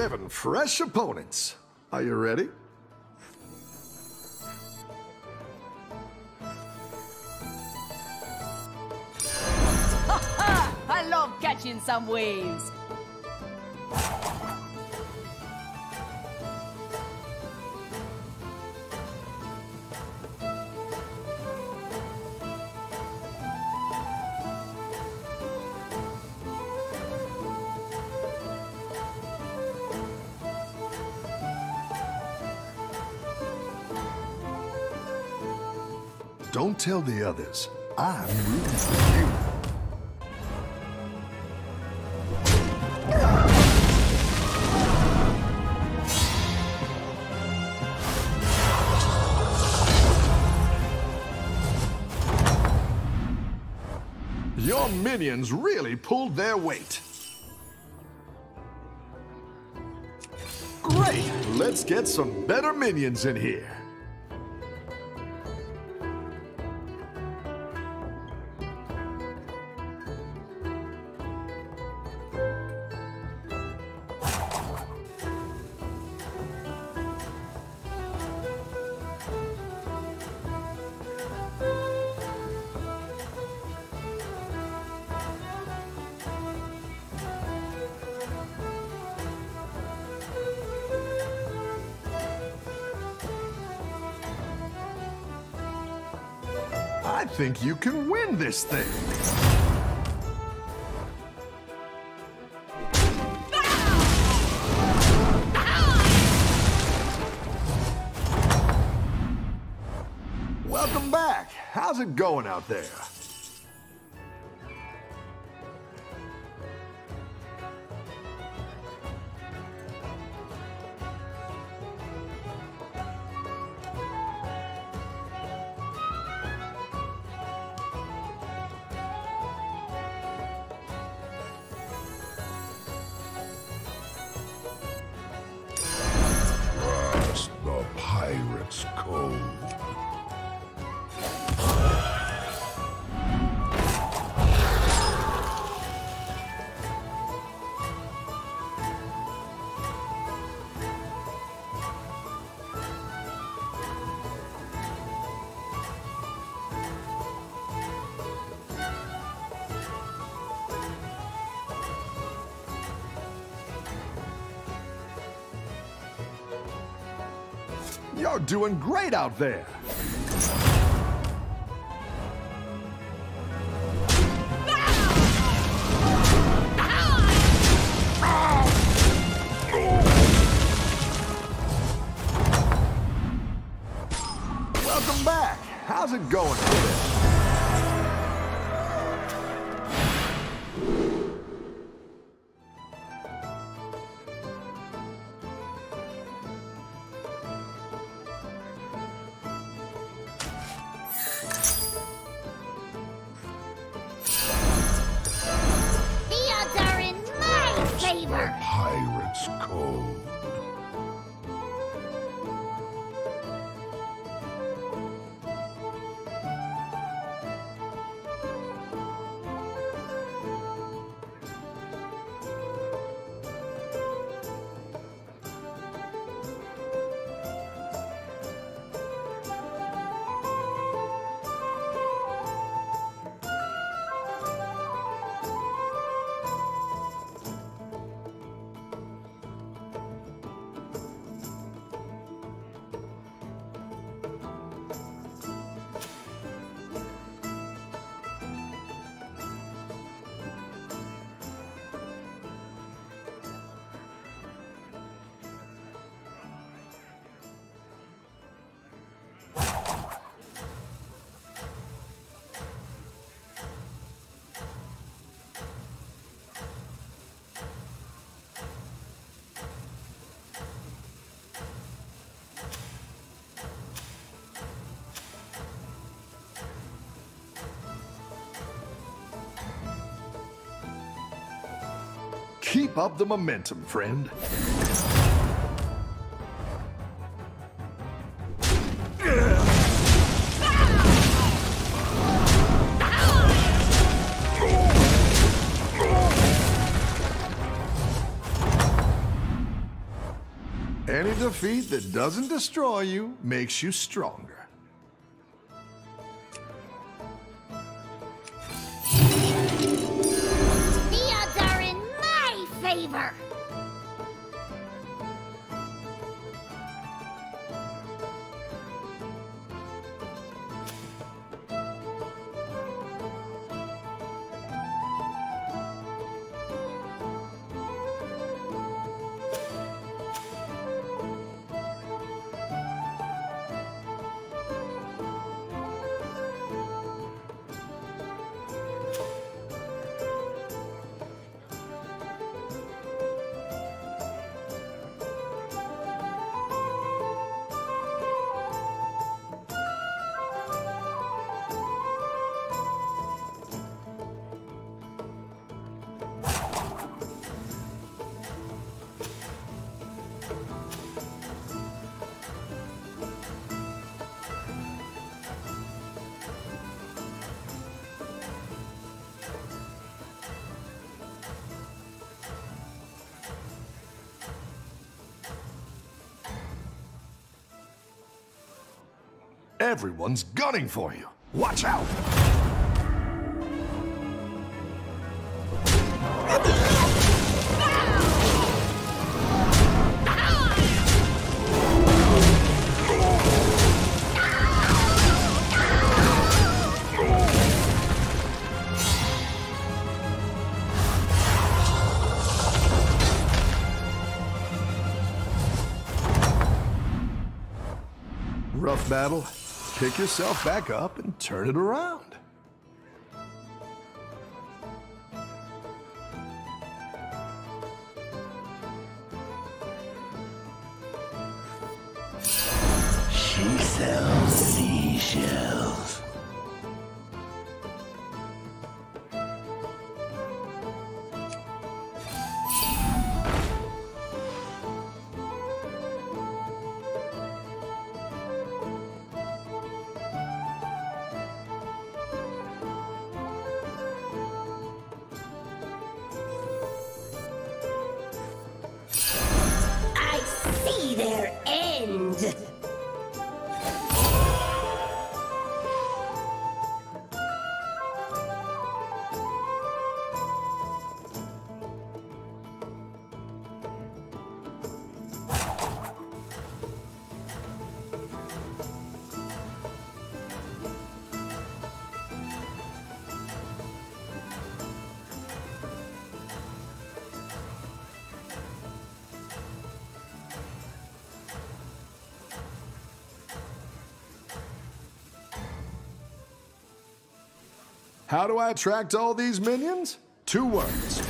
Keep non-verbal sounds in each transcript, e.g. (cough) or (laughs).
Seven fresh opponents. Are you ready? (laughs) I love catching some waves. Don't tell the others. I'm rooting for you. Your minions really pulled their weight. Great! Let's get some better minions in here. Think you can win this thing. Welcome back. How's it going out there? Doing great out there. Keep up the momentum, friend. Any defeat that doesn't destroy you makes you stronger. Everyone's gunning for you. Watch out! Rough battle. Pick yourself back up and turn it around. She sells seashells. How do I attract all these minions? Two words.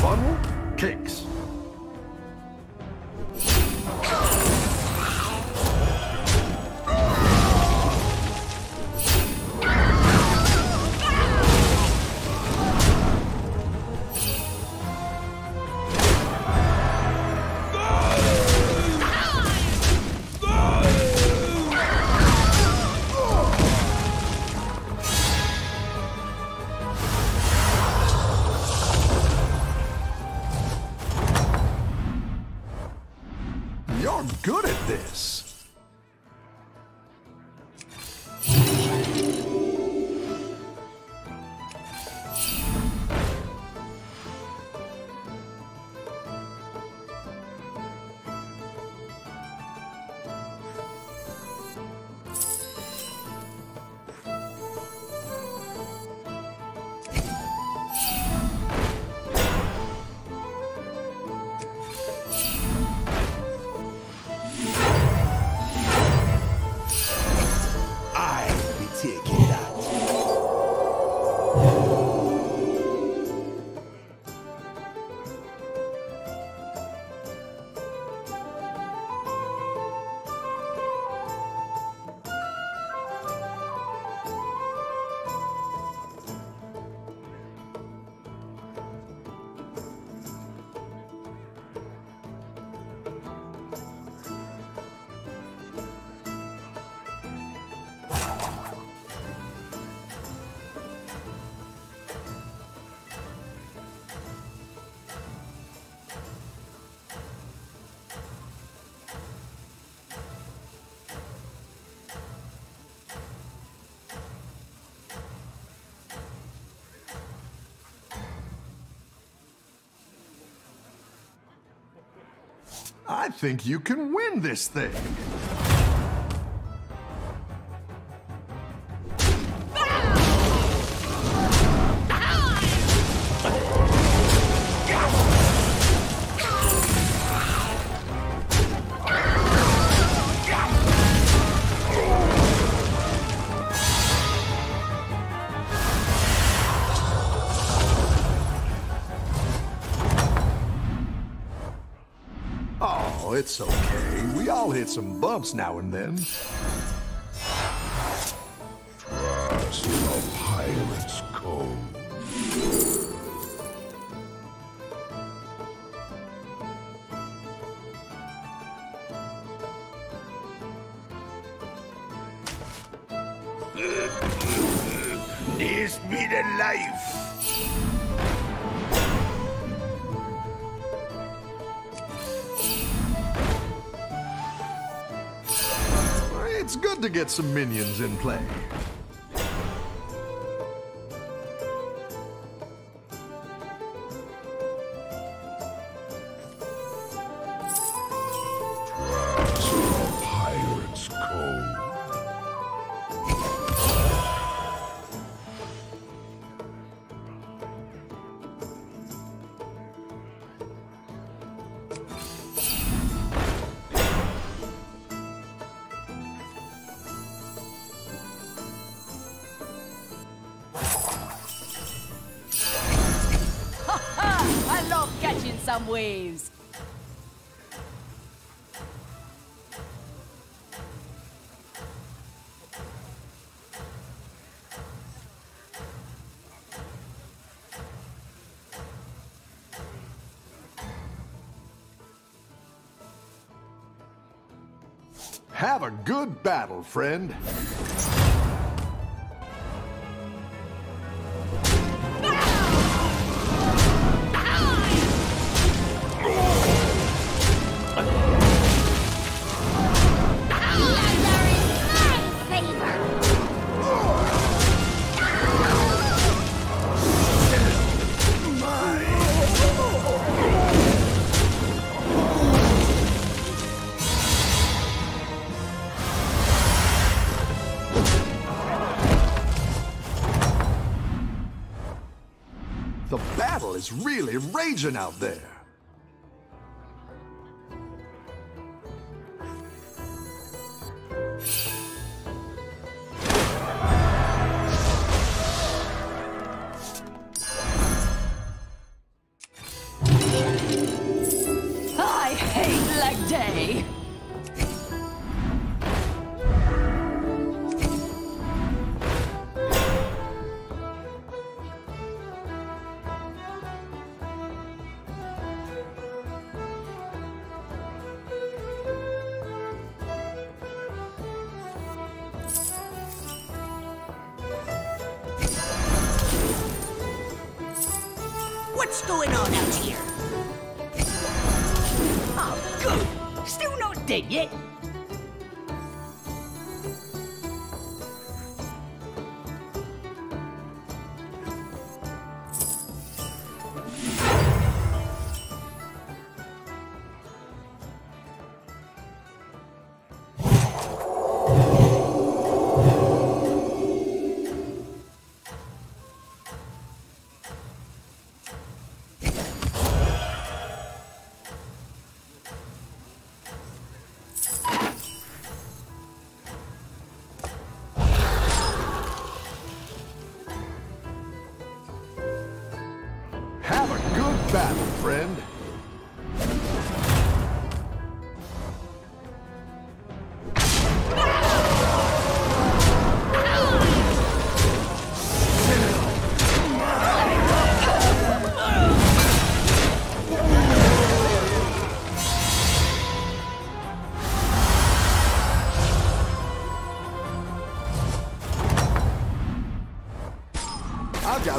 Funnel cakes. Think you can win this thing. Hit some bumps now and then. Get some minions in play. Have a good battle, friend. Really raging out there.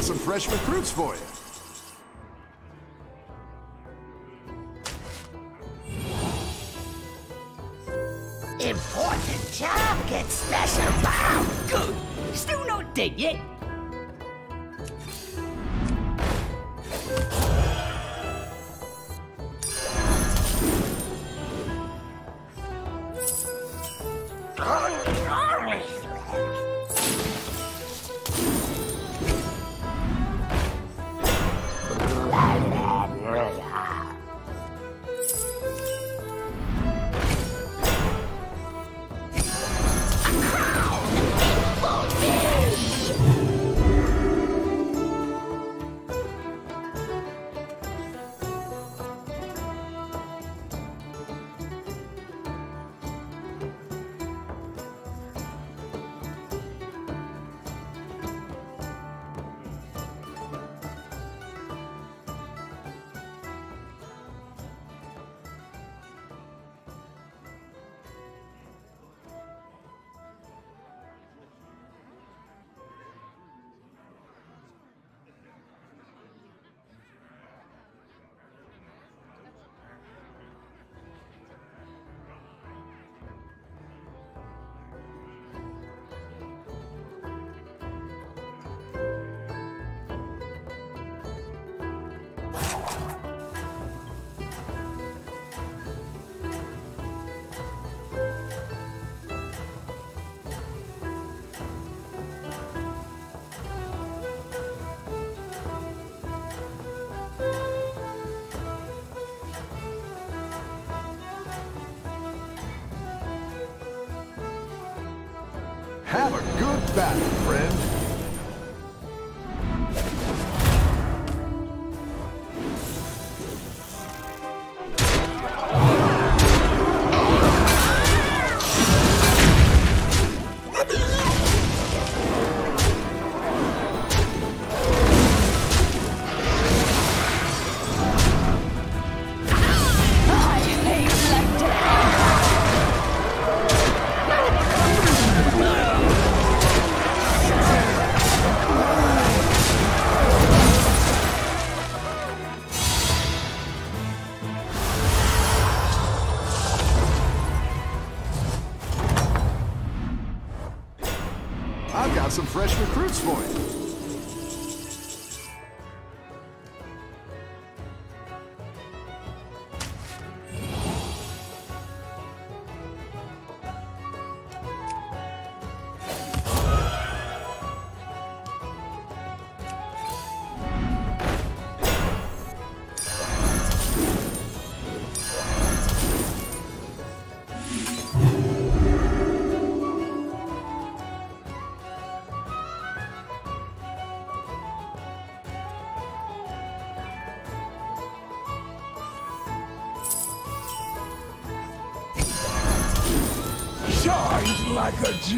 Some fresh recruits for you.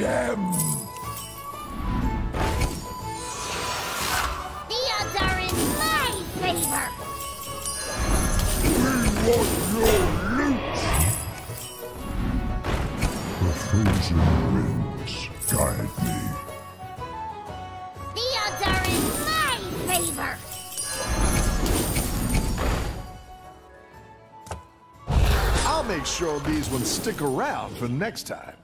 Gem. The odds are in my favor. We want your loot. The frozen winds guide me. The odds are in my favor. I'll make sure these ones stick around for next time.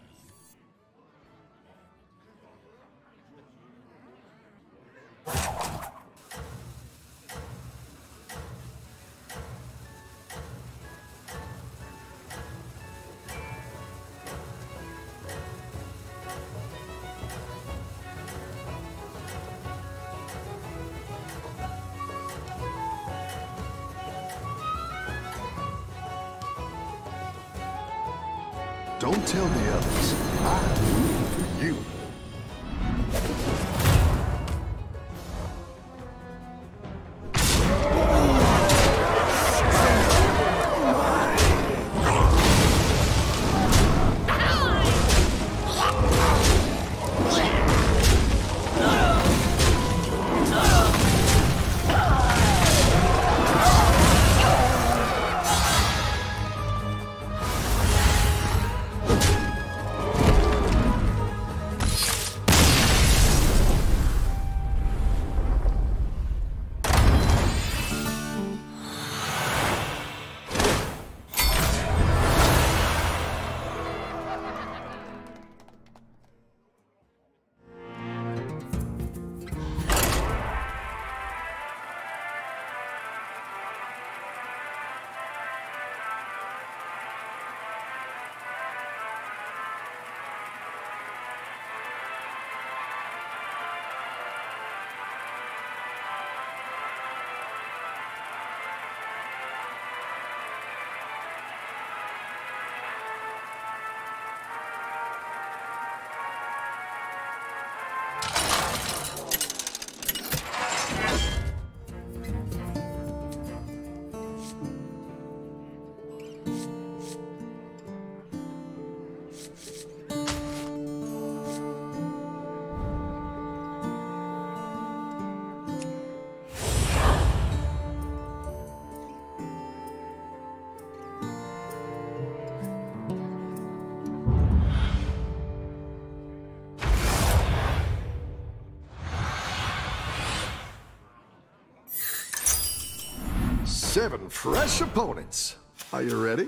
Seven fresh opponents. Are you ready?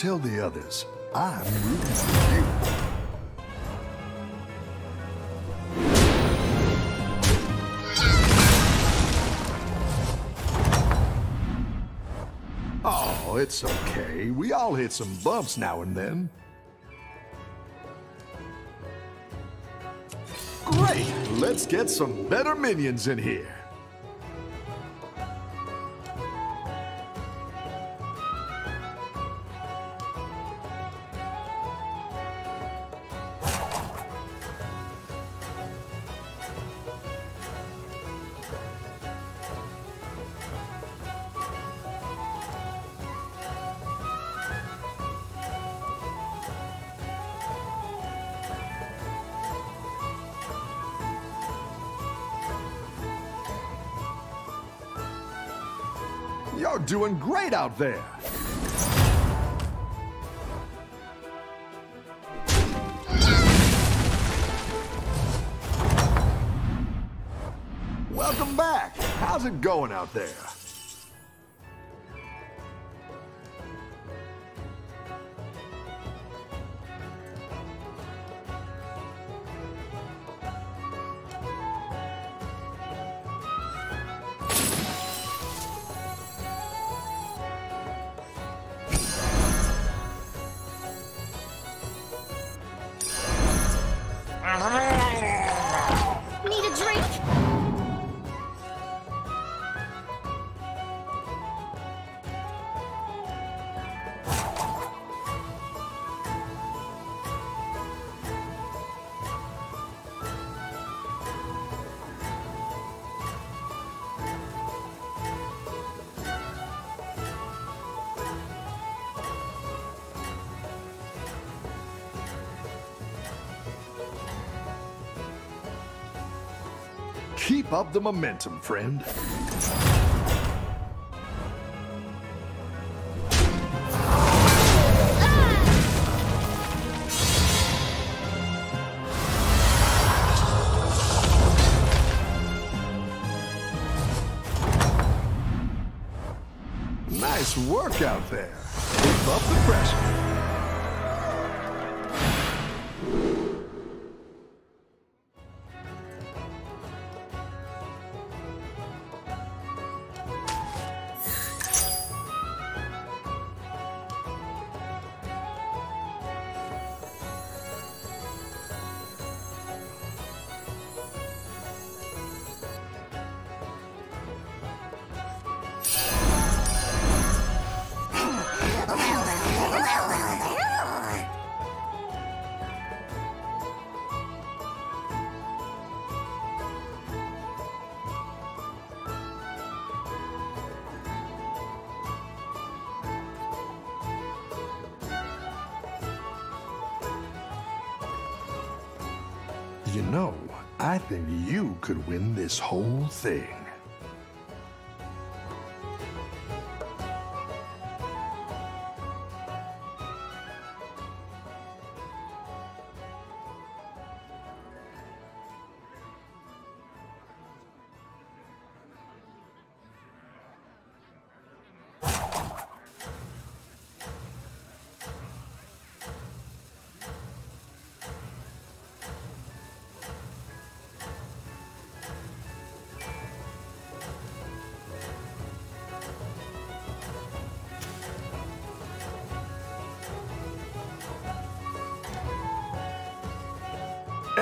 Tell the others. I'm rooting for you. Oh, it's okay. We all hit some bumps now and then. Great! Let's get some better minions in here. Out there. Welcome back. How's it going out there? The momentum, friend. Nice work out there. Keep up the pressure. Could win this whole thing.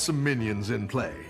Some minions in play.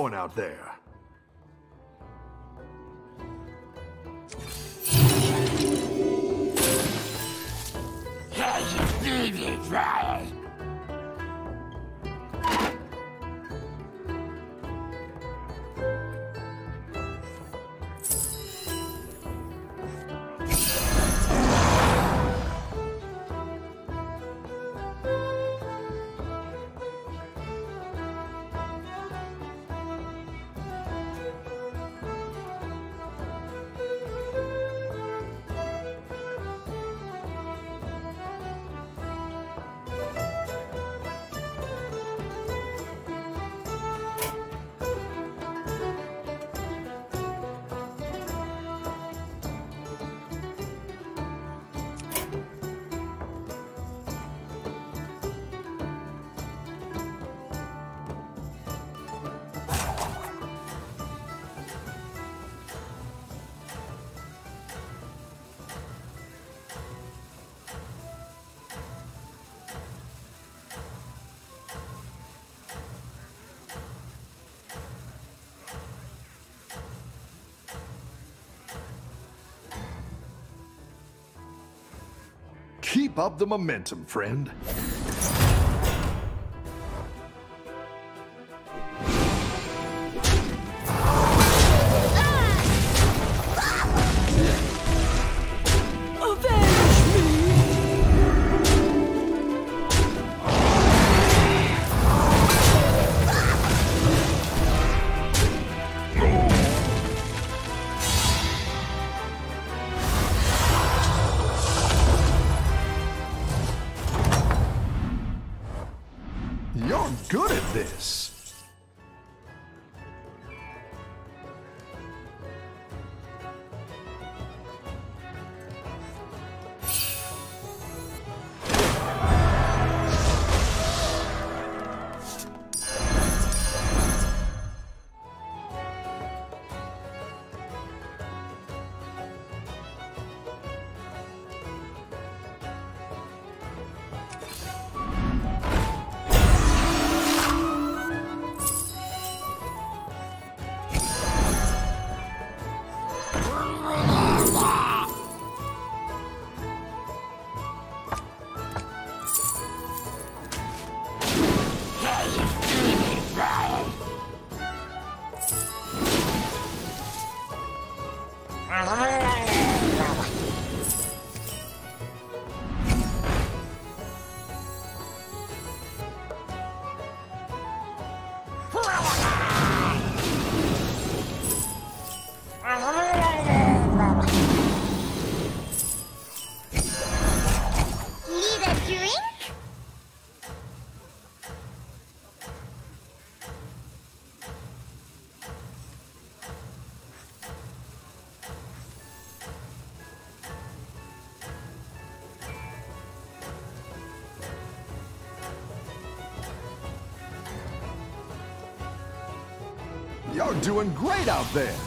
Going out there? Up the momentum, friend. Doing great out there.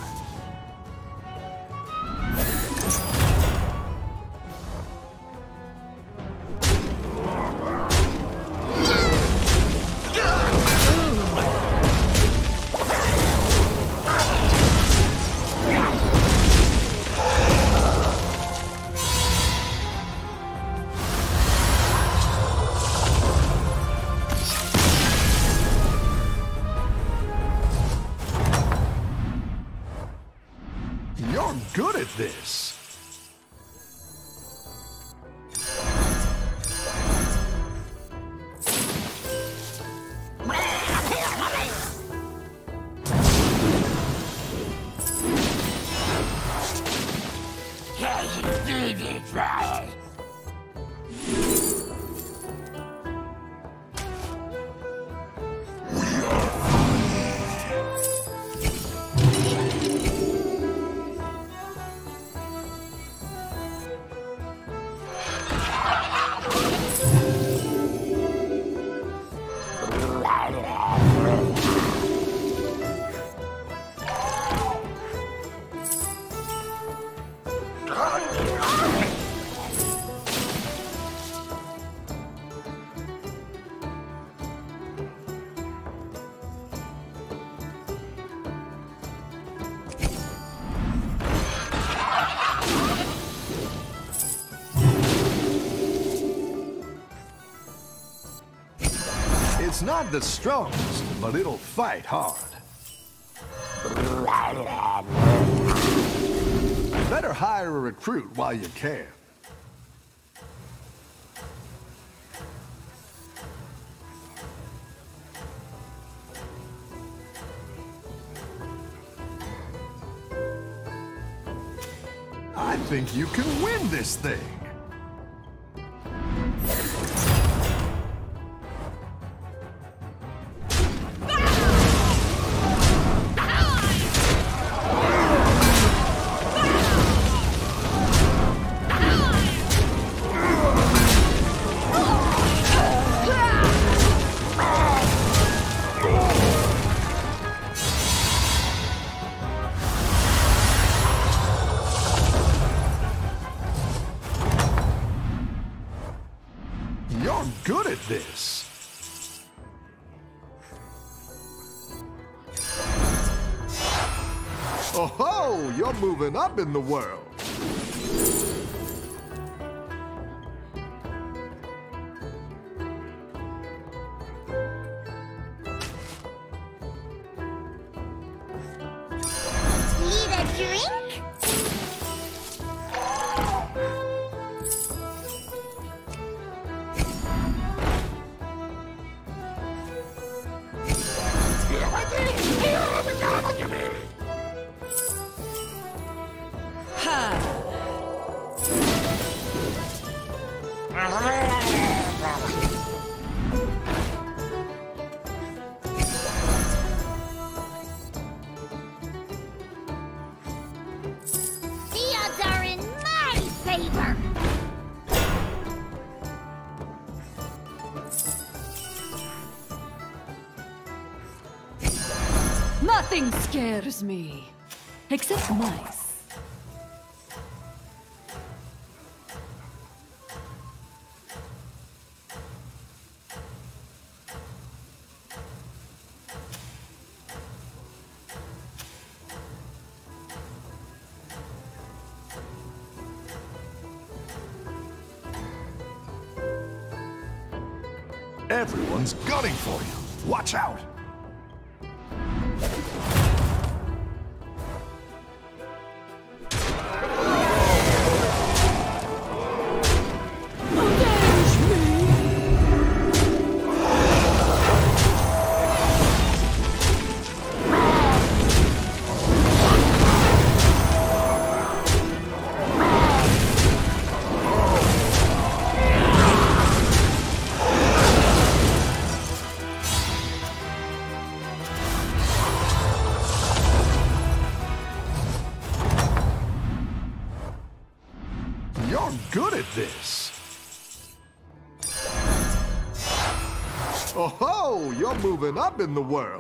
Not the strongest, but it'll fight hard. Better hire a recruit while you can. I think you can win this thing. In the world. Scares me. Except mice. Everyone's gunning for you. Watch out. Up in the world.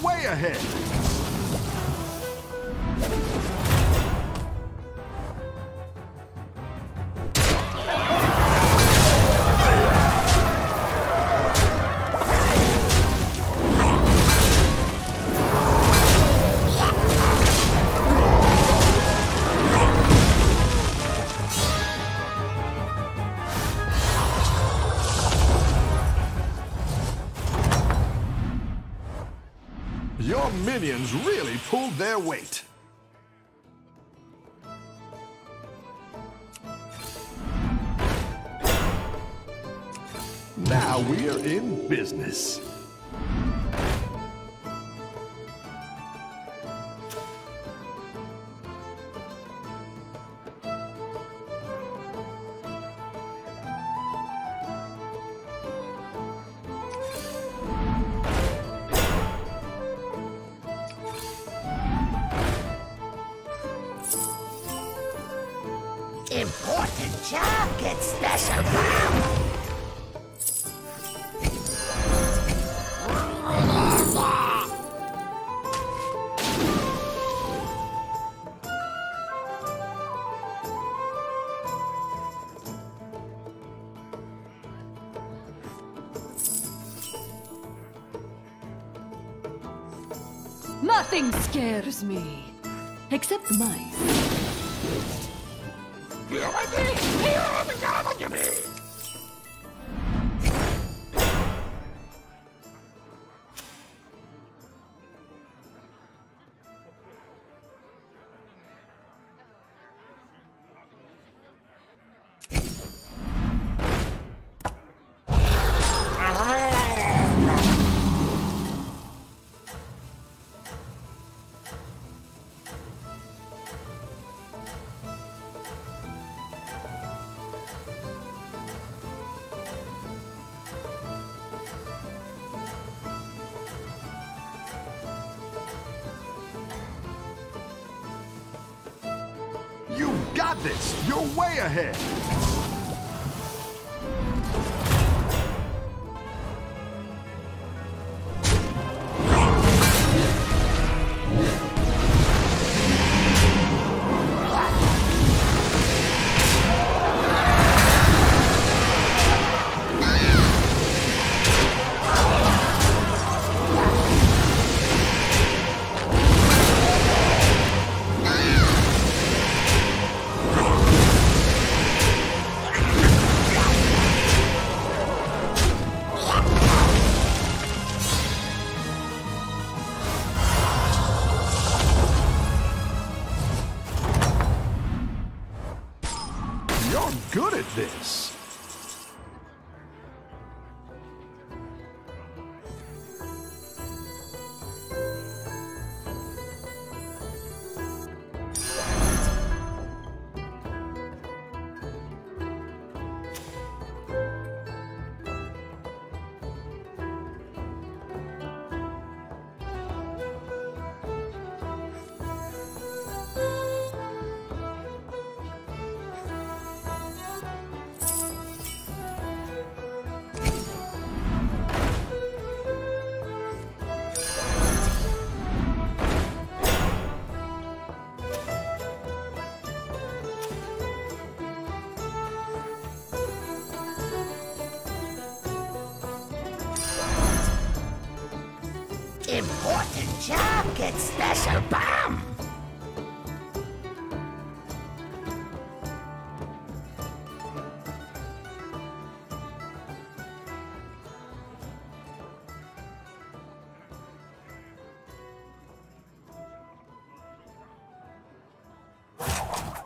Way ahead. Minions really pulled their weight. Nothing scares me. Except mice.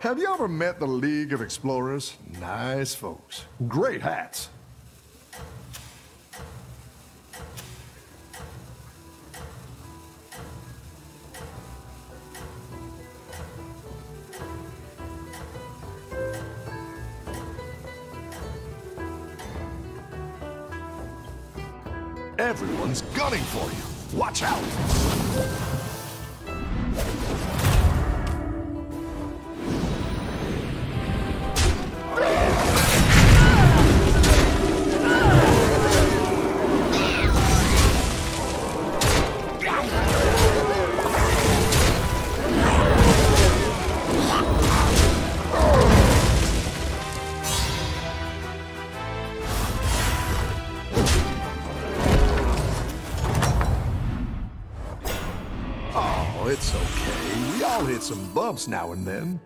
Have you ever met the League of Explorers? Nice folks. Great hats. Everyone's gunning for you. Watch out! Bumps now and then.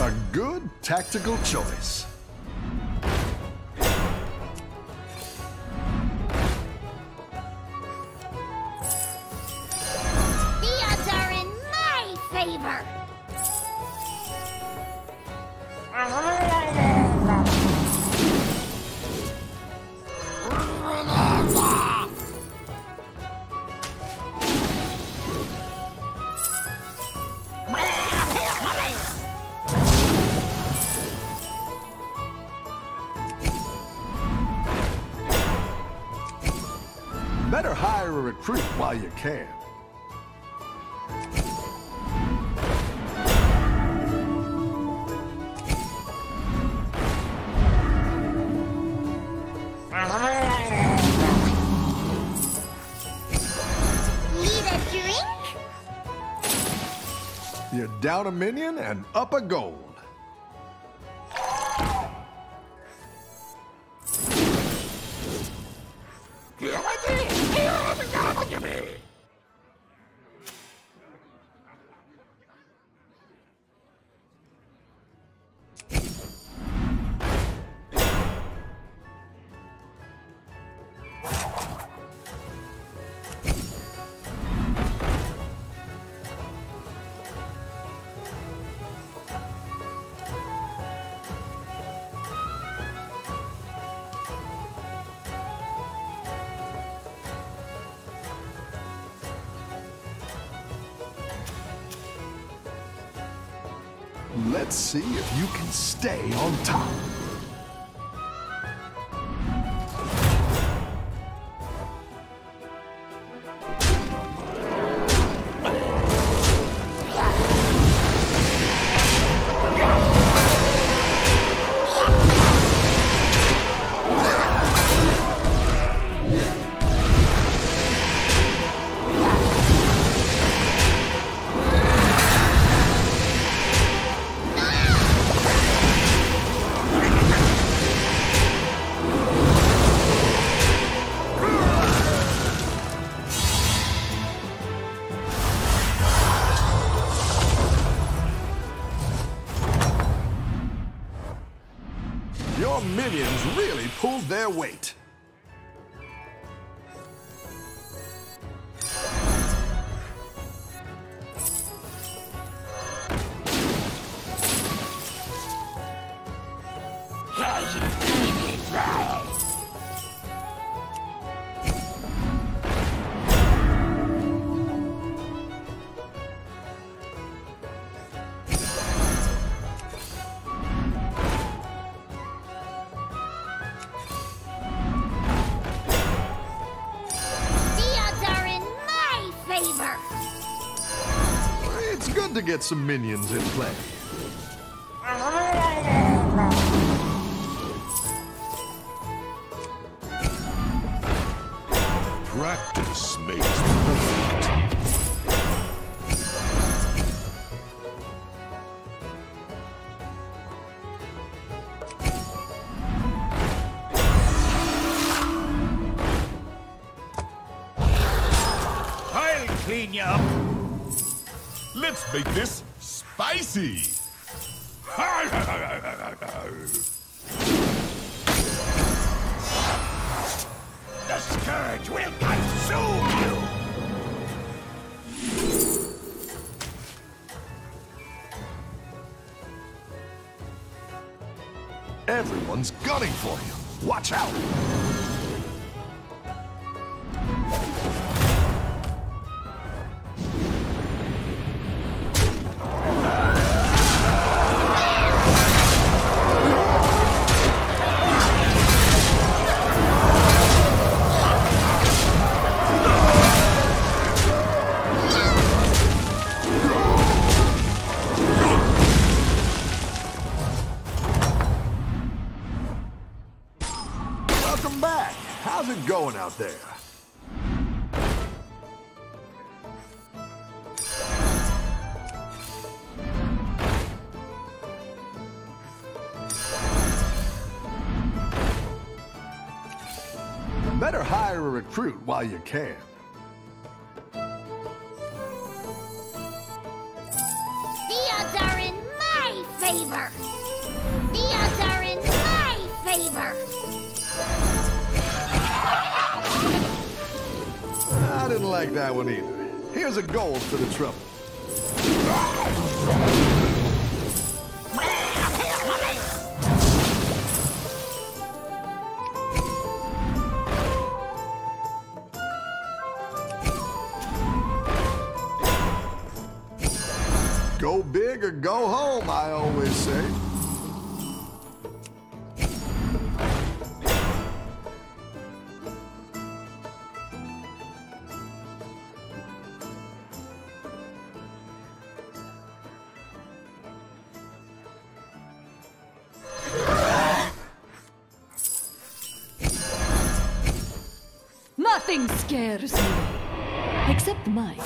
A good tactical choice. Down a minion and up a gold. Stay on top. It's good to get some minions in play. Practice makes make this spicy. The scourge will consume you. Everyone's gunning for you. Watch out. Recruit while you can. The odds are in my favor. The odds are in my favor. I didn't like that one either. Here's a gold for the trouble. Scares me. Except mice.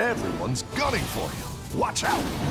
Everyone's gunning for you. Watch out.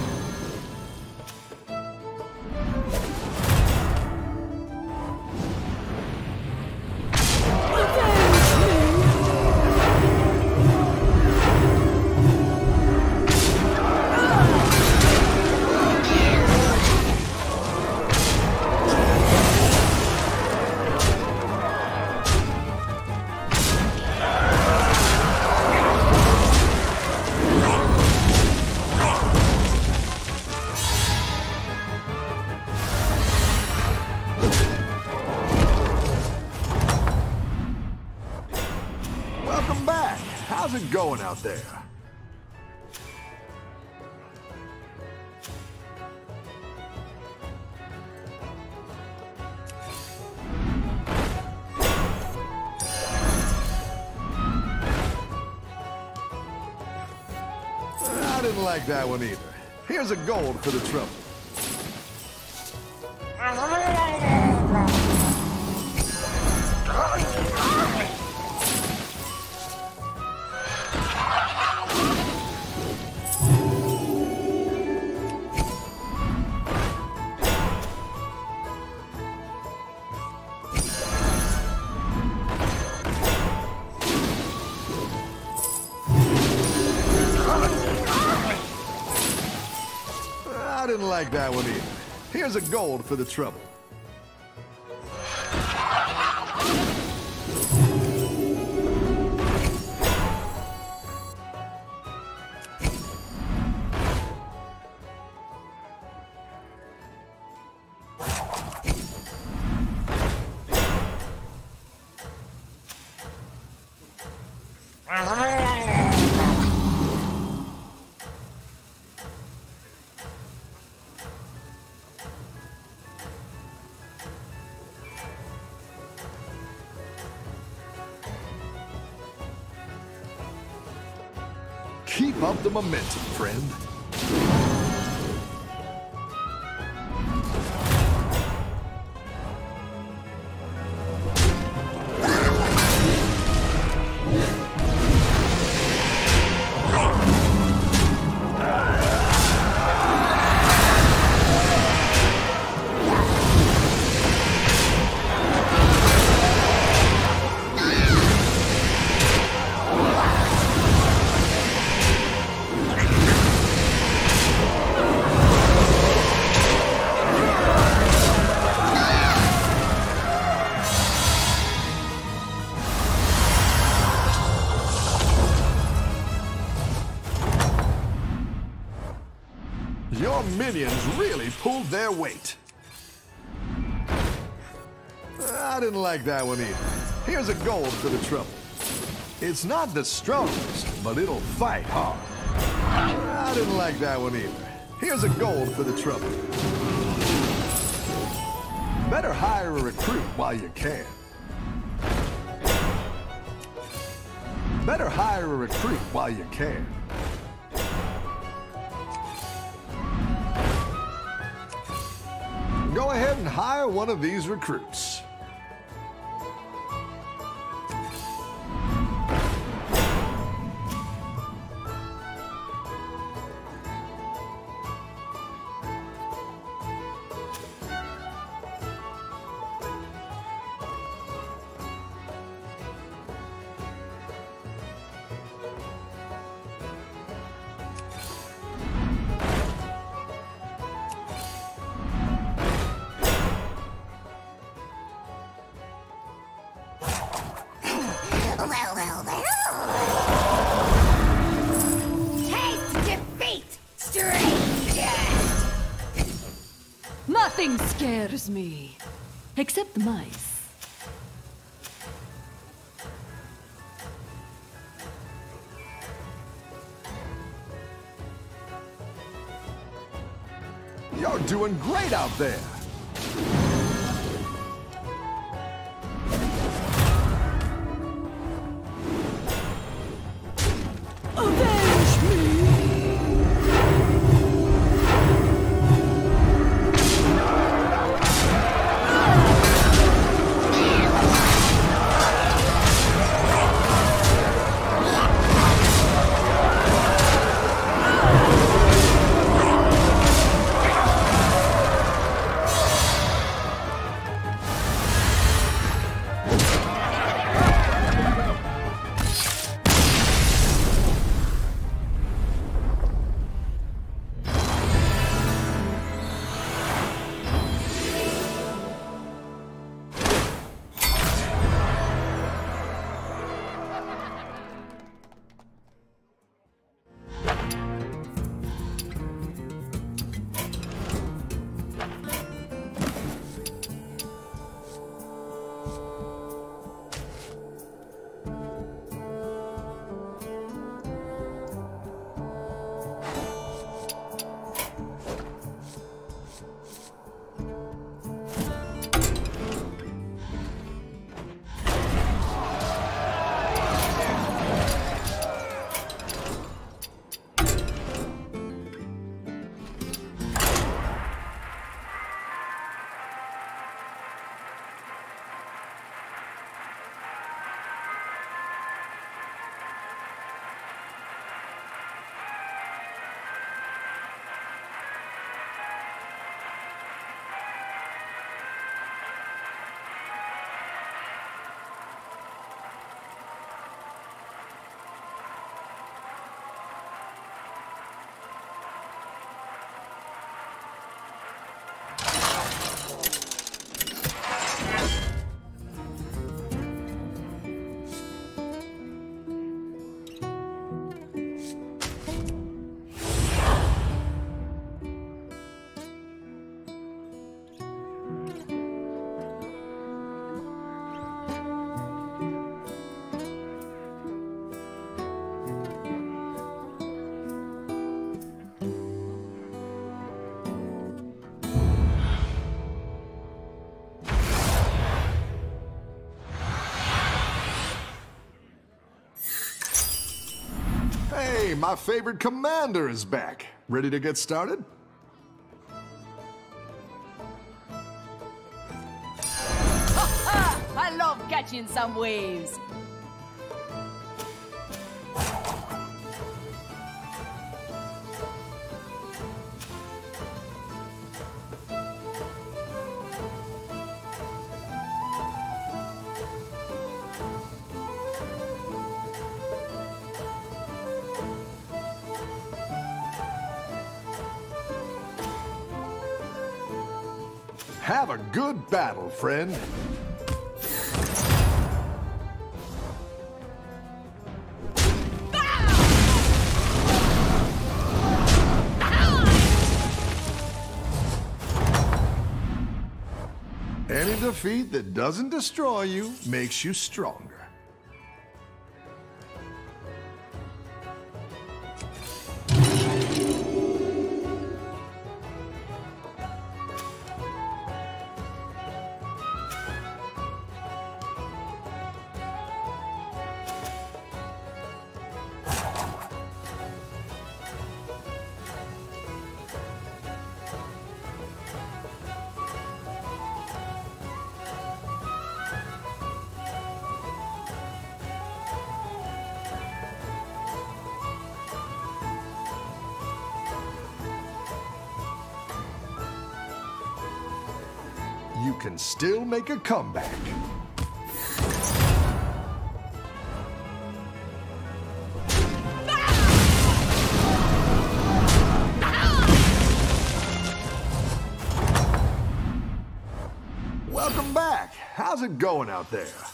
That one either. Here's a gold for the trouble. One either. Here's a gold for the trouble. Momentum, minions really pulled their weight. I didn't like that one either. Here's a gold for the trouble. It's not the strongest, but it'll fight hard. I didn't like that one either. Here's a gold for the trouble. Better hire a recruit while you can. Better hire a recruit while you can. One of these recruits. My favorite commander is back. Ready to get started? (laughs) I love catching some waves. Friend. Any defeat that doesn't destroy you makes you stronger. Make a comeback. Welcome back. How's it going out there?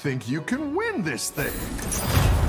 Think you can win this thing.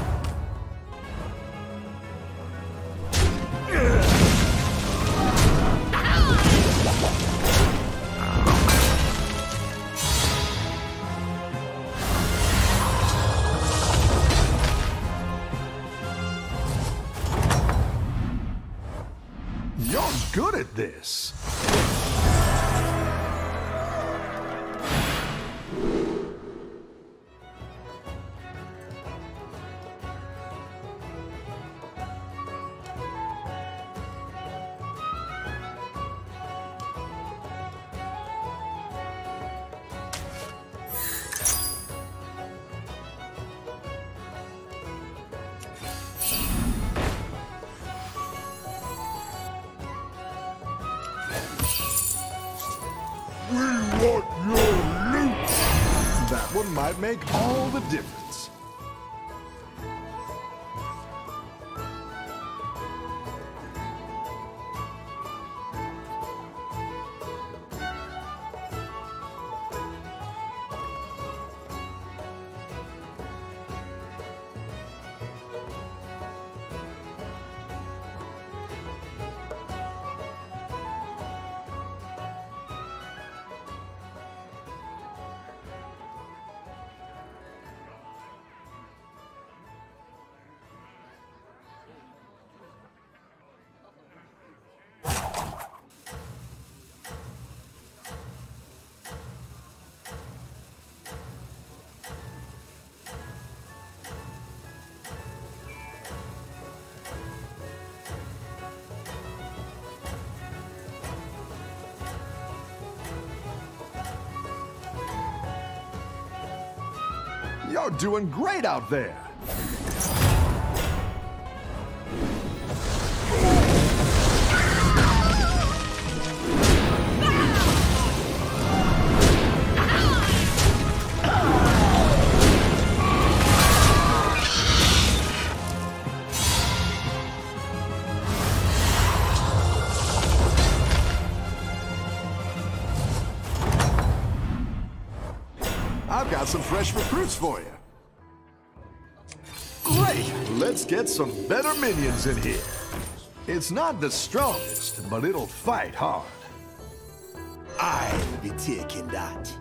Make doing great out there. some fresh recruits for you. Let's get some better minions in here. It's not the strongest, but it'll fight hard. I'll be taking that.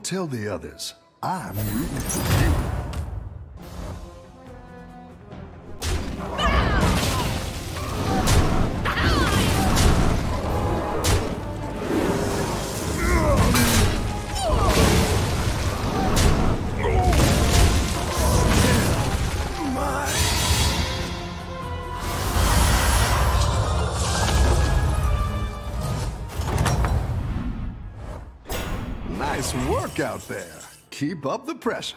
Don't tell the others. I'm rooting for you. Out there. Keep up the pressure.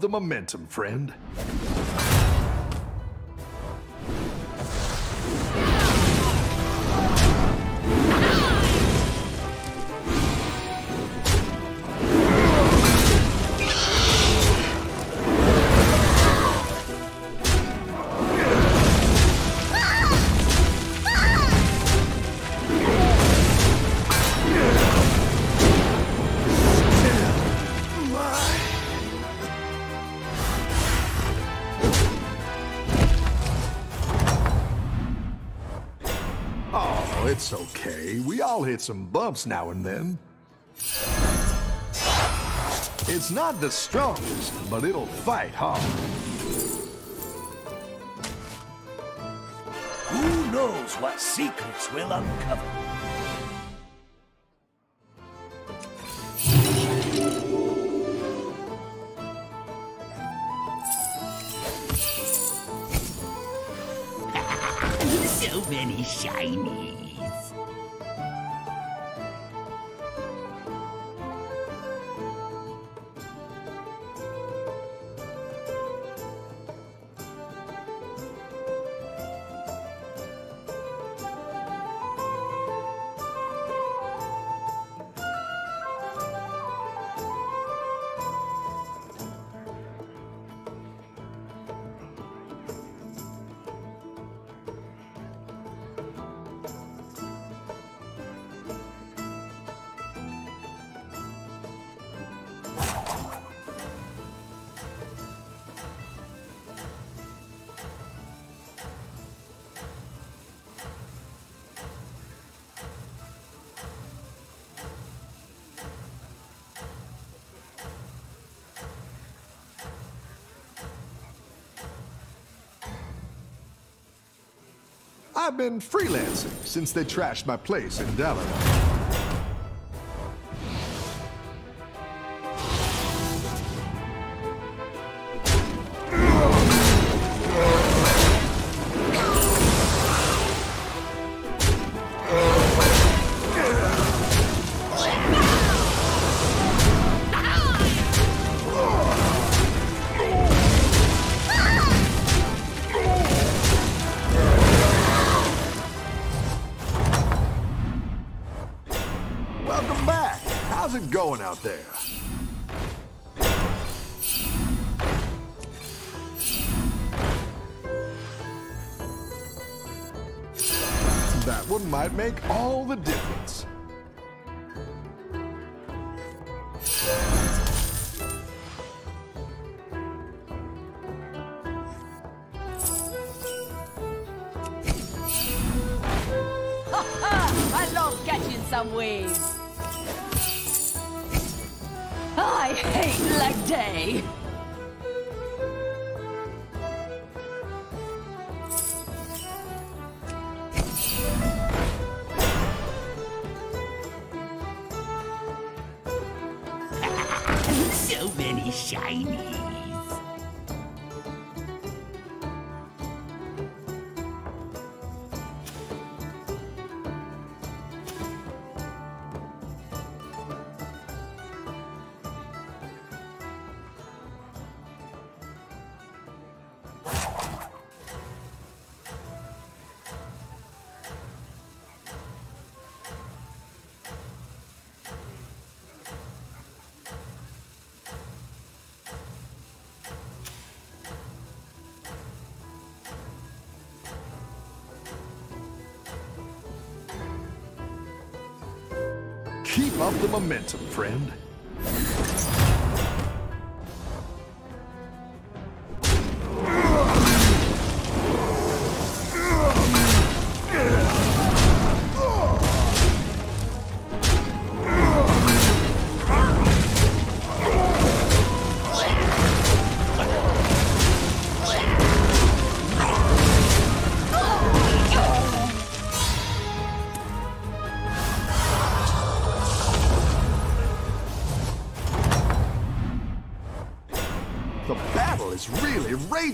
The momentum, friend. Hit some bumps now and then. It's not the strongest, but it'll fight hard. Who knows what secrets we'll uncover? (laughs) so many shinies. Been freelancing since they trashed my place in Dalaran. movement, friend.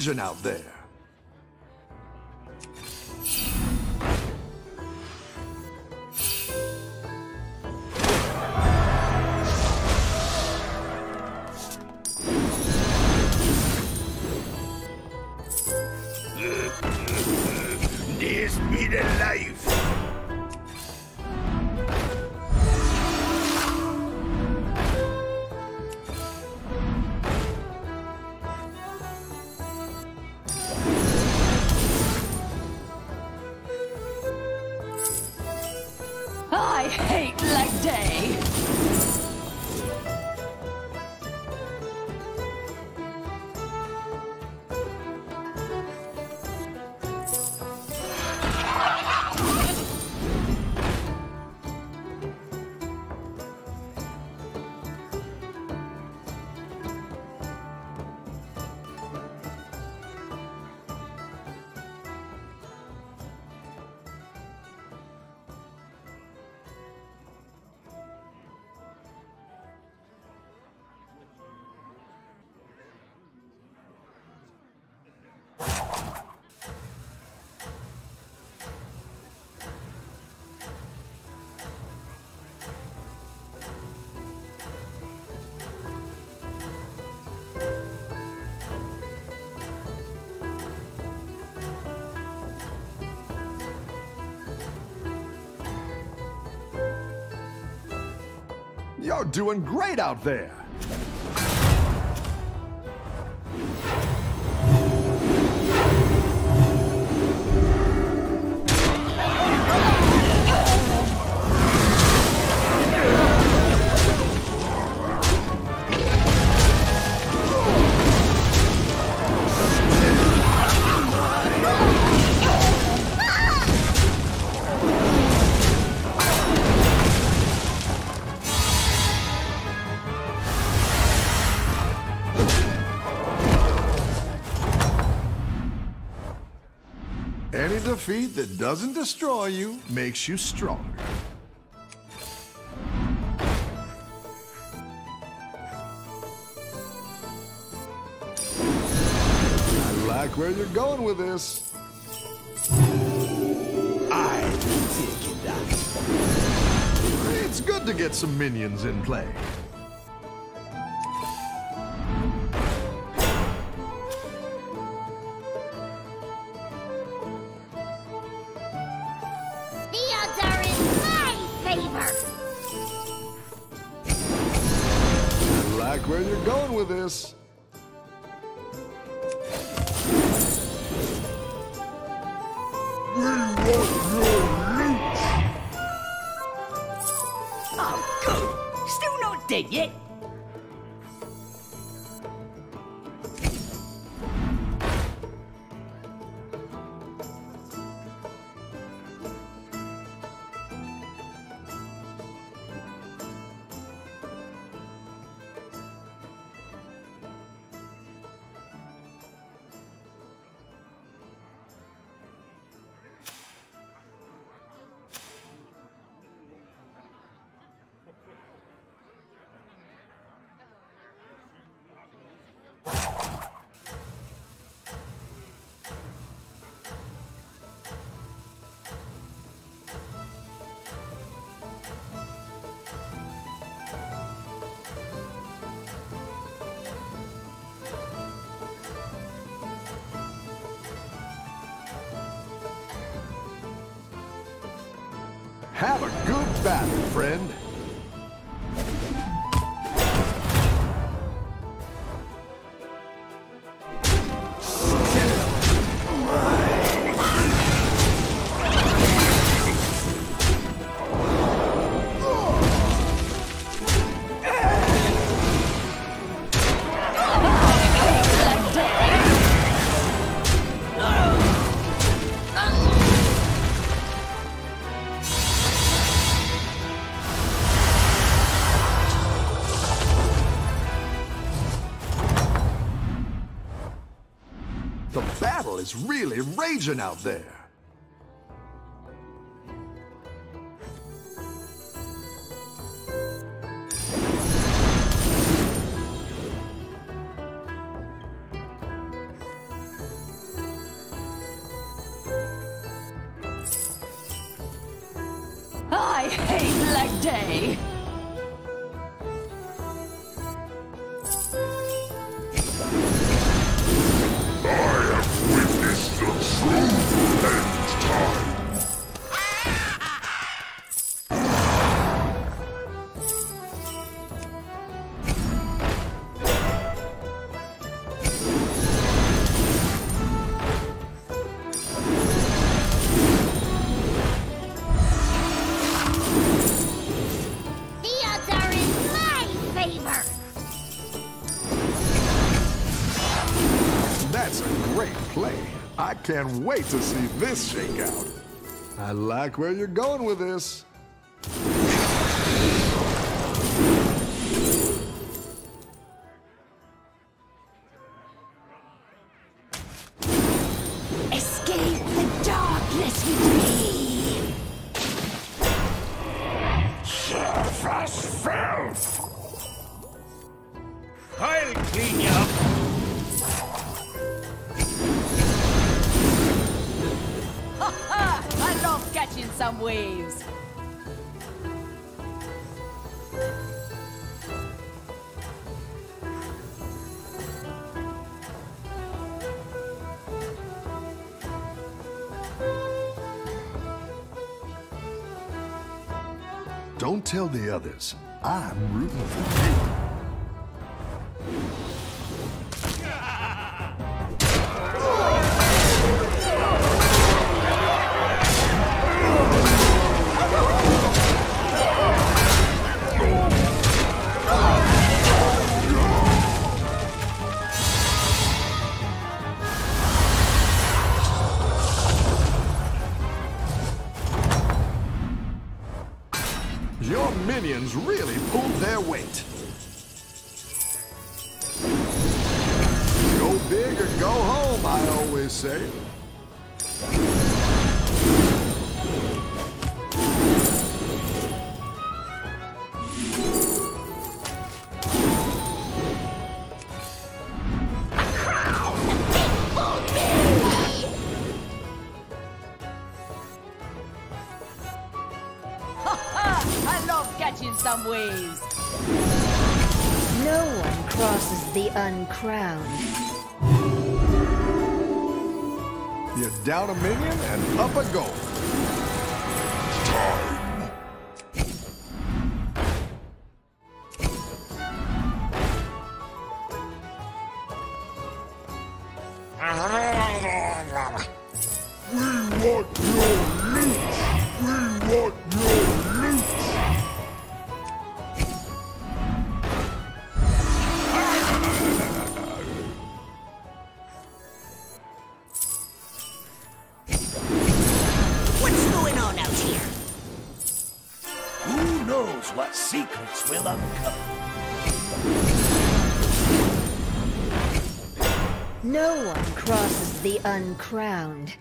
engine out there. doing great out there. Defeat that doesn't destroy you makes you stronger. I like where you're going with this. I take it that. It's good to get some minions in play. A really raging out there. Can't wait to see this shake out. I like where you're going with this. Escape the darkness with me. Surface filth. I'll clean catching some waves. Don't tell the others. I'm rooting for you. crown. You down a minion and up a goal. Uncrowned.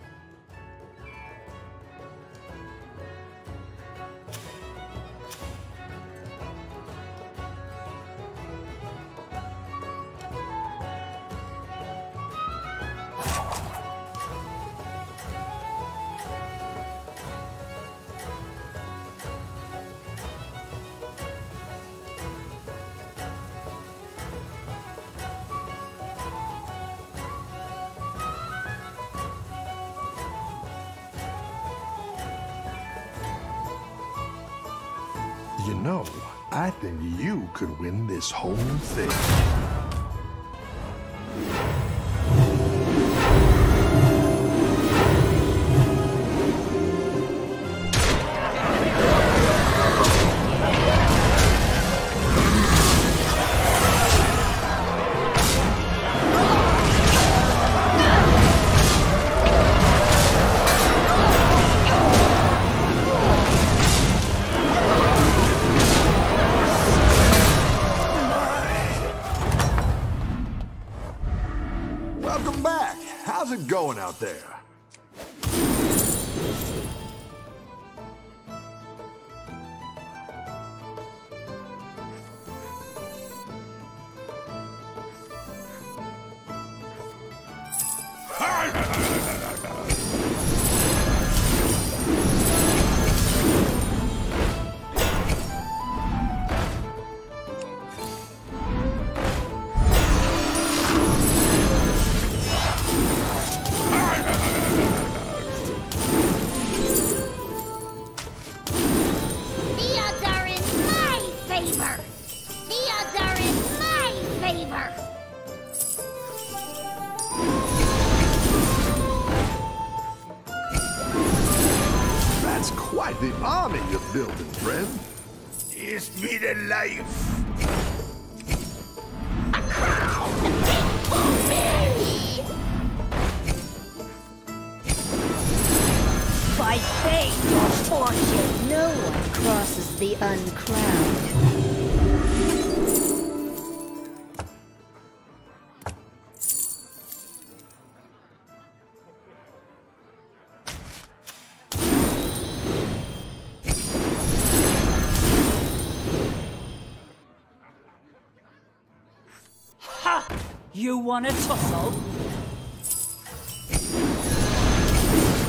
could win this whole thing. You wanna tussle?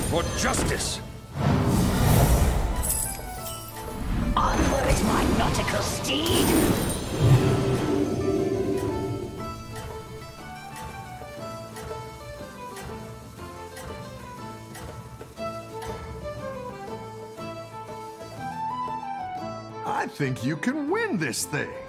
For justice! Onward, my nautical steed! I think you can win this thing.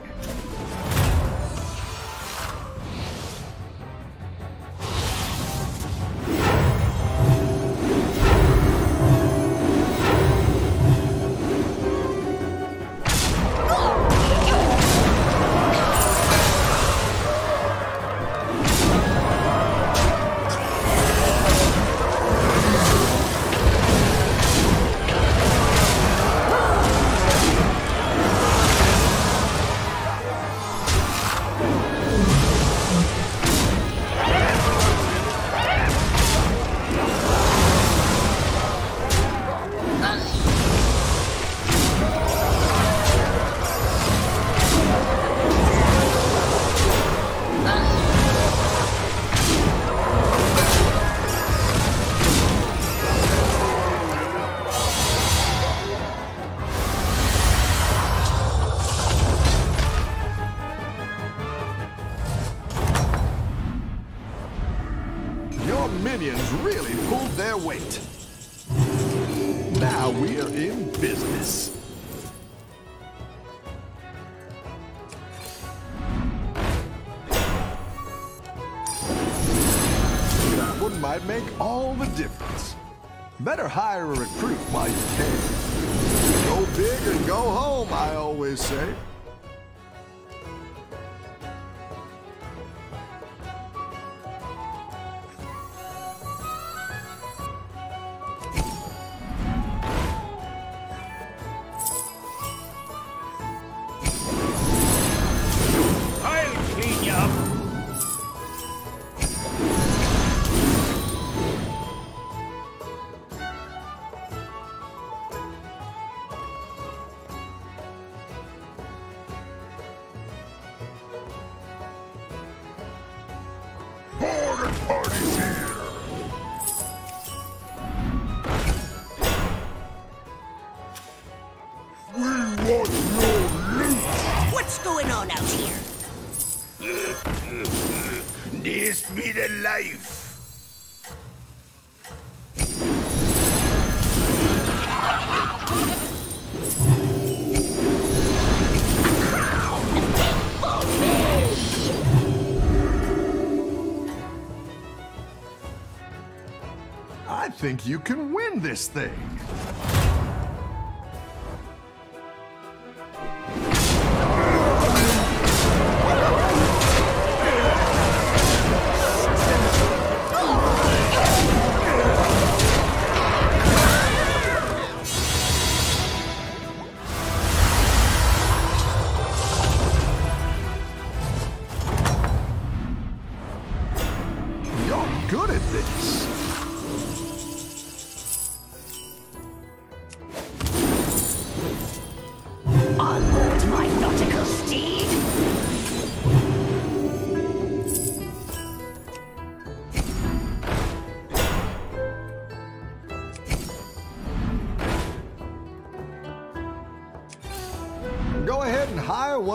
think you can win this thing?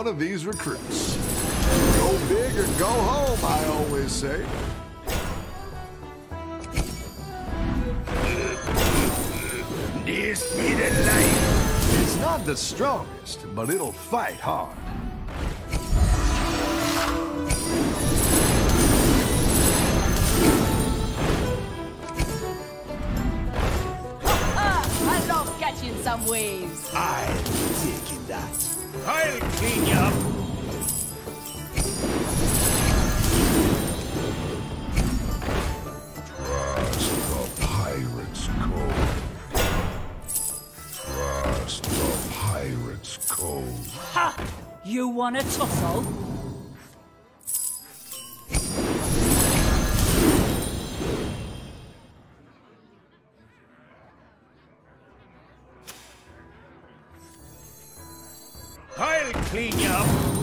one of these recruits. Go big or go home, I always say. This be the life. It's not the strongest, but it'll fight hard. want a tussle? I'll clean you up.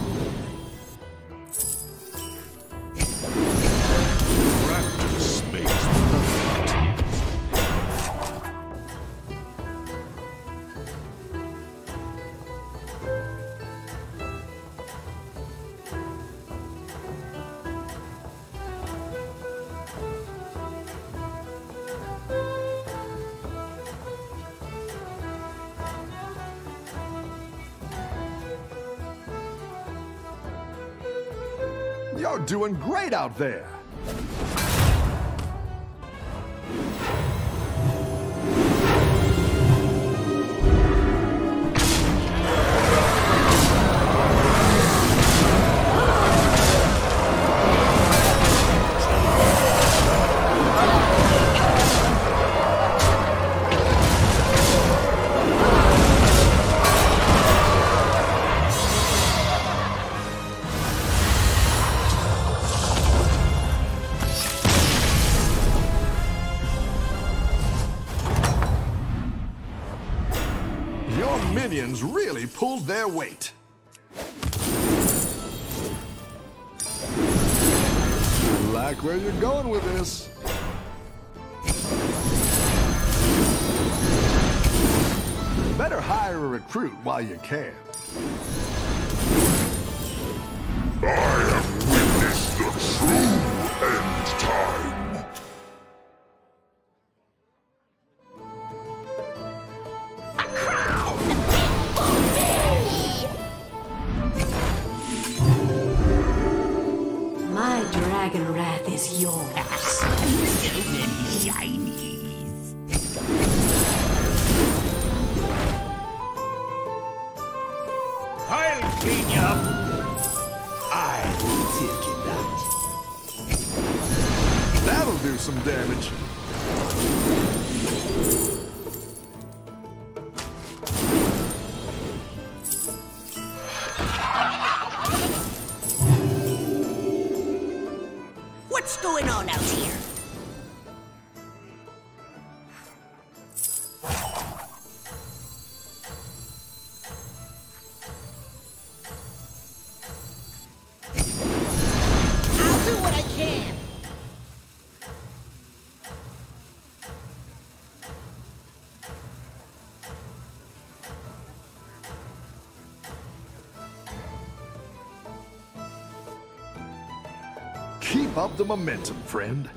doing great out there. Keep the momentum, friend.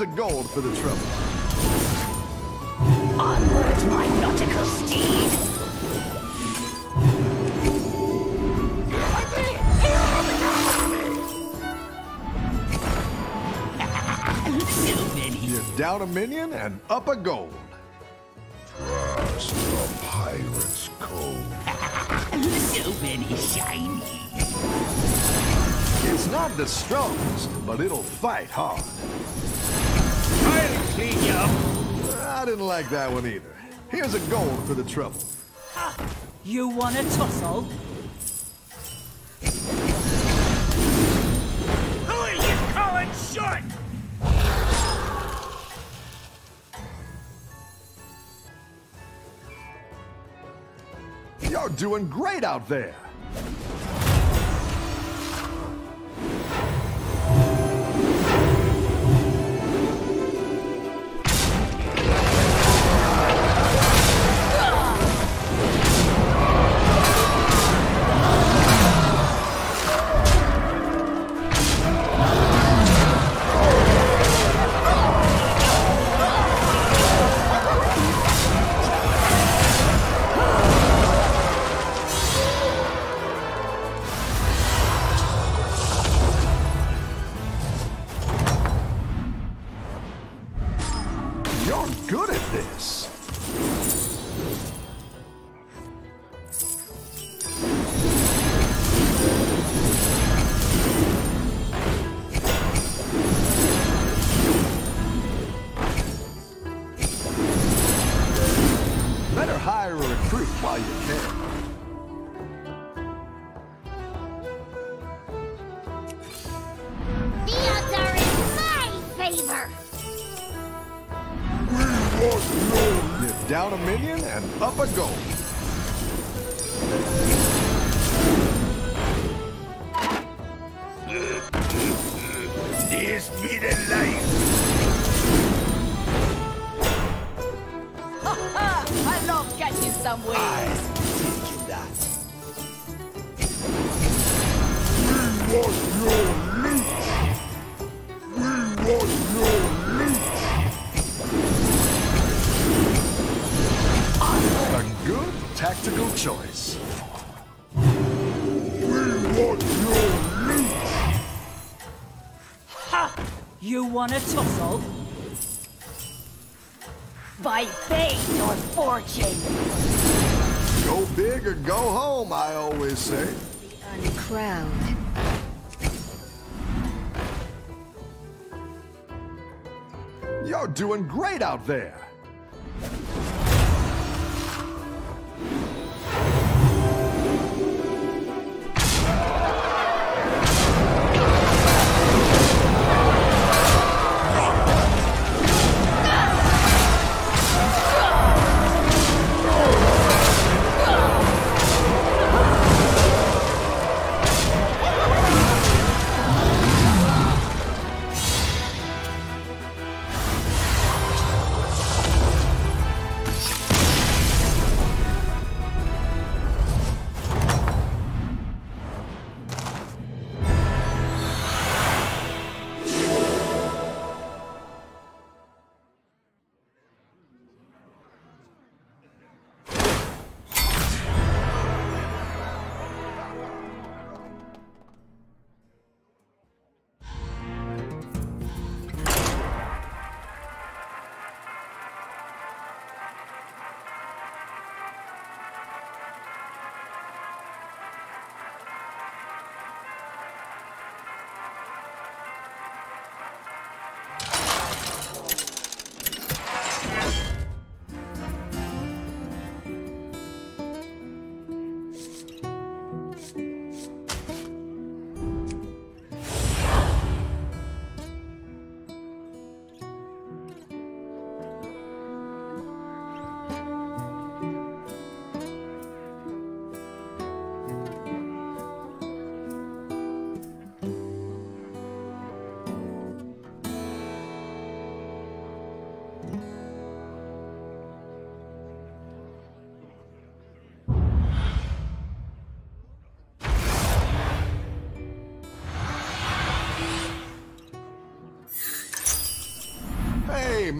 Here's a gold for the trouble. Onward, my nautical steed. You're down a minion and up a gold. Trust the pirate's code. So many shinies. It's not the strongest, but it'll fight hard. Like that one either. Here's a gold for the trouble. You want a tussle? Who are you calling short? You're doing great out there. Want a tussle? By fate or fortune? Go big or go home, I always say. The uncrowned. You're doing great out there.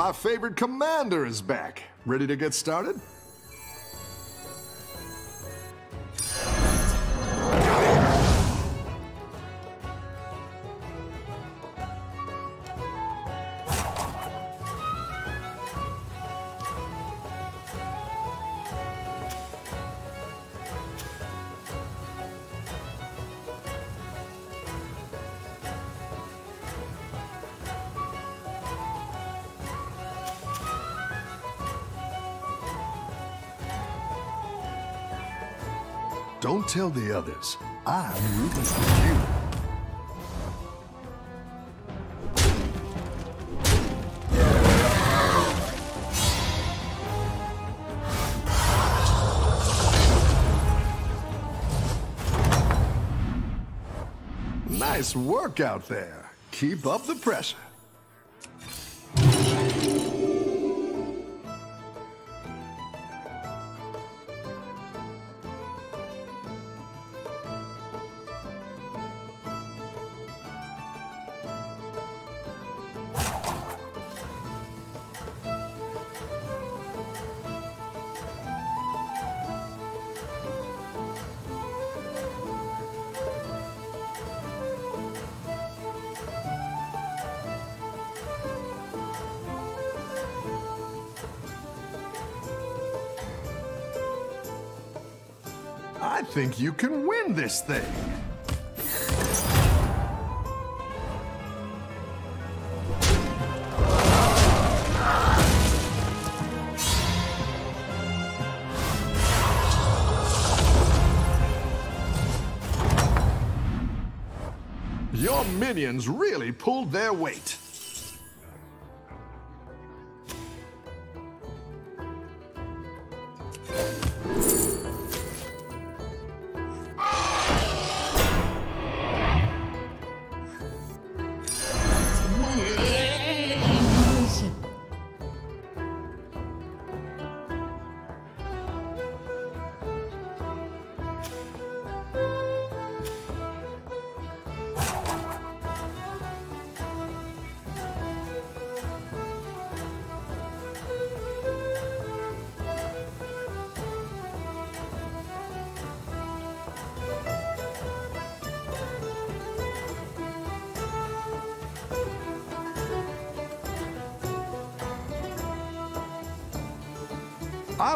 My favorite commander is back. Ready to get started? Don't tell the others. I'm rooting for you. Nice work out there. Keep up the pressure. Think you can win this thing. Your minions really pulled their weight.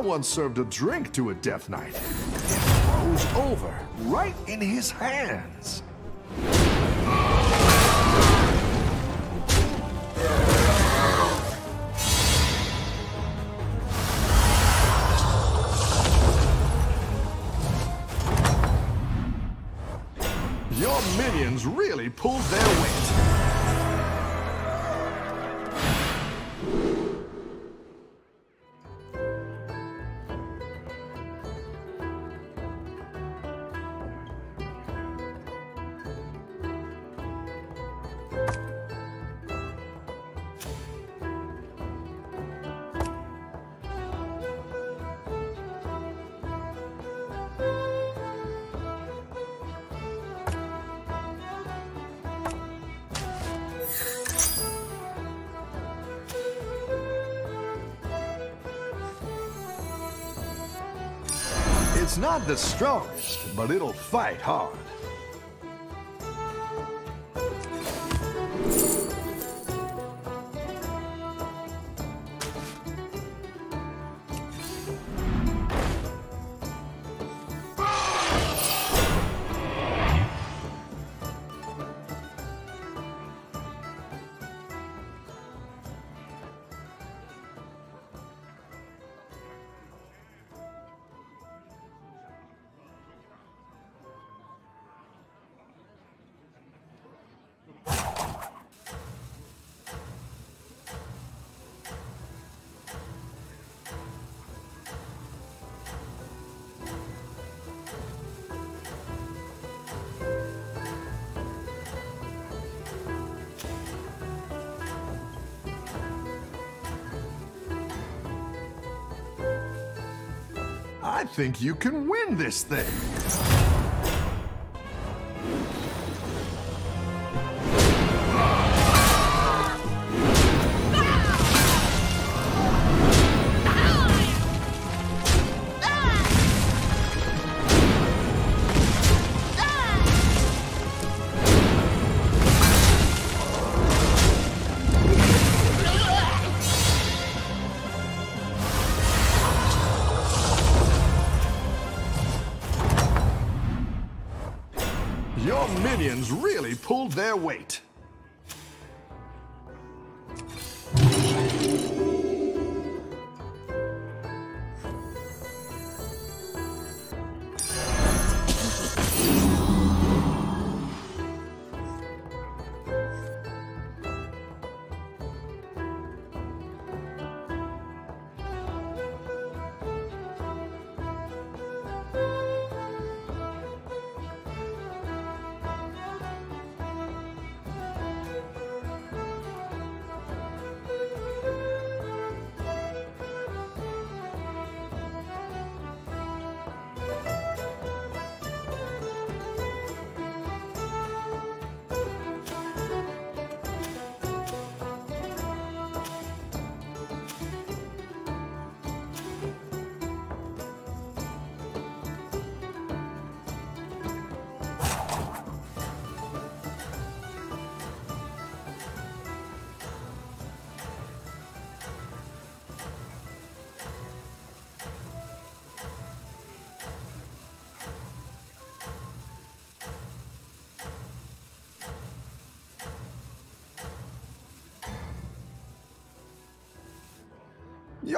Once served a drink to a Death Knight. It froze over, right in his hands. The strongest, but it'll fight hard. Think you can win this thing. Their weight.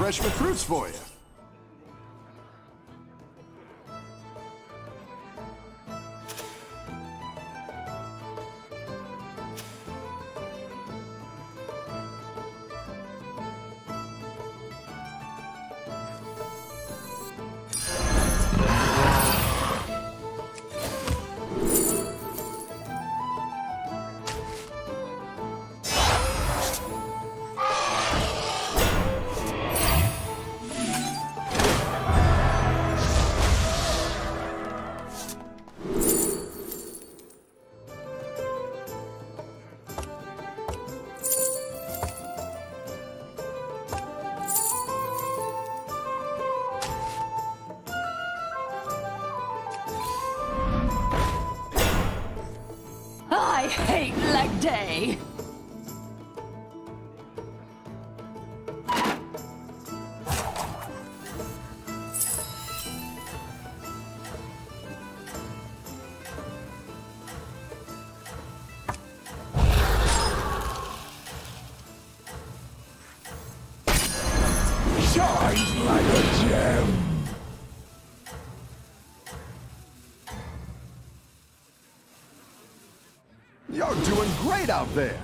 Fresh recruits for you. Out there.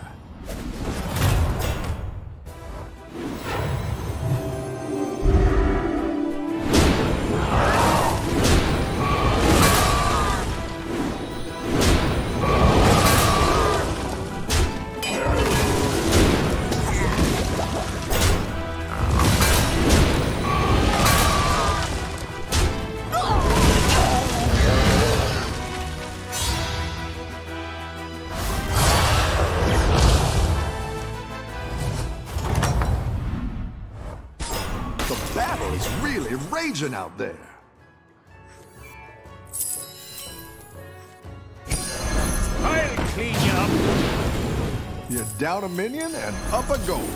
Raging out there. I'll clean you up. You're down a minion and up a gold.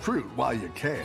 Recruit while you can.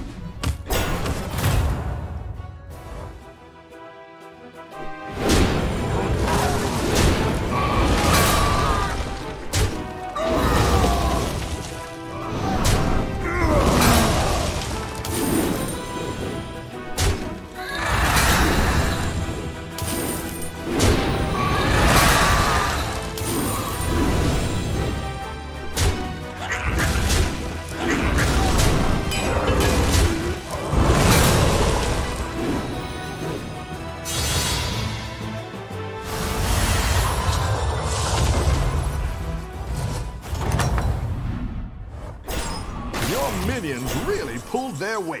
Their weight.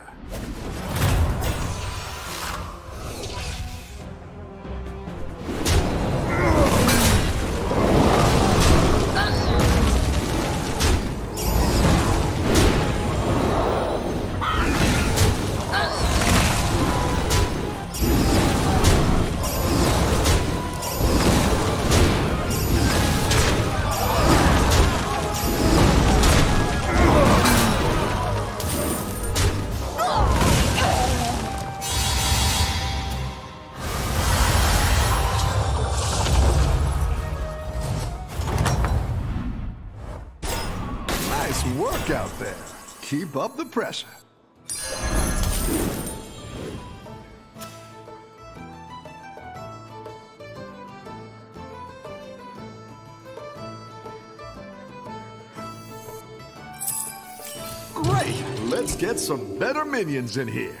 Keep pressure. Great! Let's get some better minions in here.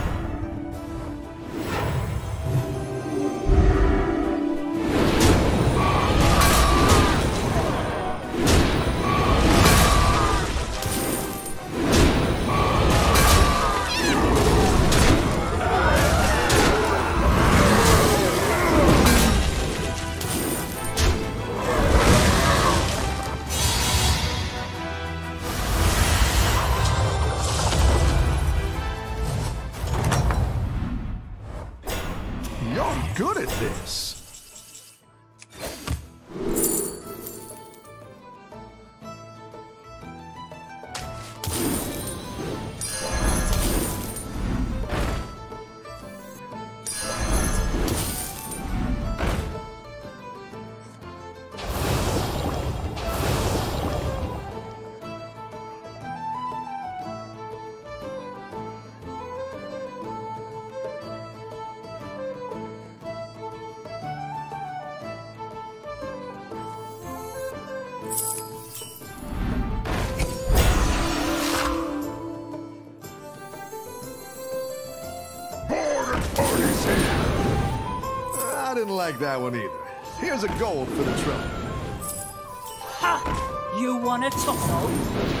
That one either. Here's a gold for the trouble. Ha! You want a tussle?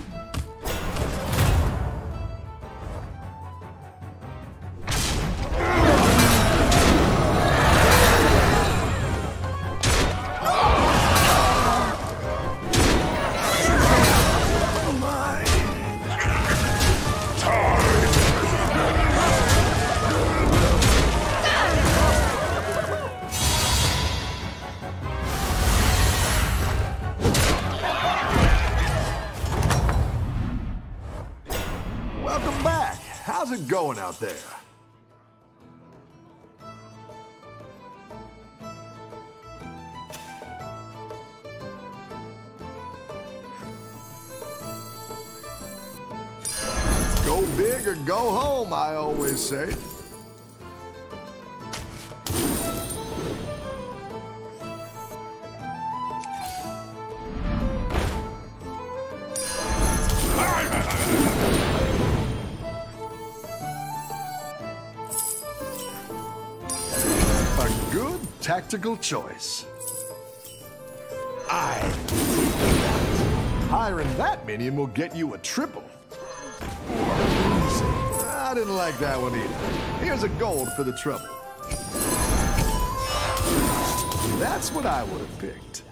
Going out there? Go big or go home, I always say. Choice. I Hiring that minion will get you a triple. I didn't like that one either. Here's a gold for the trouble. That's what I would have picked.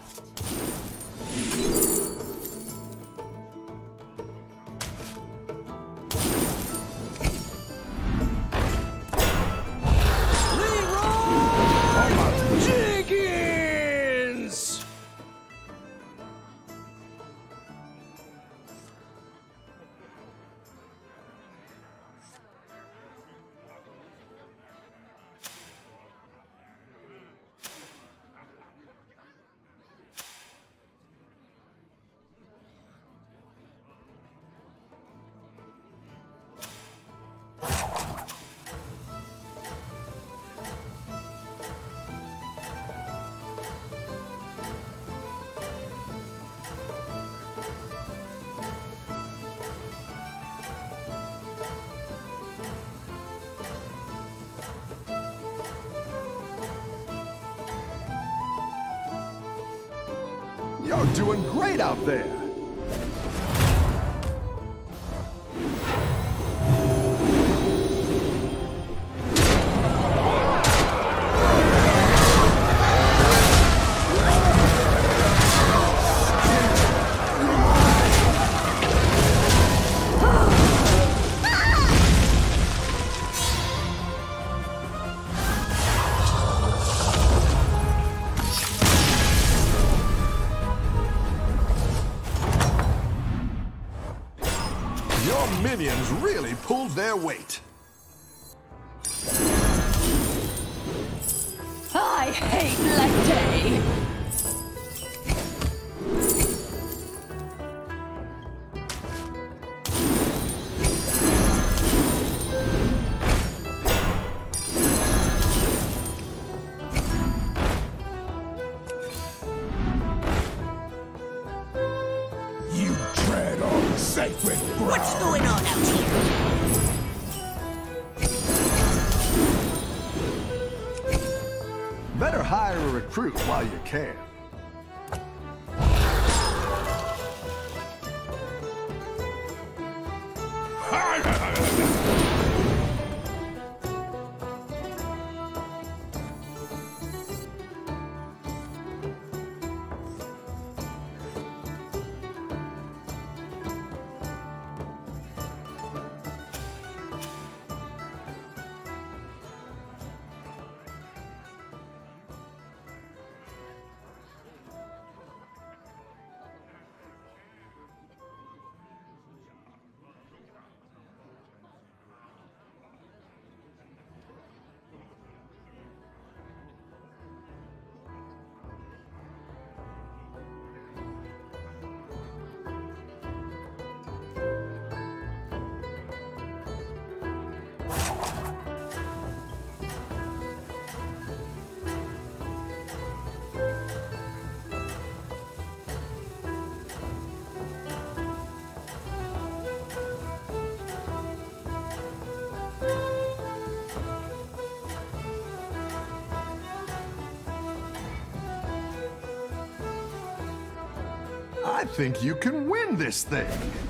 Think you can win this thing.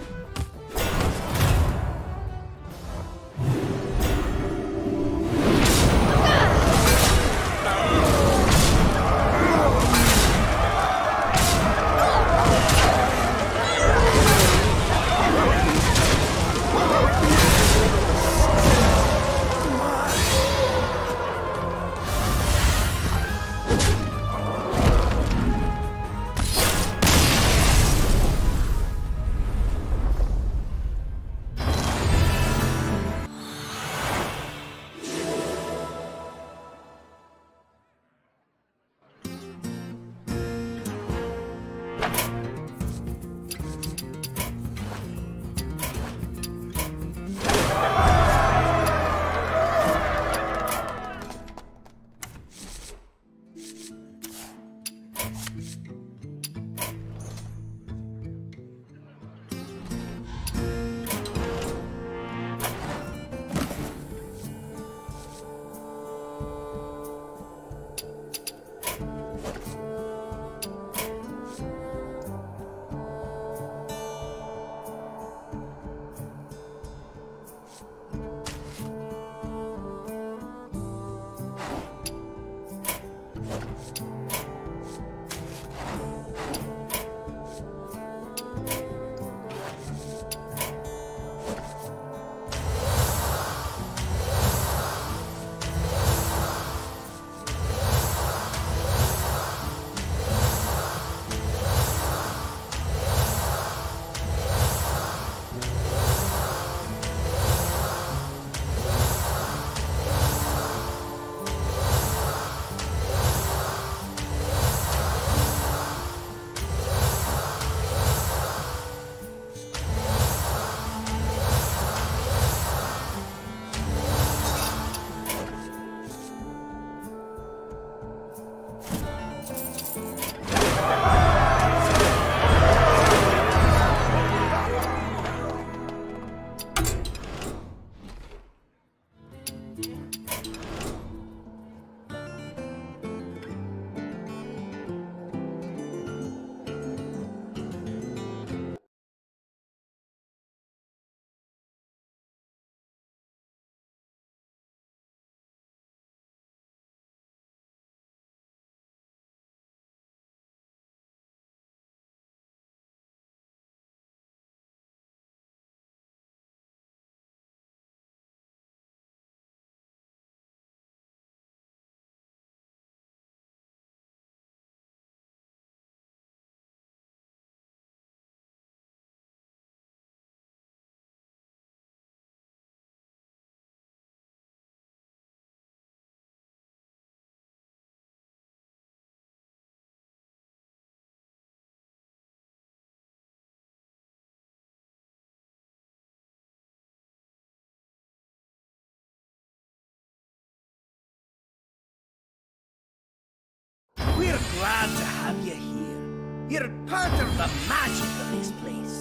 Glad to have you here. You're part of the magic of this place.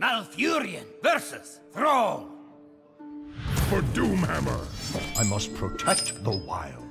Malfurion versus Thrall. For Doomhammer, I must protect the wild.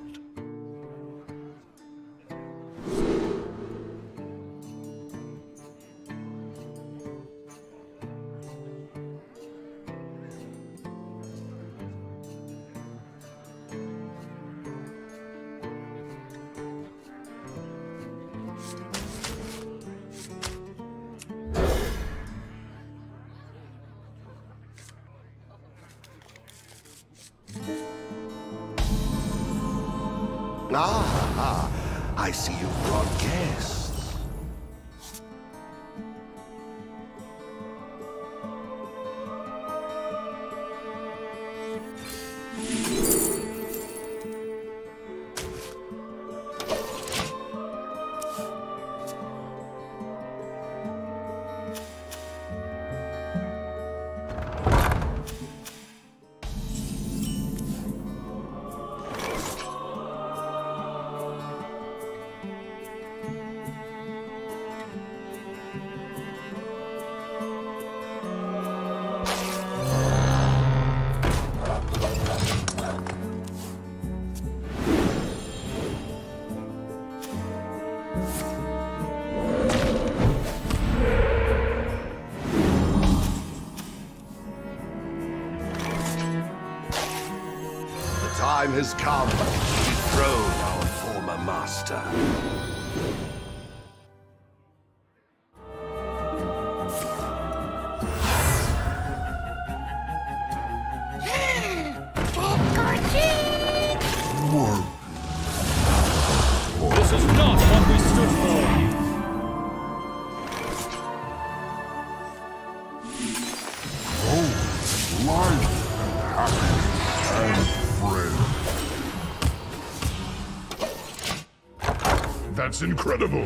It's incredible!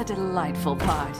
a delightful part.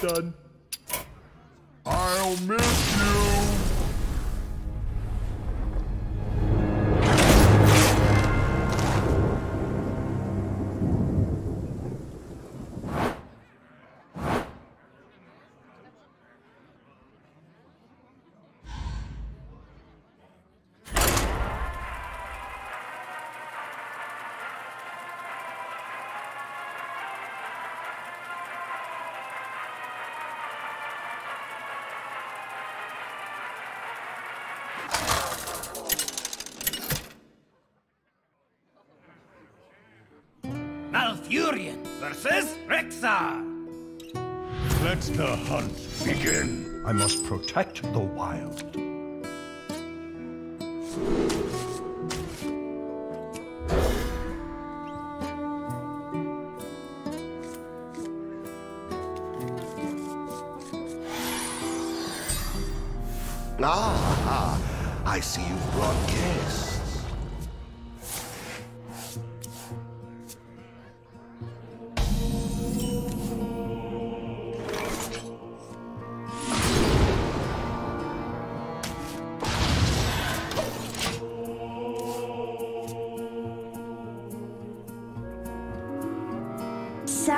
done. Urian versus Rexxar. Let the hunt begin. I must protect the wild.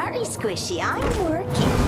sorry, Squishy. I'm working.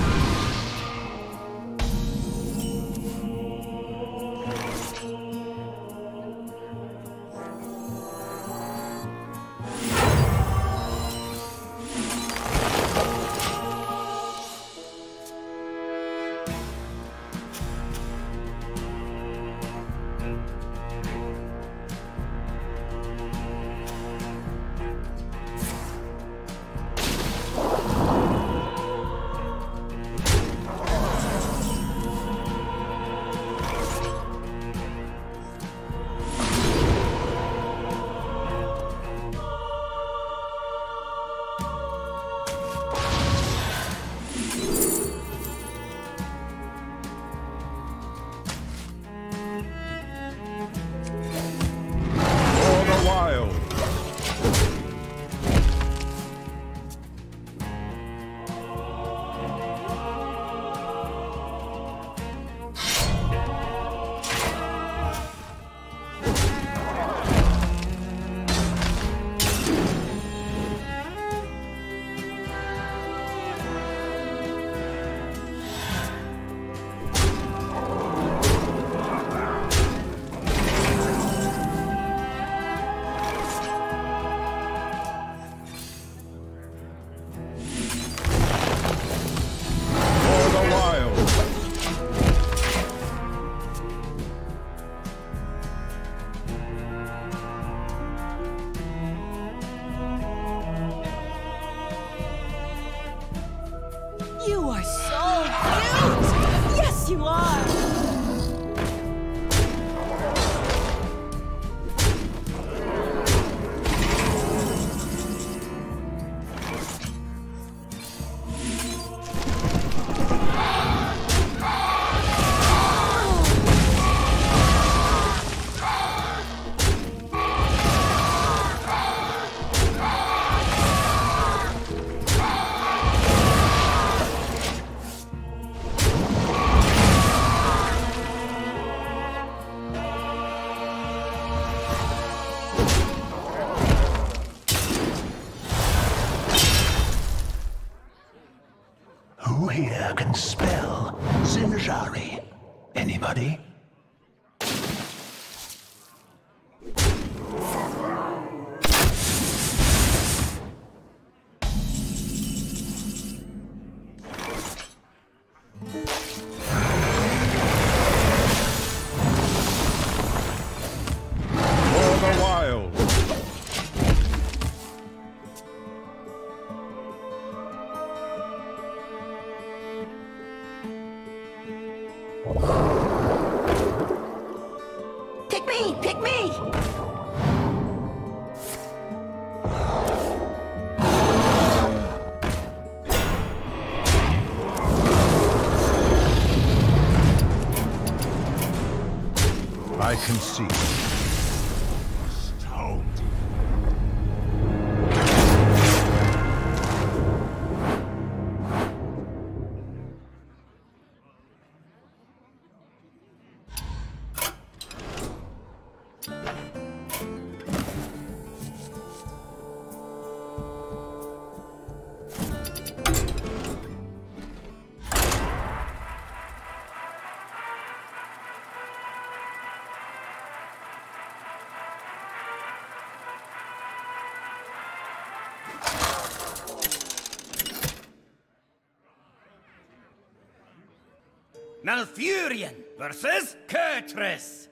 Malfurion versus Kurtrus.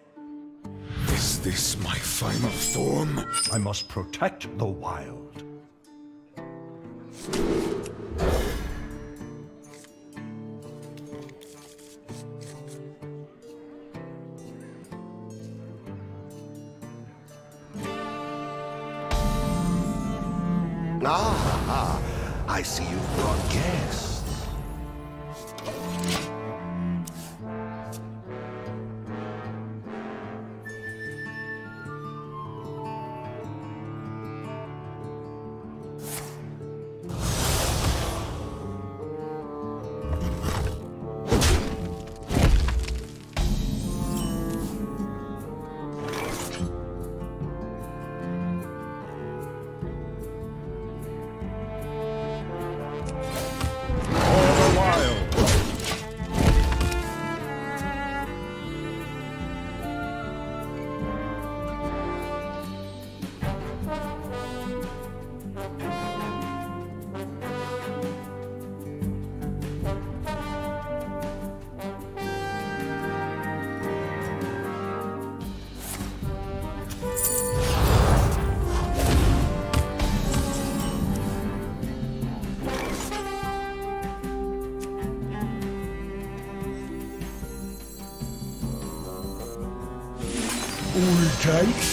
Is this my final form? I must protect the wild. Okay.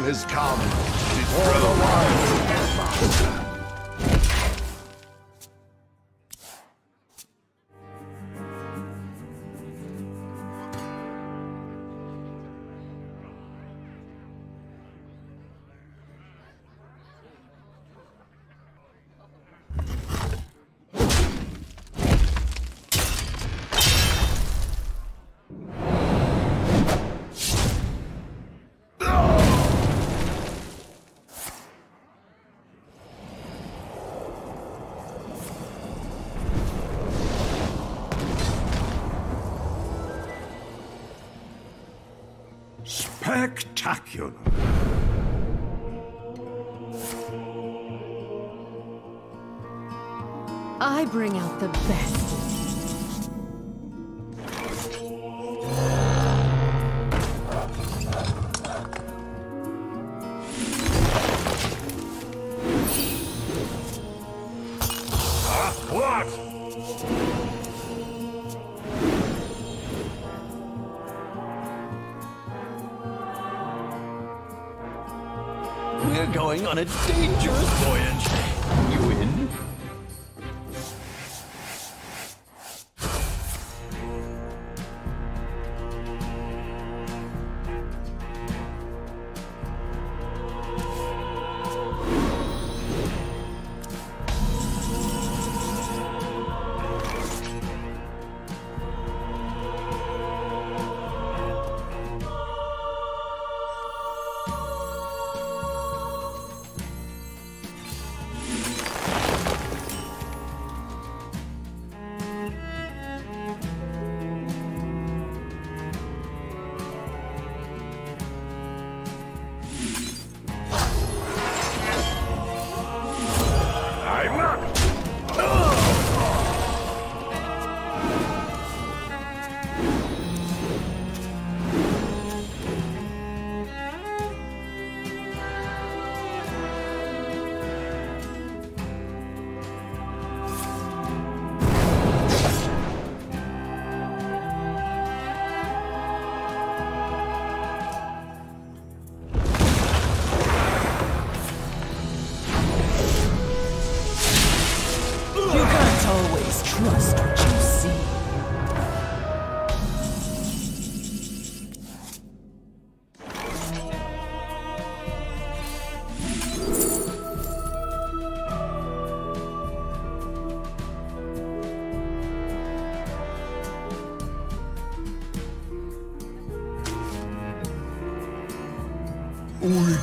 time has come. I bring out the best.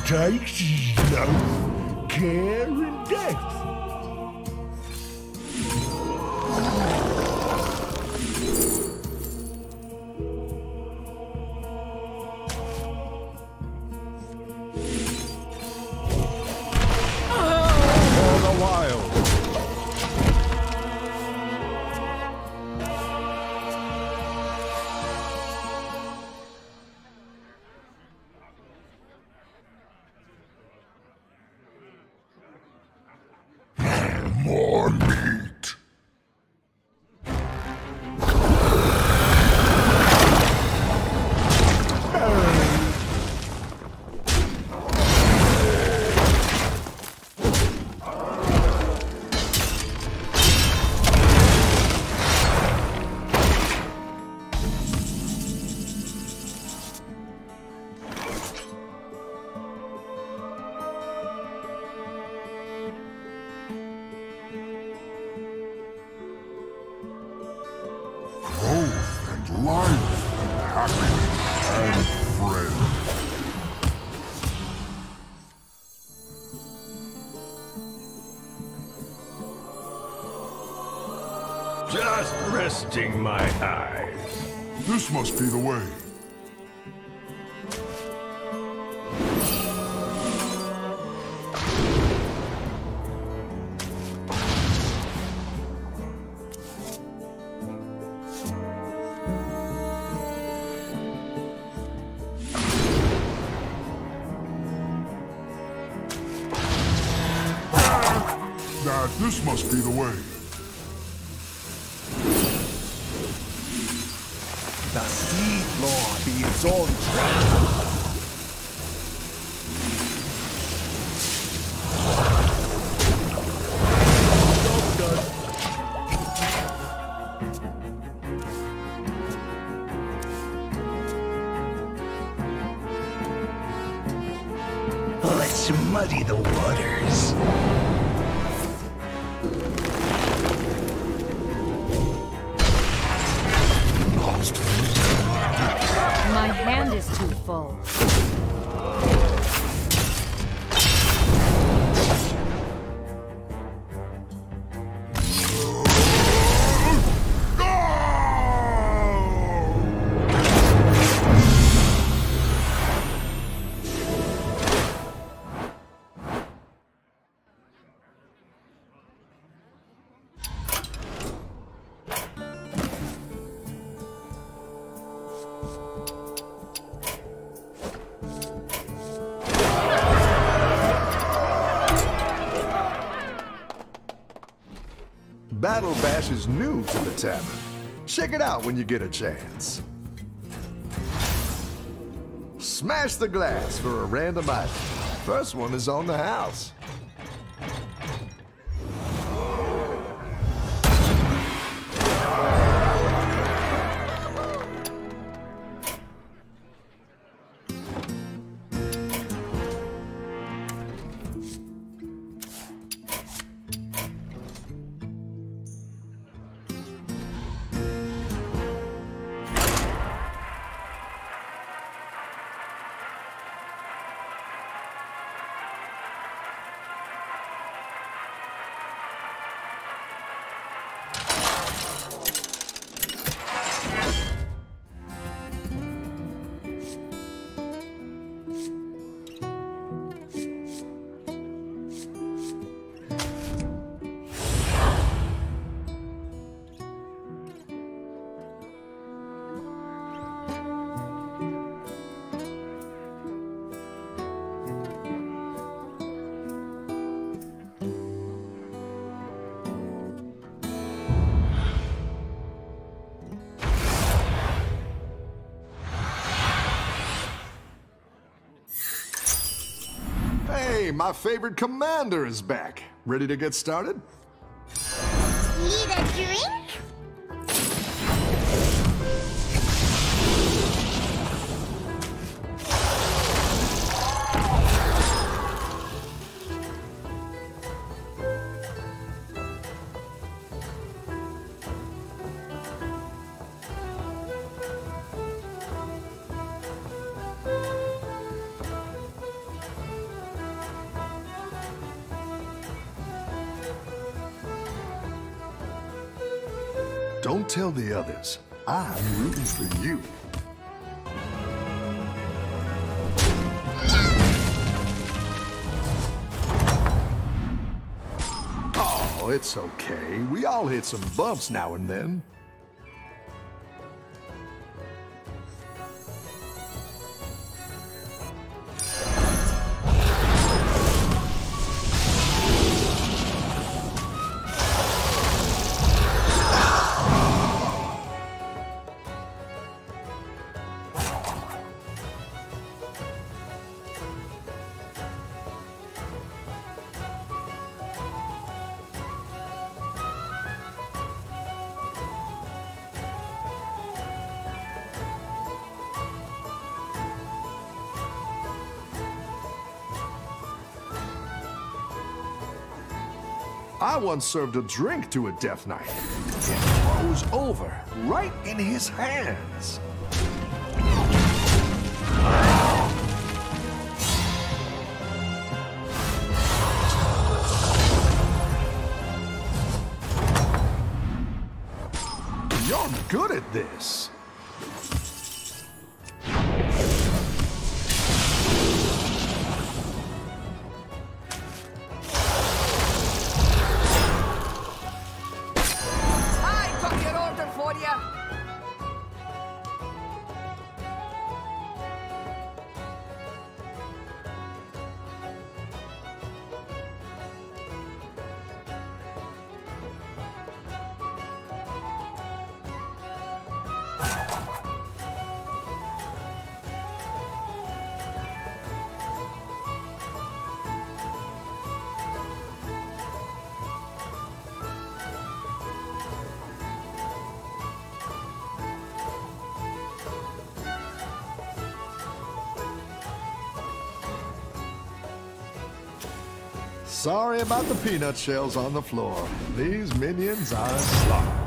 takes no care. be the way. Is new to the tavern. Check it out when you get a chance. Smash the glass for a random item. First one is on the house. My favorite commander is back. Ready to get started? Drink? Tell the others. I'm rooting for you. Oh, it's okay. We all hit some bumps now and then. Once served a drink to a Death Knight. It froze over, right in his hands. Sorry about the peanut shells on the floor. These minions are. You're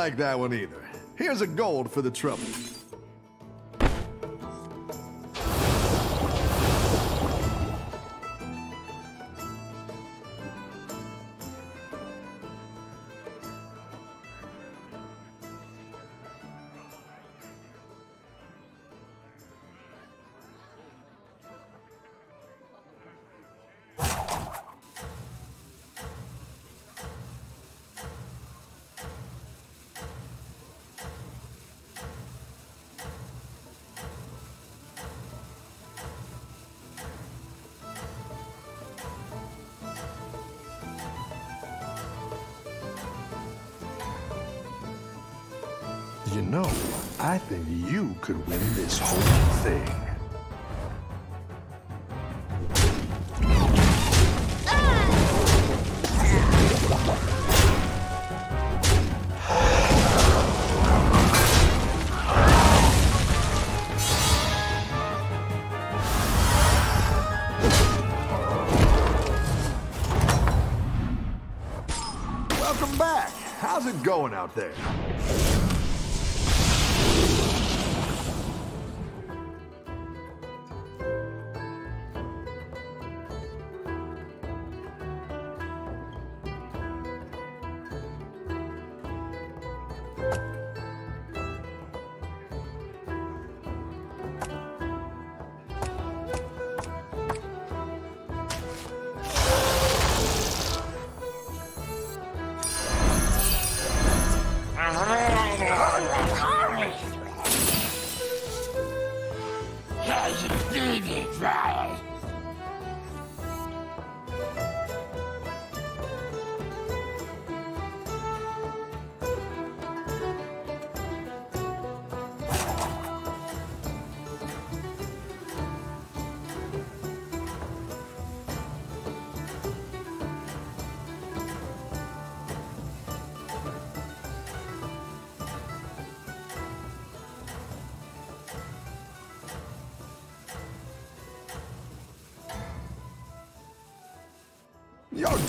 like that one either. Here's a gold for the trouble. Welcome back. How's it going out there?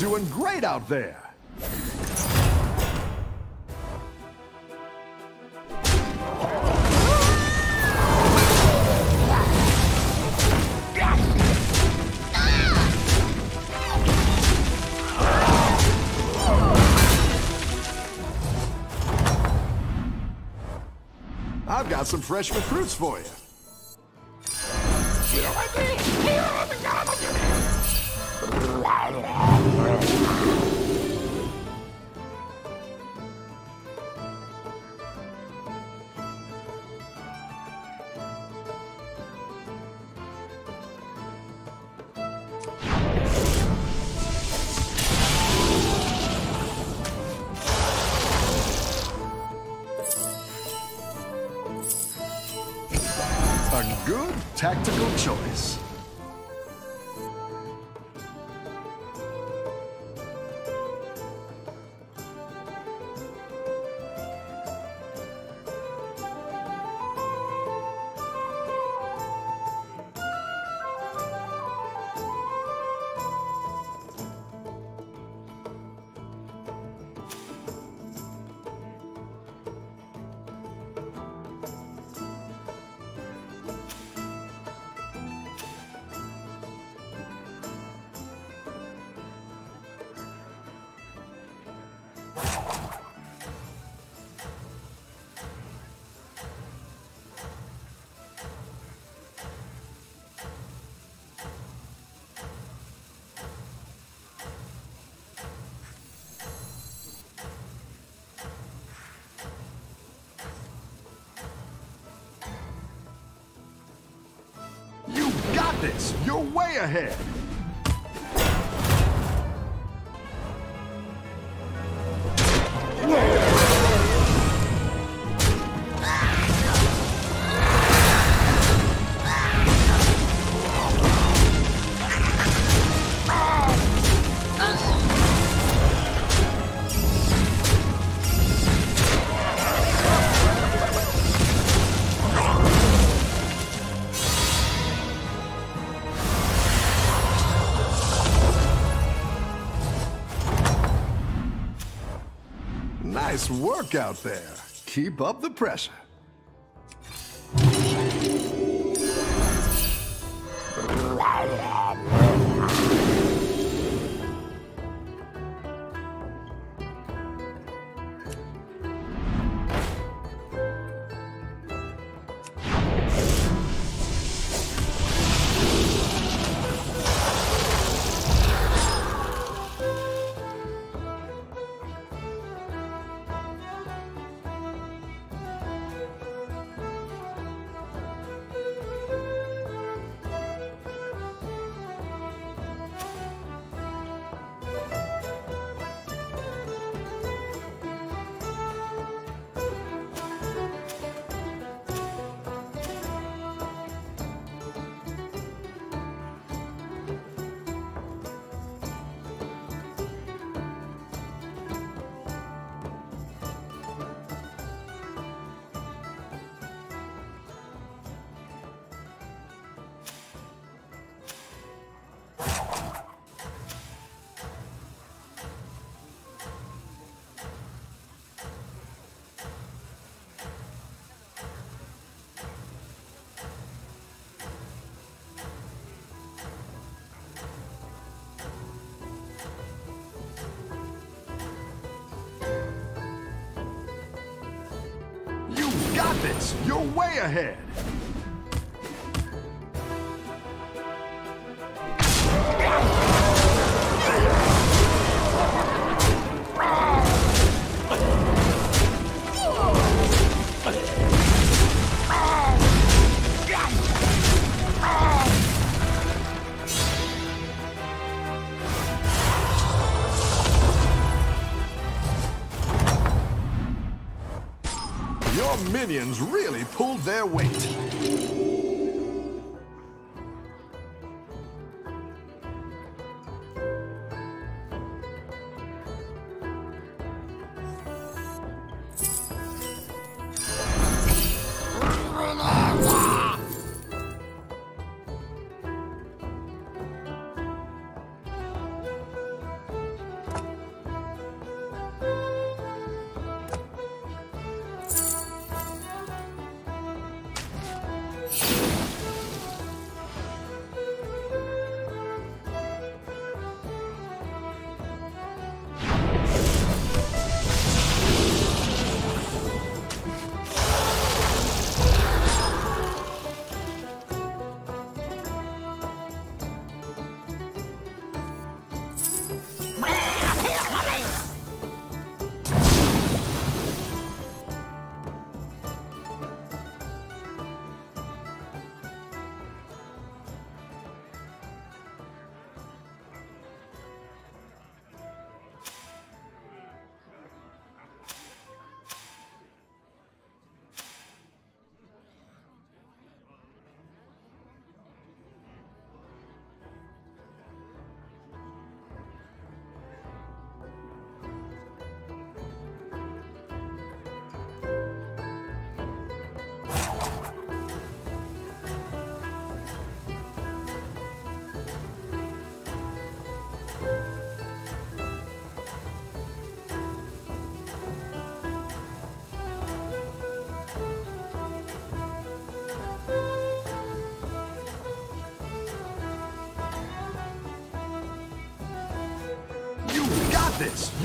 Doing great out there. I've got some fresh recruits for you. You're way ahead! Work out there. Keep up the pressure. Really pulled their weight.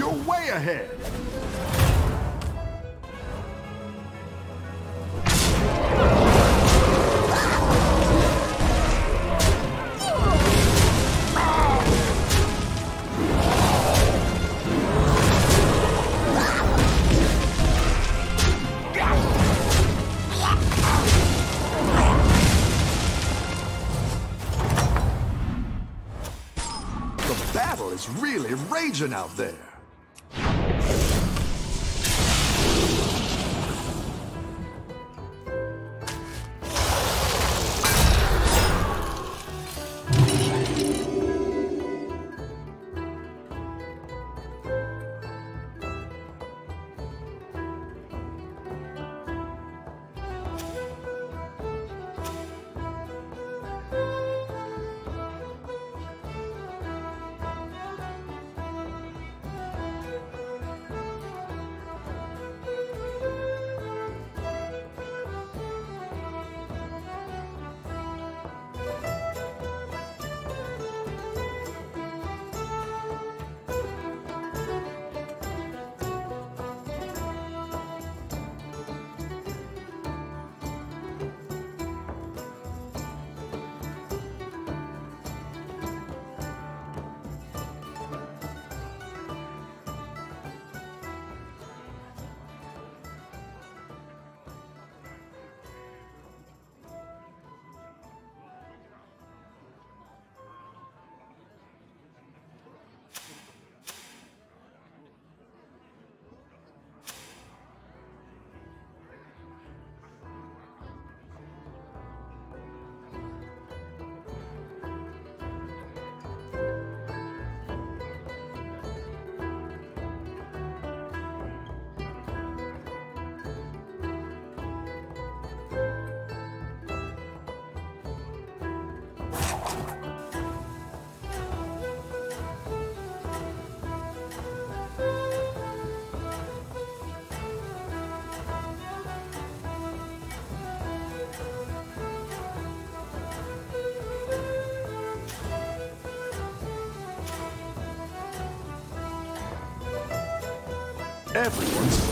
You're way ahead! The battle is really raging out there. Everyone's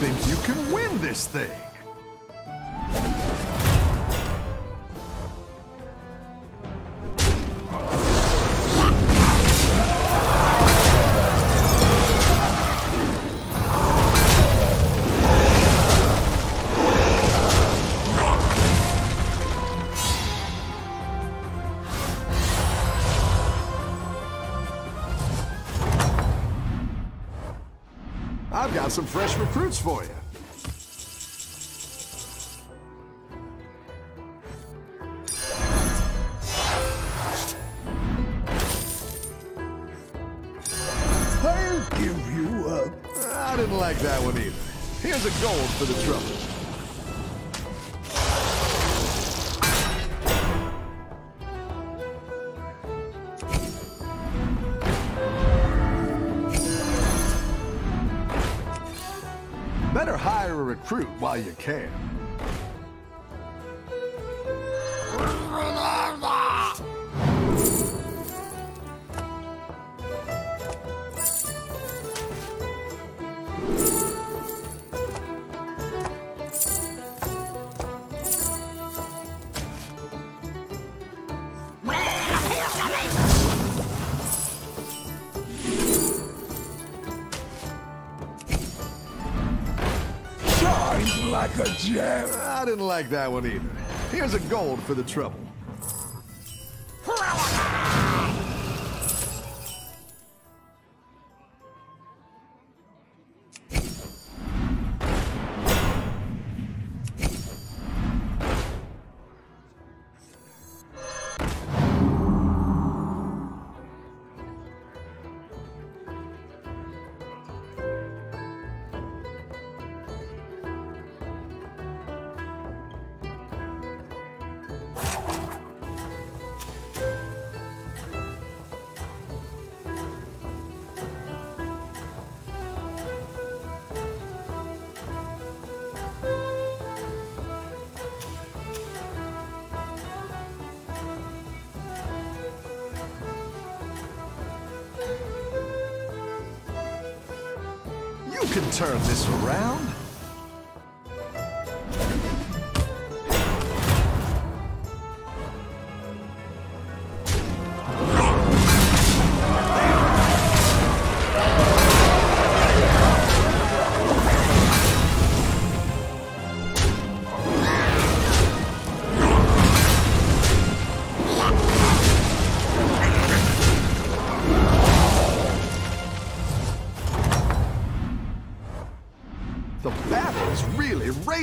Think you can win this thing. Got some fresh recruits for you. I'll give you a... I didn't like that one either. Here's a gold for the trouble. A recruit while you can. Didn't like that one either. Here's a gold for the trouble.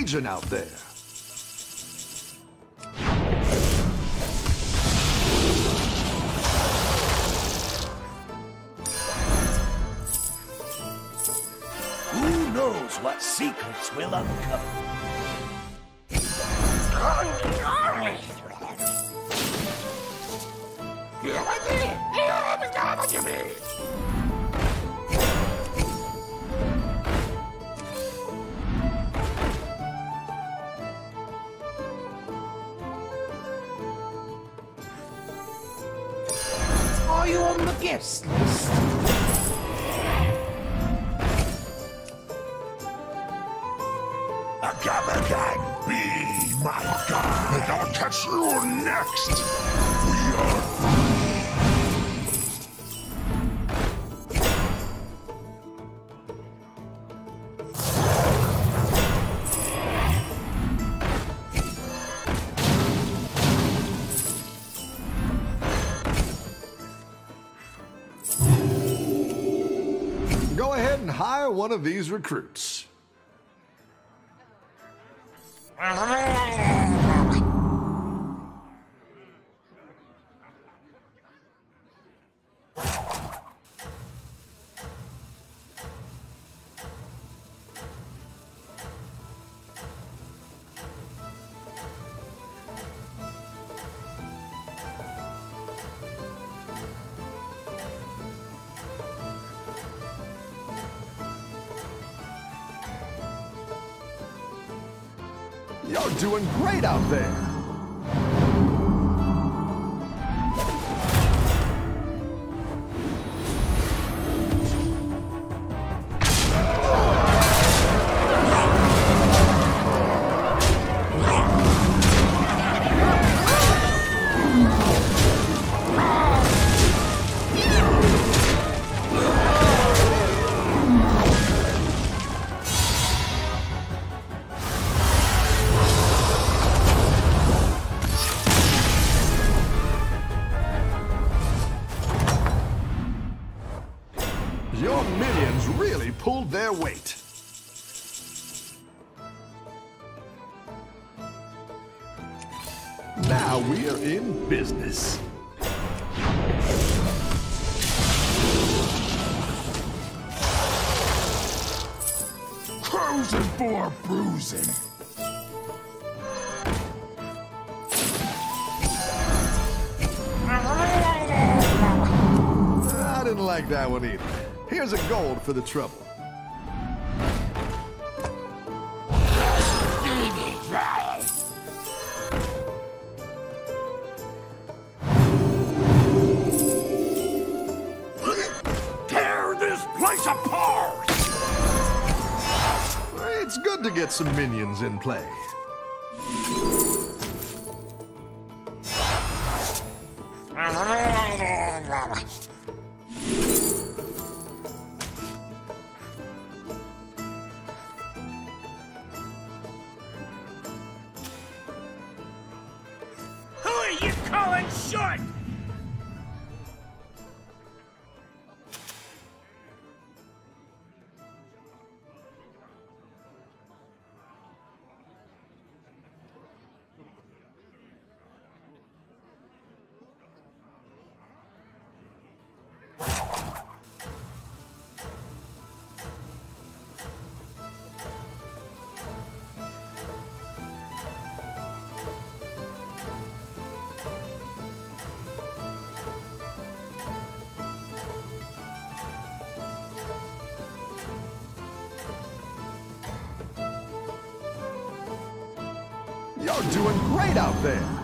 legion out there. one of these recruits. for the trouble. It's good to get some minions in play. you calling short? out there.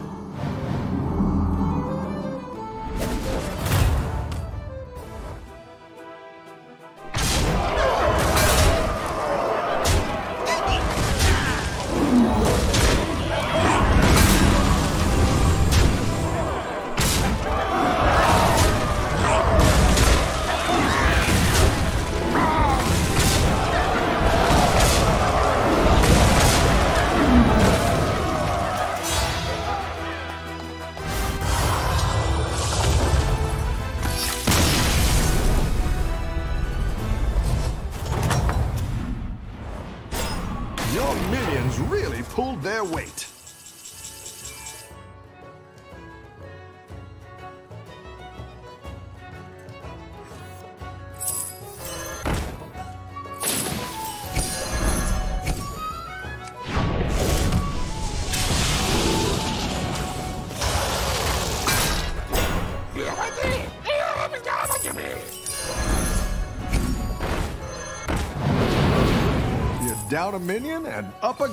Down a minion and up a.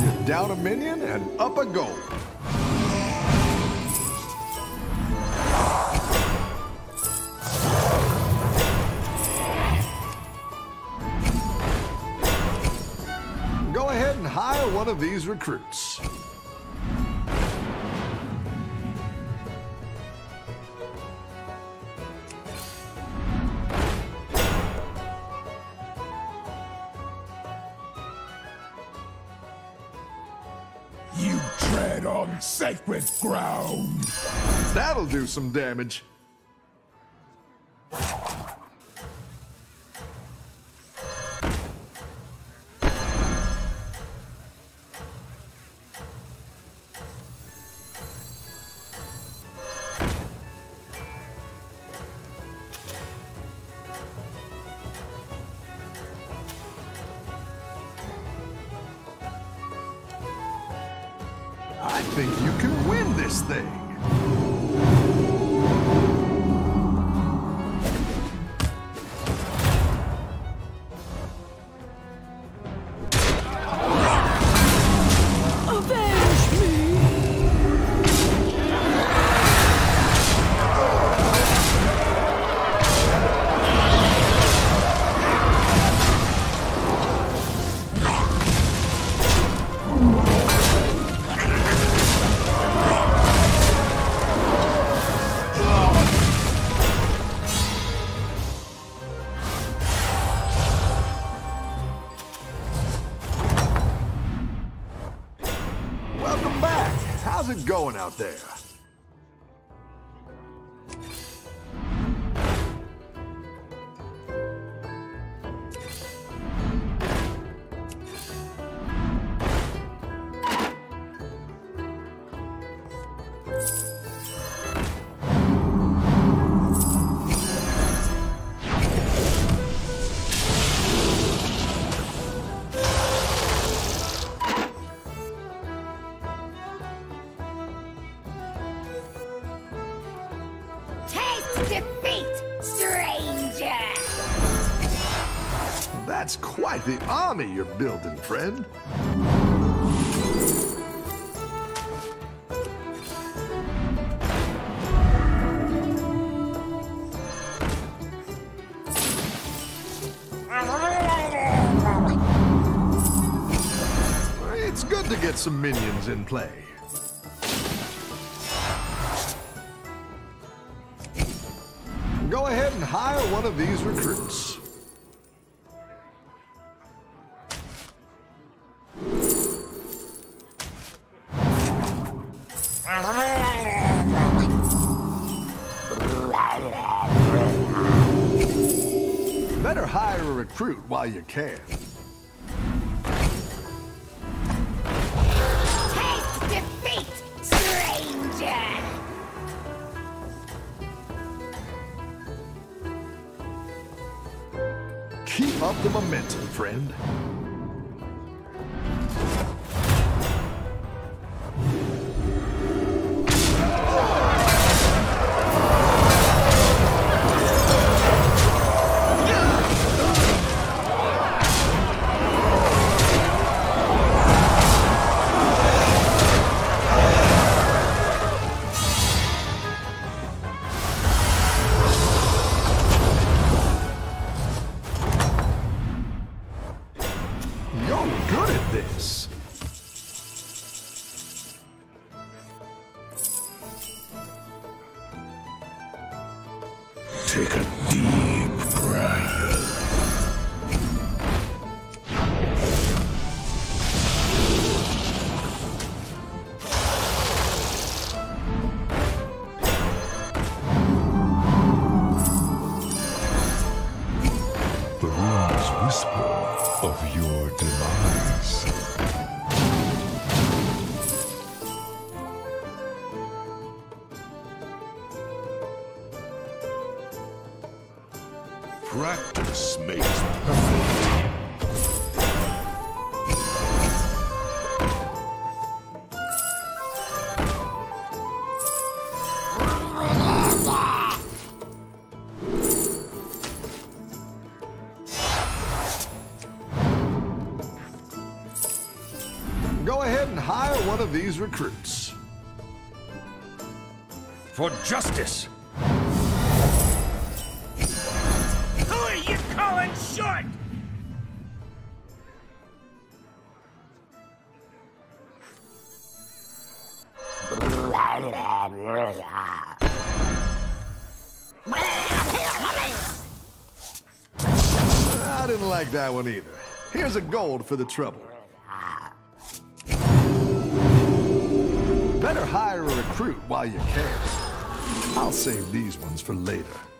You're down a minion and up a gold. Go ahead and hire one of these recruits. Some damage. Army you're building, friend. It's good to get some minions in play. Go ahead and hire one of these recruits. Friend. These recruits. For justice! Who are you calling short? I didn't like that one either. Here's a gold for the trouble. While you can. I'll save these ones for later.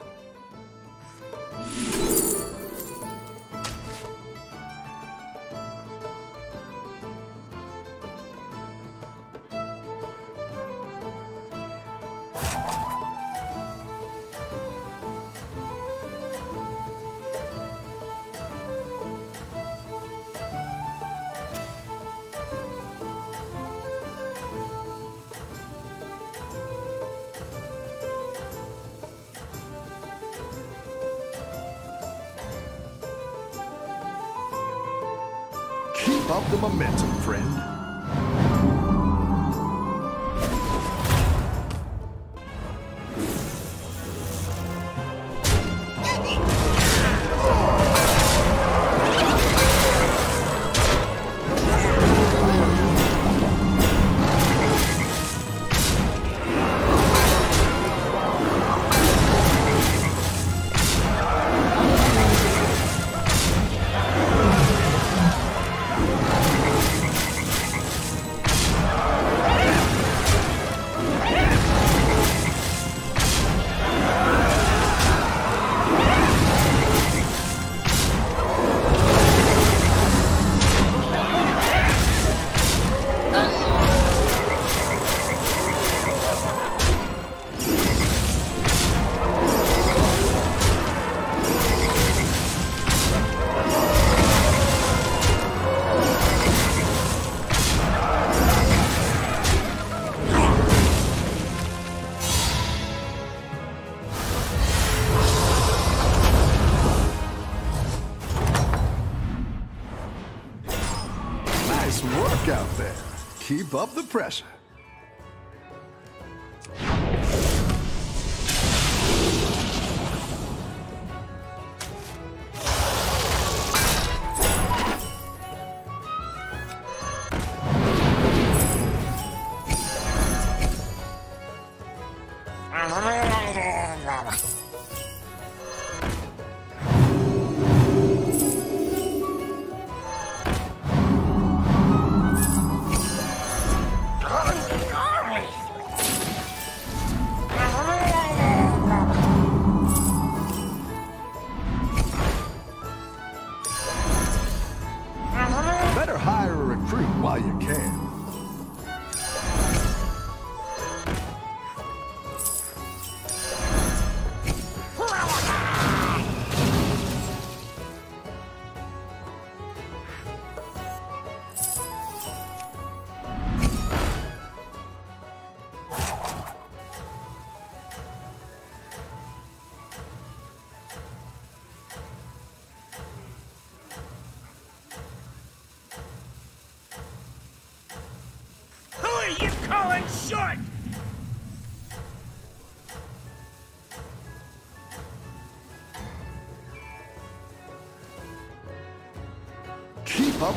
Up the pressure.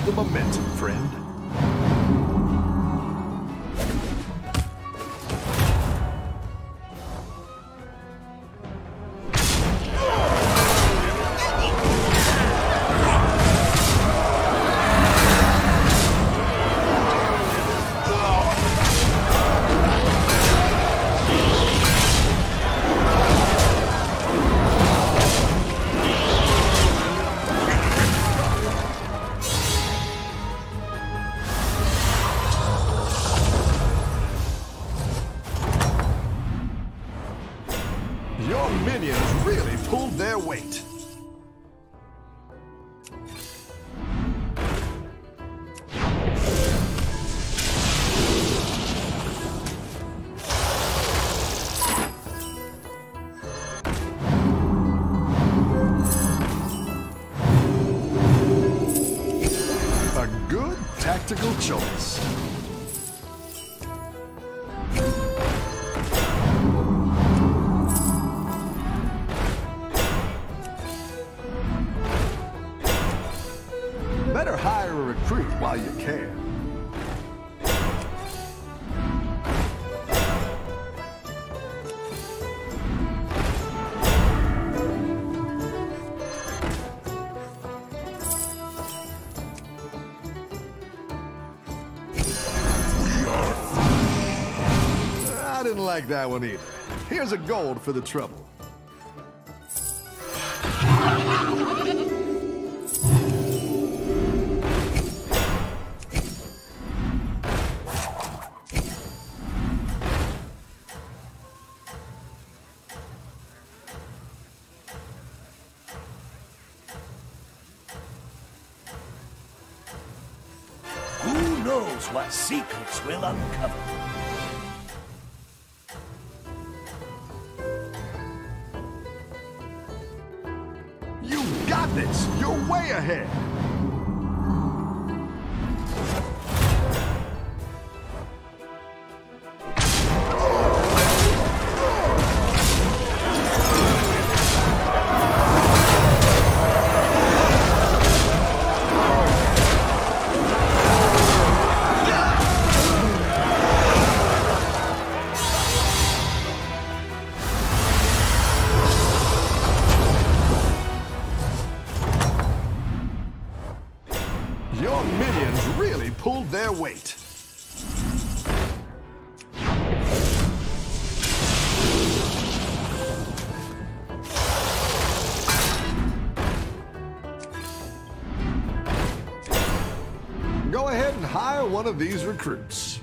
The momentum, friend. Like that one either. Here's a gold for the trouble. One of these recruits.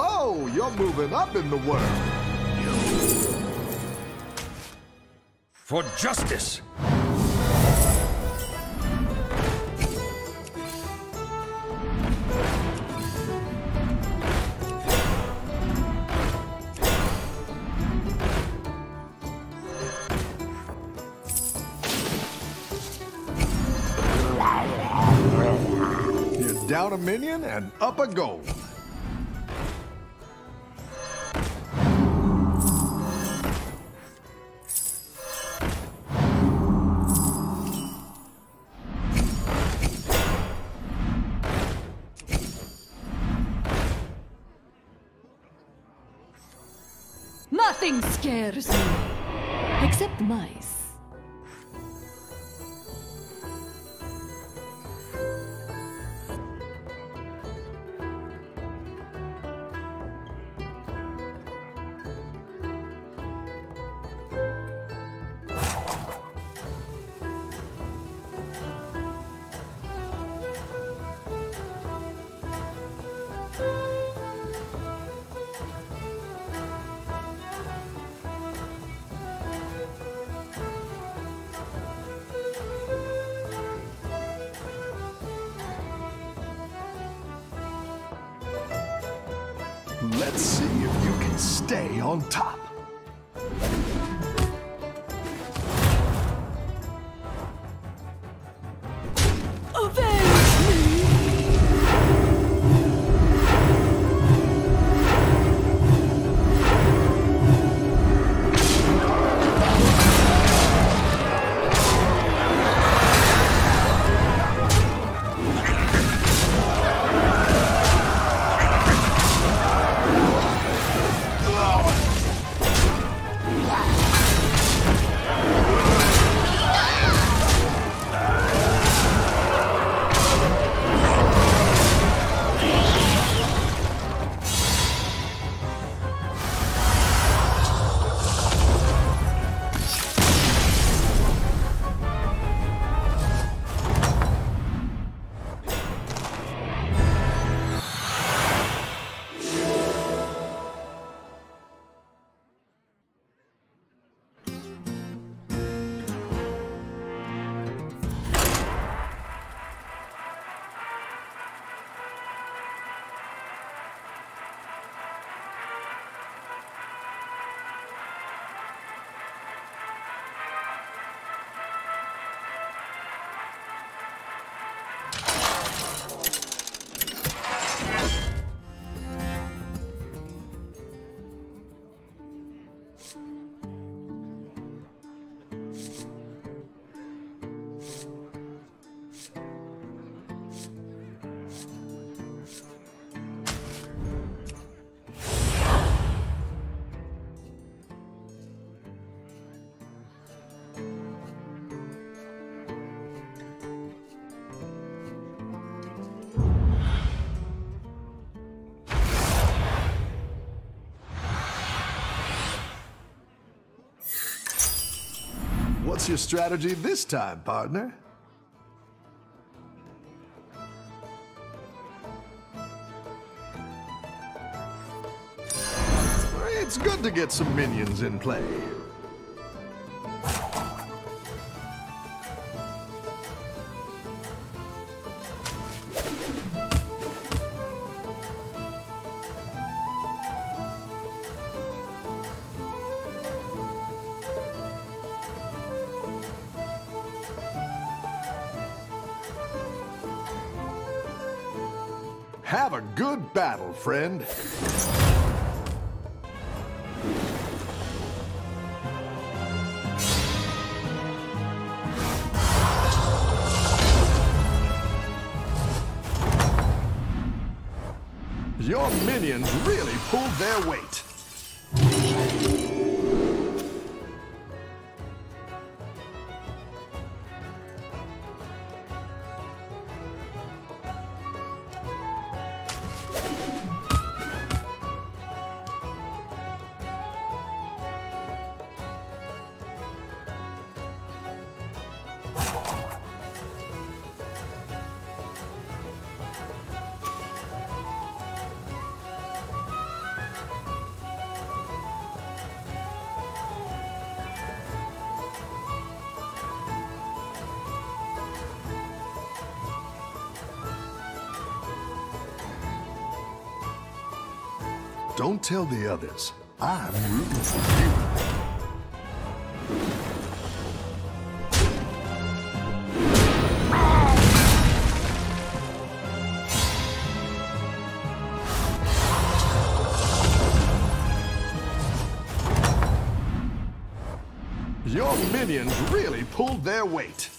Oh! You're moving up in the world. For justice! Down a minion and up a gold. What's your strategy this time, partner? It's good to get some minions in play. Battle, friend. Your minions really pulled their weight. Tell the others. I'm rooting for you. Your minions really pulled their weight.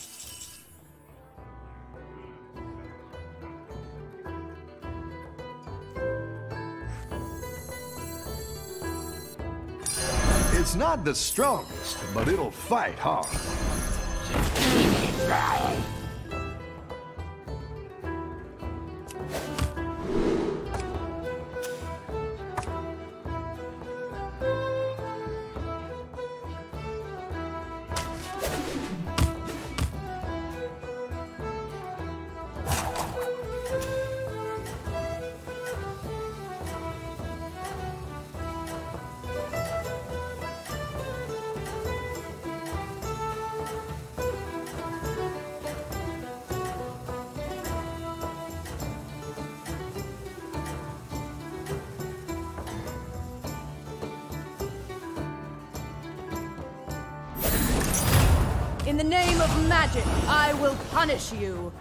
Not the strongest, but it'll fight hard. You.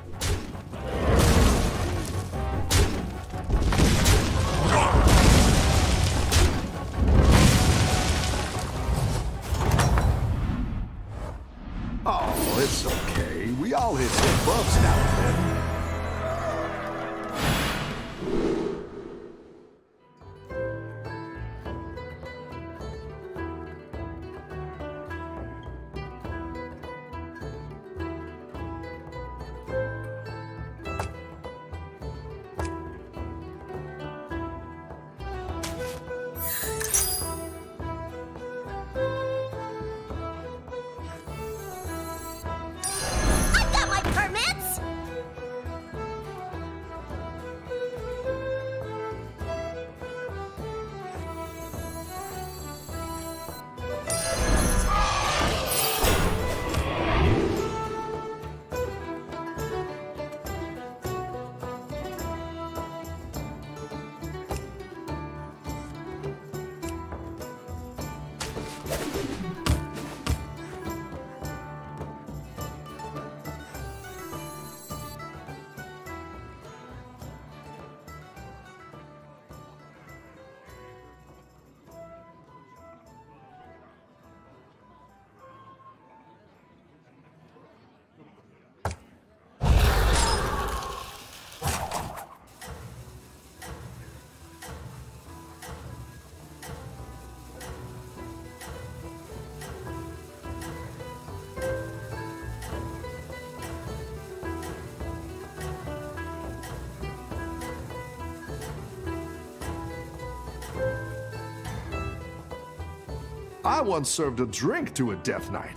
I once served a drink to a Death Knight.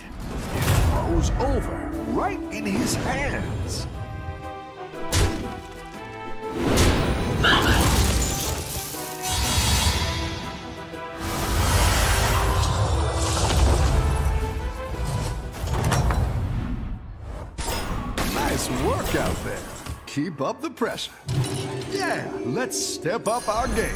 It froze over, right in his hands. Nice work out there. Keep up the pressure. Yeah, let's step up our game.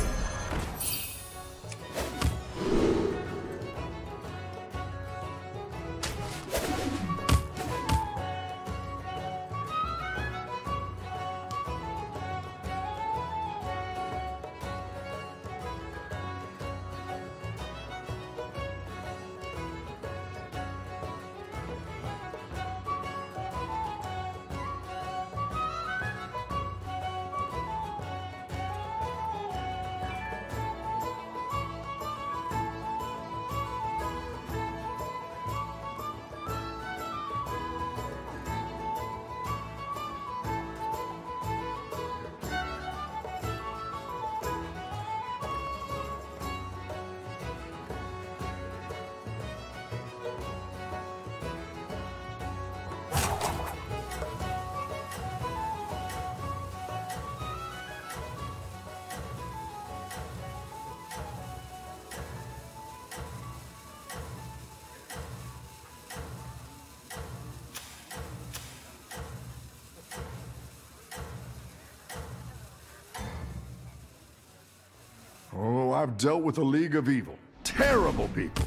Dealt with a league of evil. Terrible people.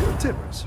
Good tippers.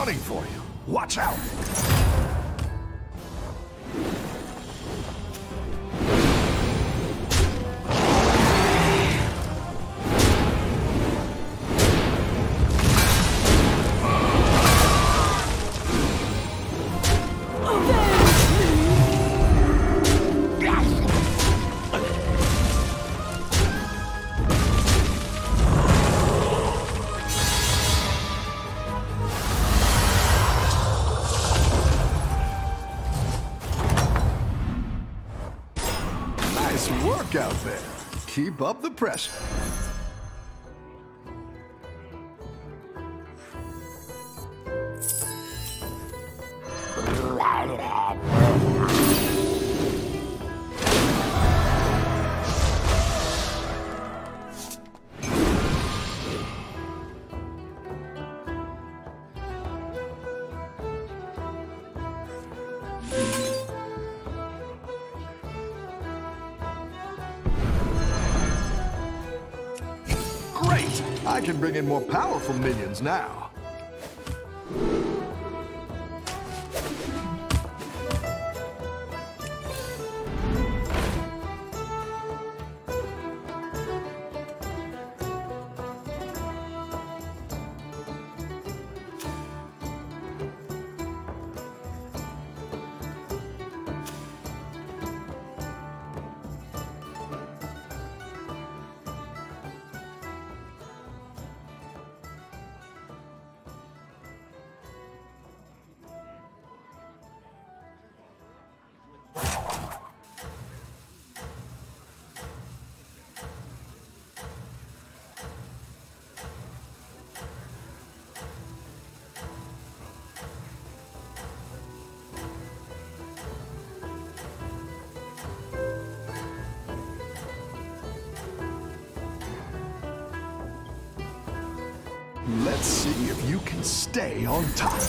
Gunning for you. Watch out! Up the pressure. More powerful minions now. long time.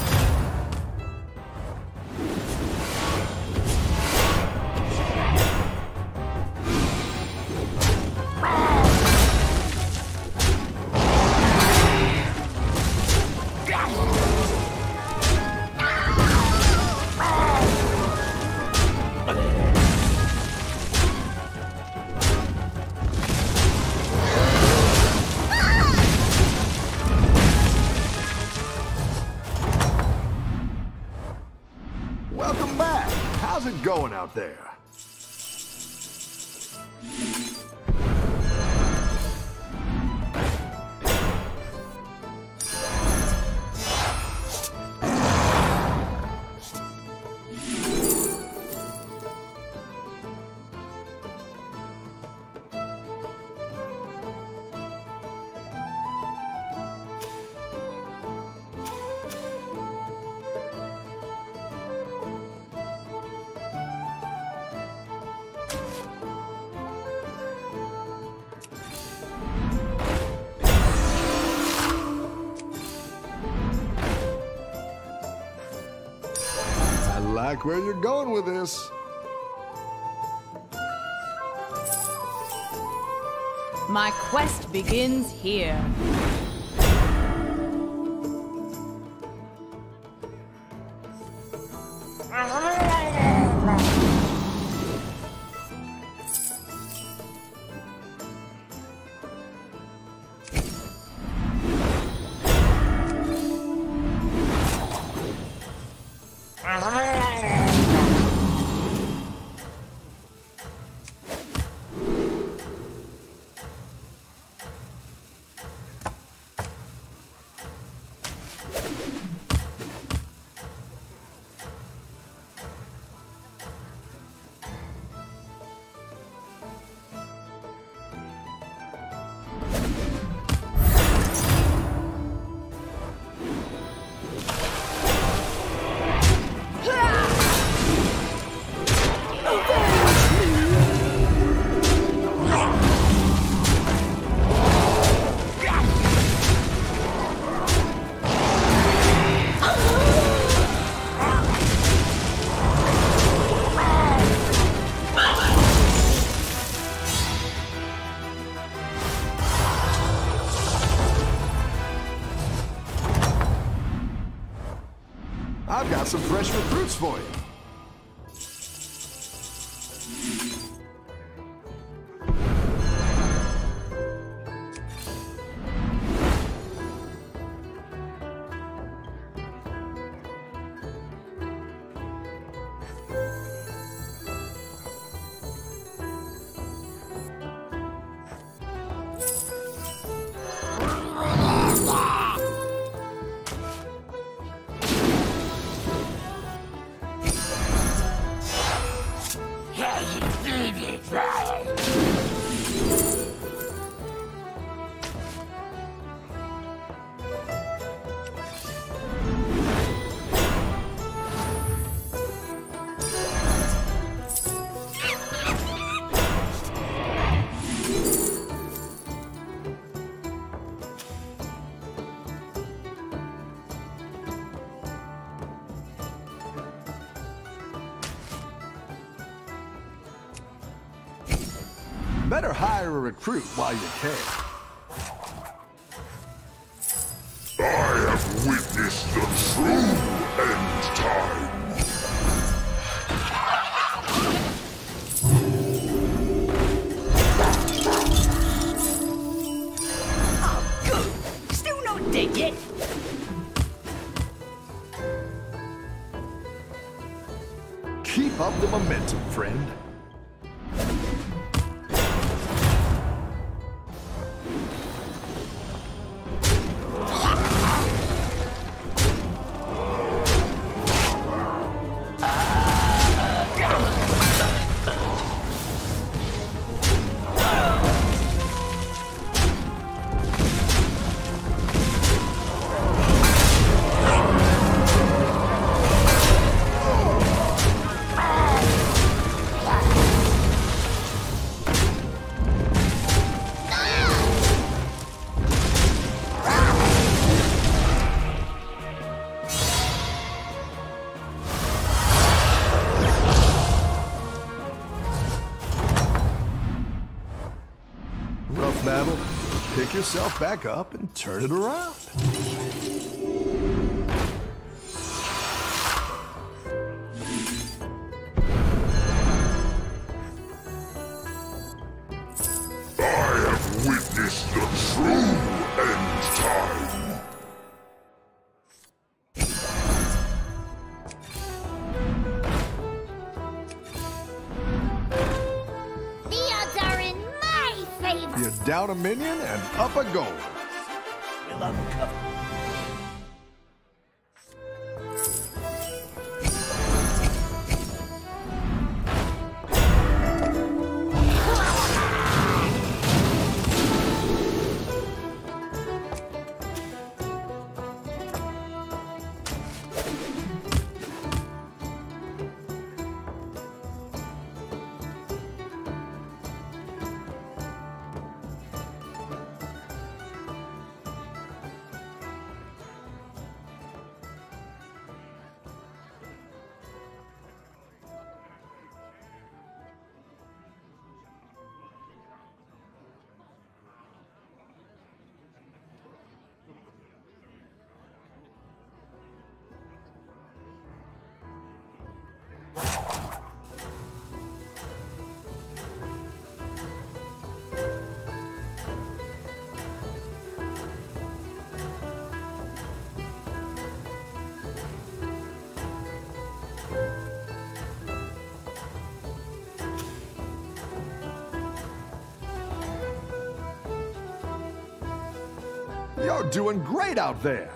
like where you're going with this. My quest begins here. void. recruit while you can. Yourself back up and turn it around. I have witnessed the true end time. The odds are in my favor. You're down a minion and up a gold. Doing great out there.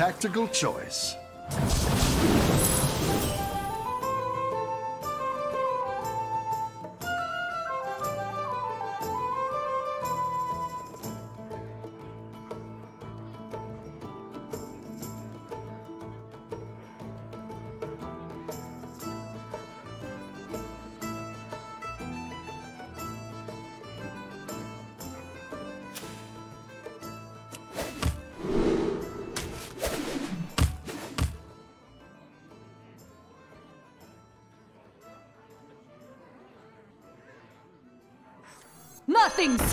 Tactical choice.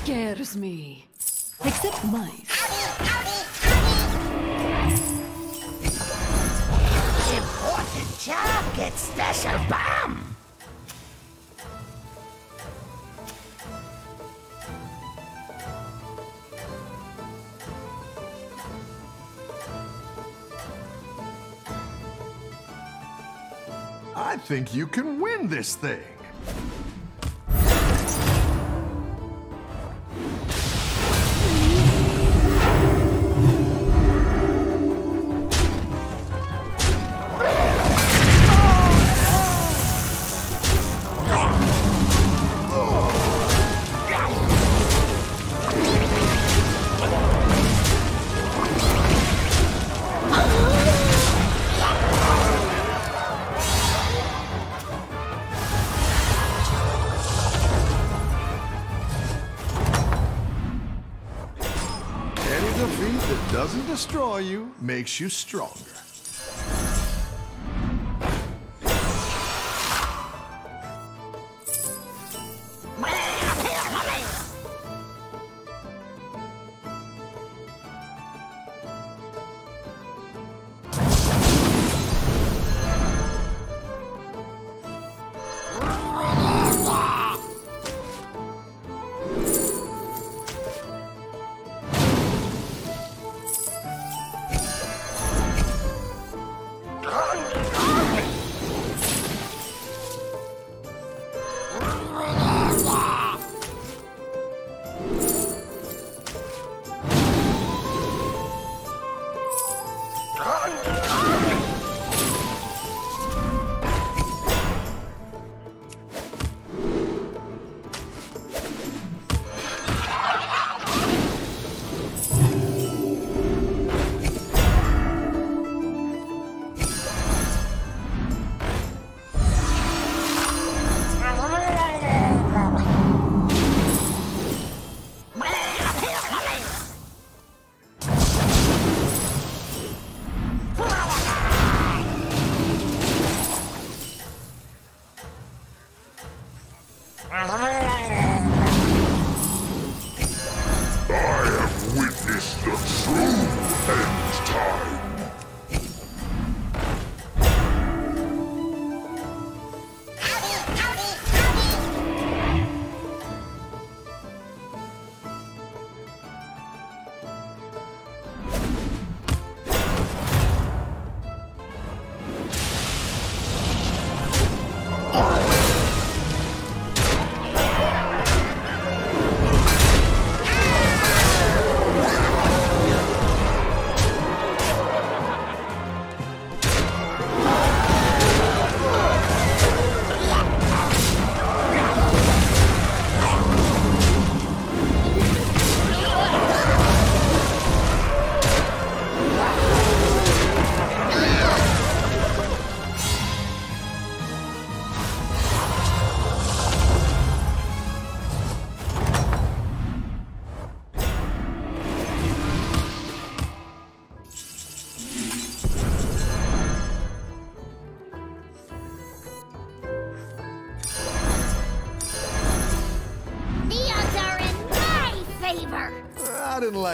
Scares me. Except mice. Important job gets special bomb. I think you can win this thing. Makes you stronger.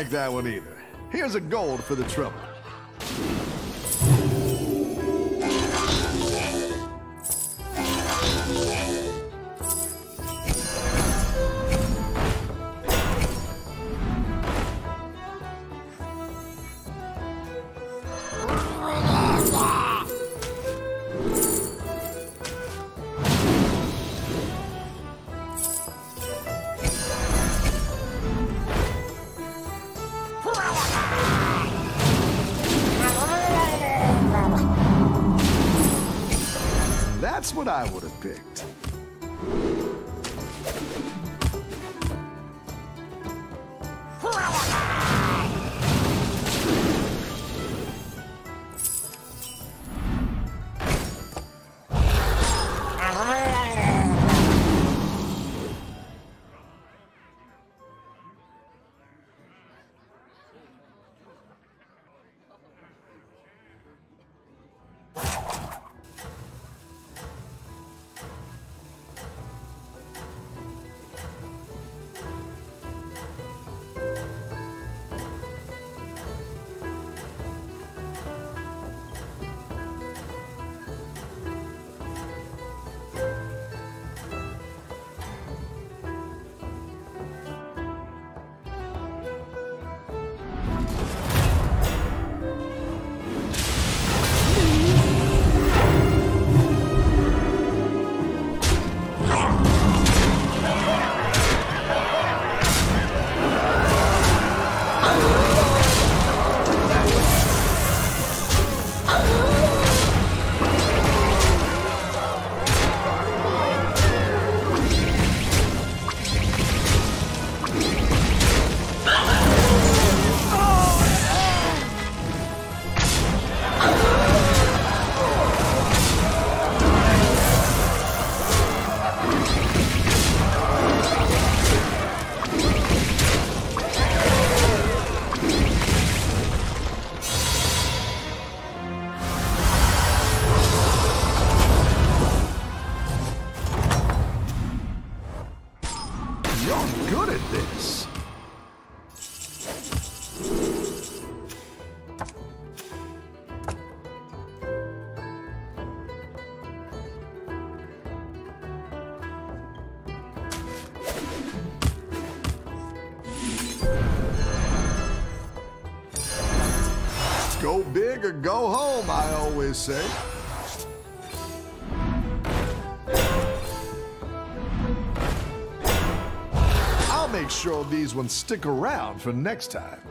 Like that one either. Here's a gold for the trouble. What I go home, I always say. I'll make sure these ones stick around for next time.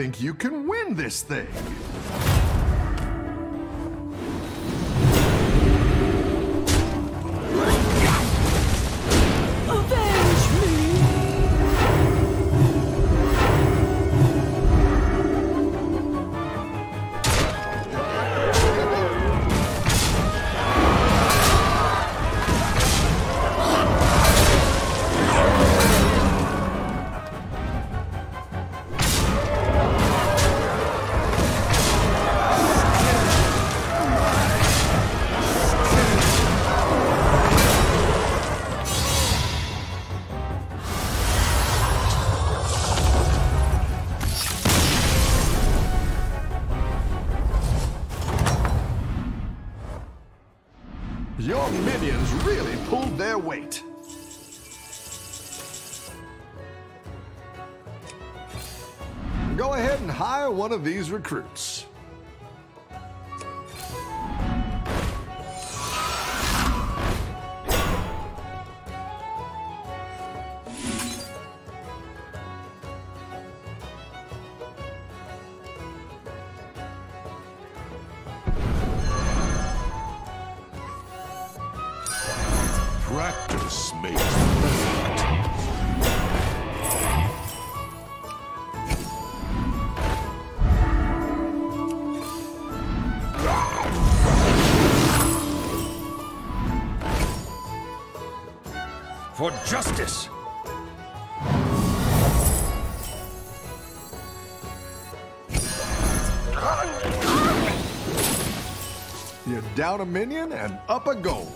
Think you can win this thing. Of these recruits. For justice! You're down a minion and up a gold.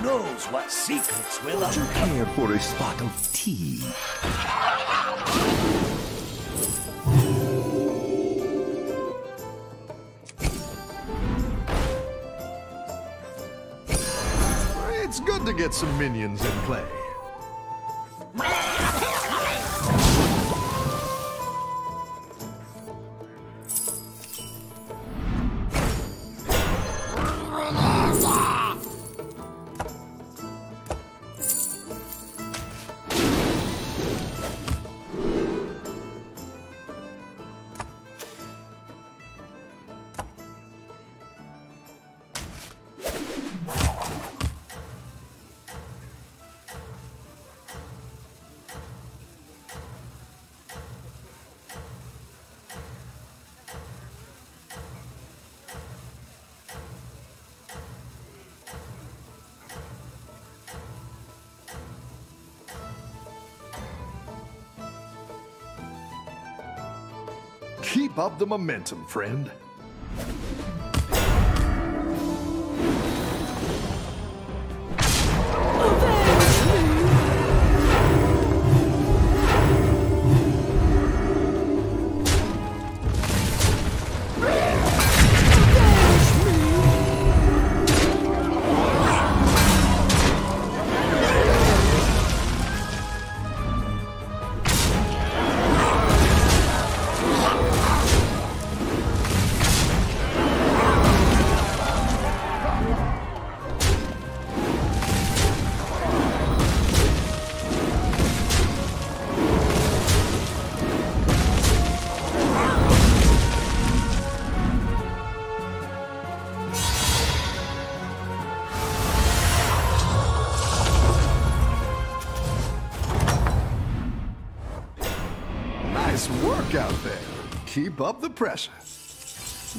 Who knows what secrets will Would you care for a spot of tea? It's good to get some minions in play. Up the momentum, friend.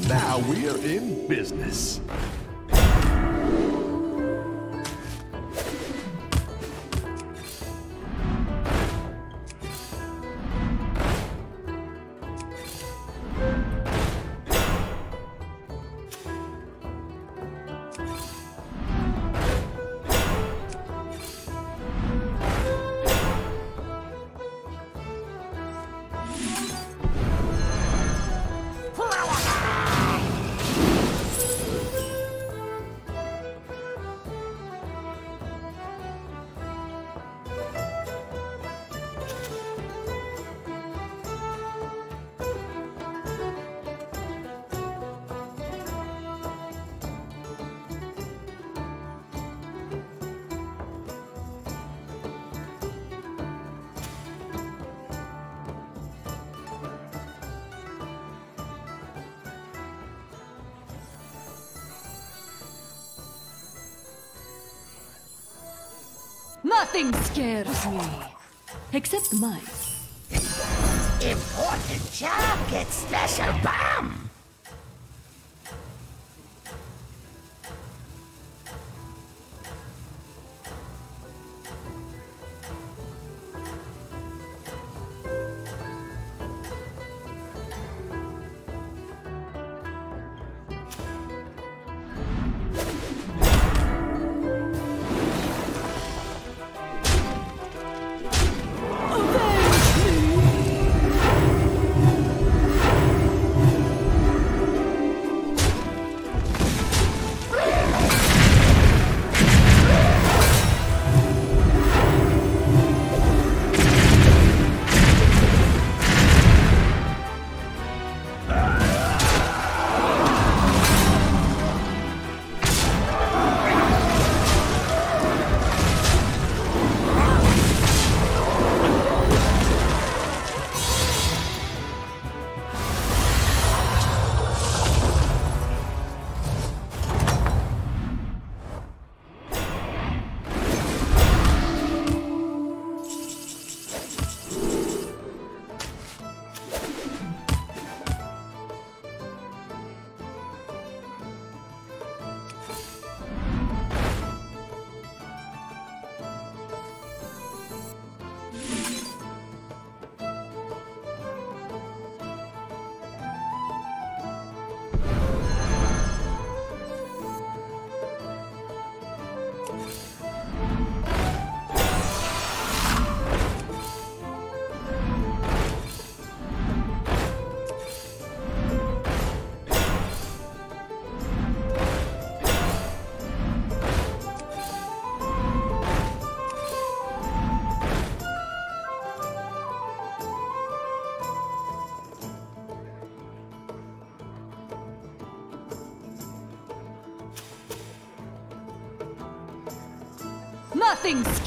Now we're in business.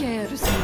Nothing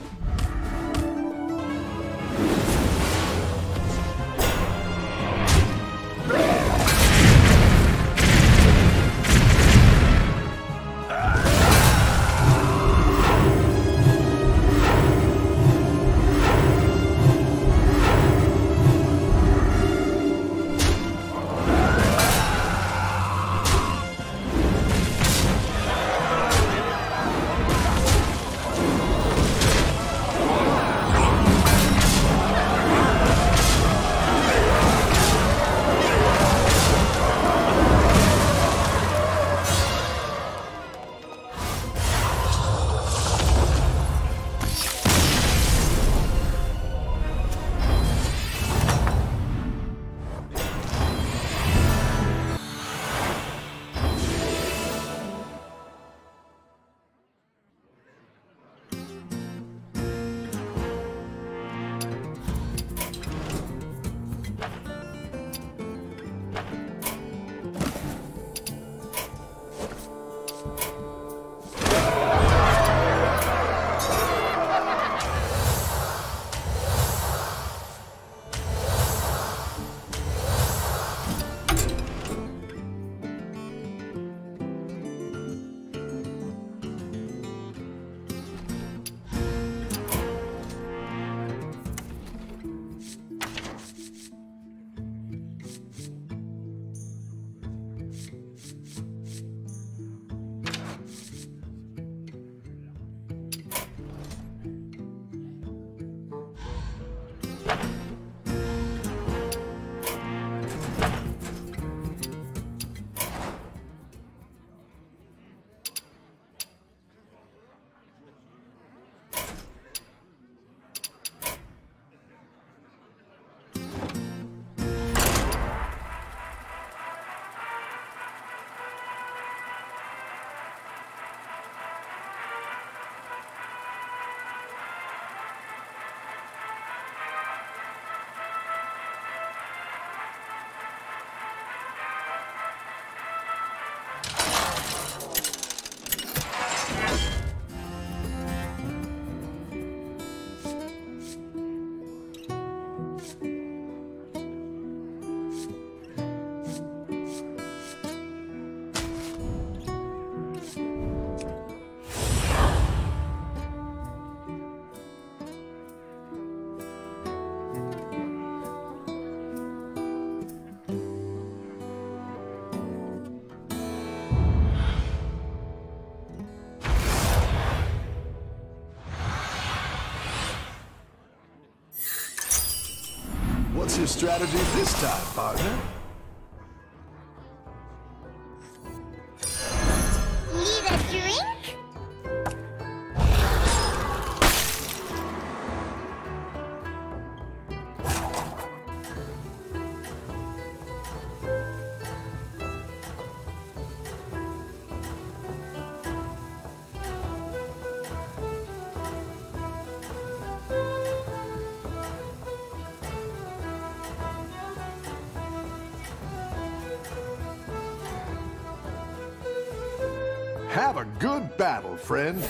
Strategy this time, partner? Battle, friend.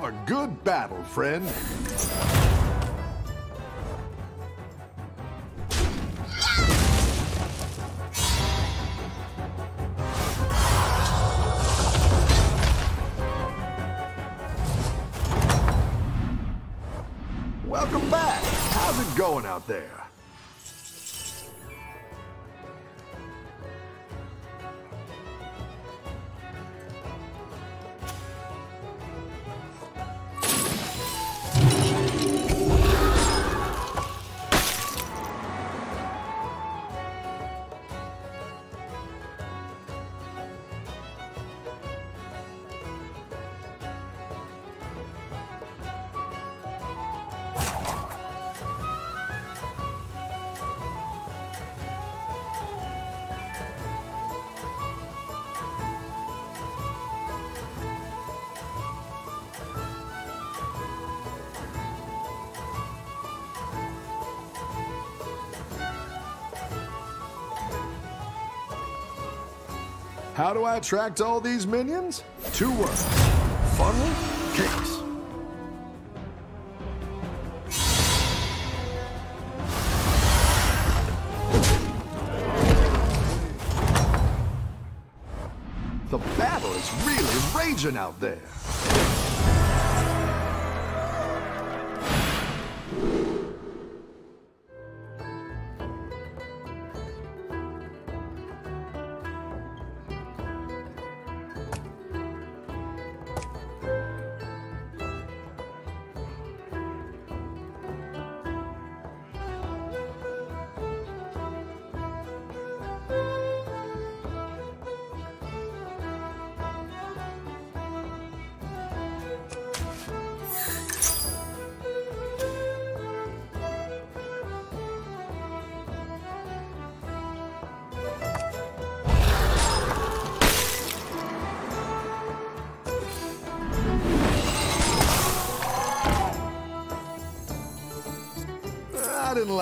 Have a good battle, friend. Welcome back. How's it going out there? How do I attract all these minions? Two words. Funnel cakes. The battle is really raging out there.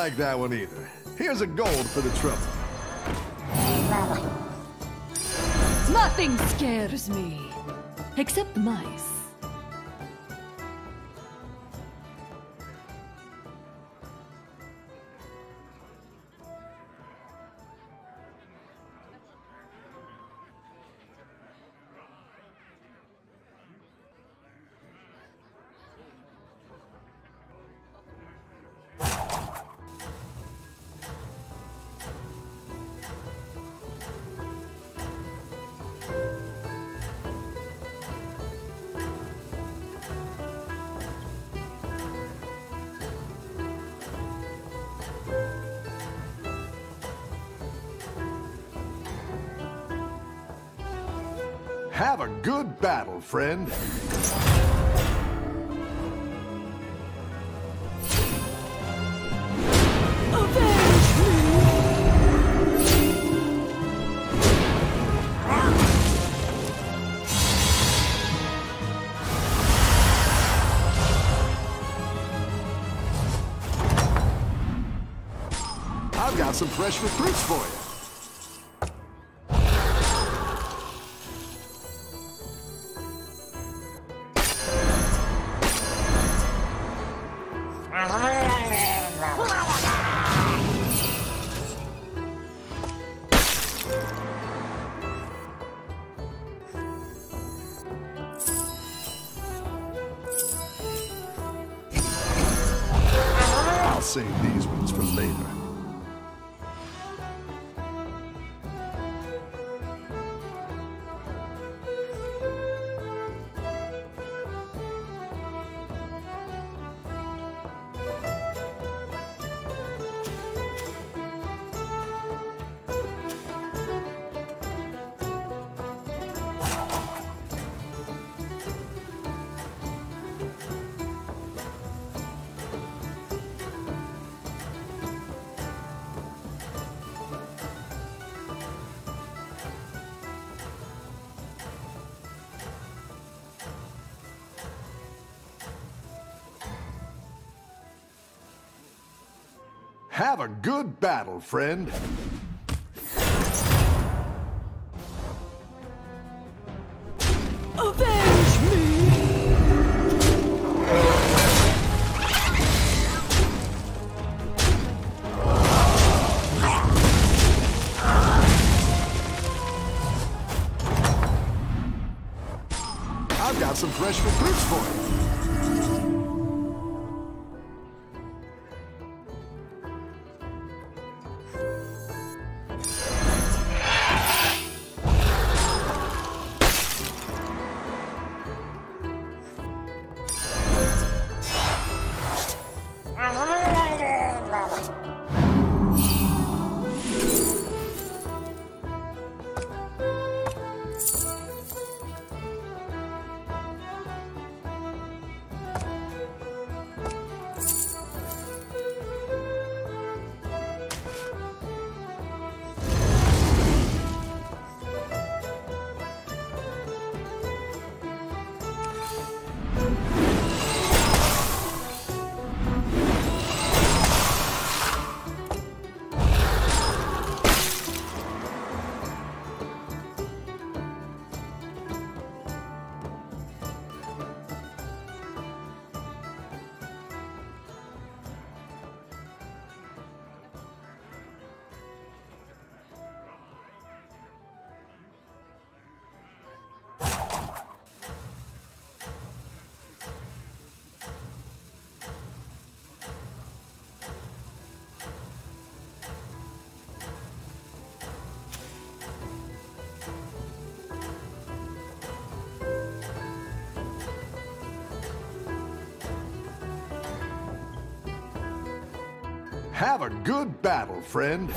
Like that one either. Here's a gold for the trouble. Nothing scares me. Except mice. battle, friend. I've got some fresh recruits for you. battle, friend. Have a good battle, friend.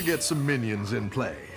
to get some minions in play.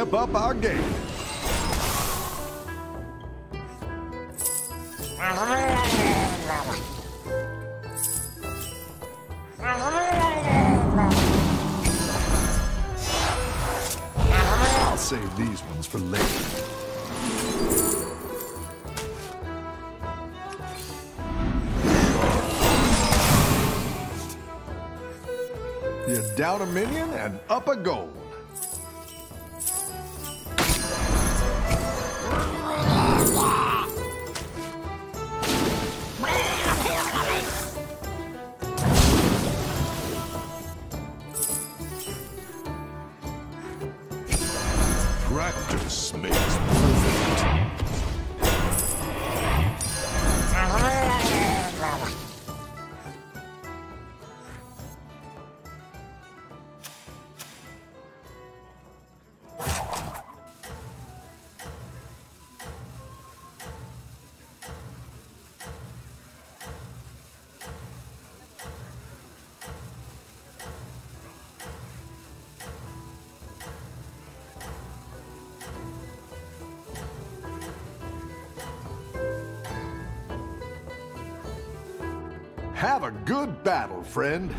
Step up our game. I'll save these ones for later. You're down a minion and up a gold. Good battle, friend.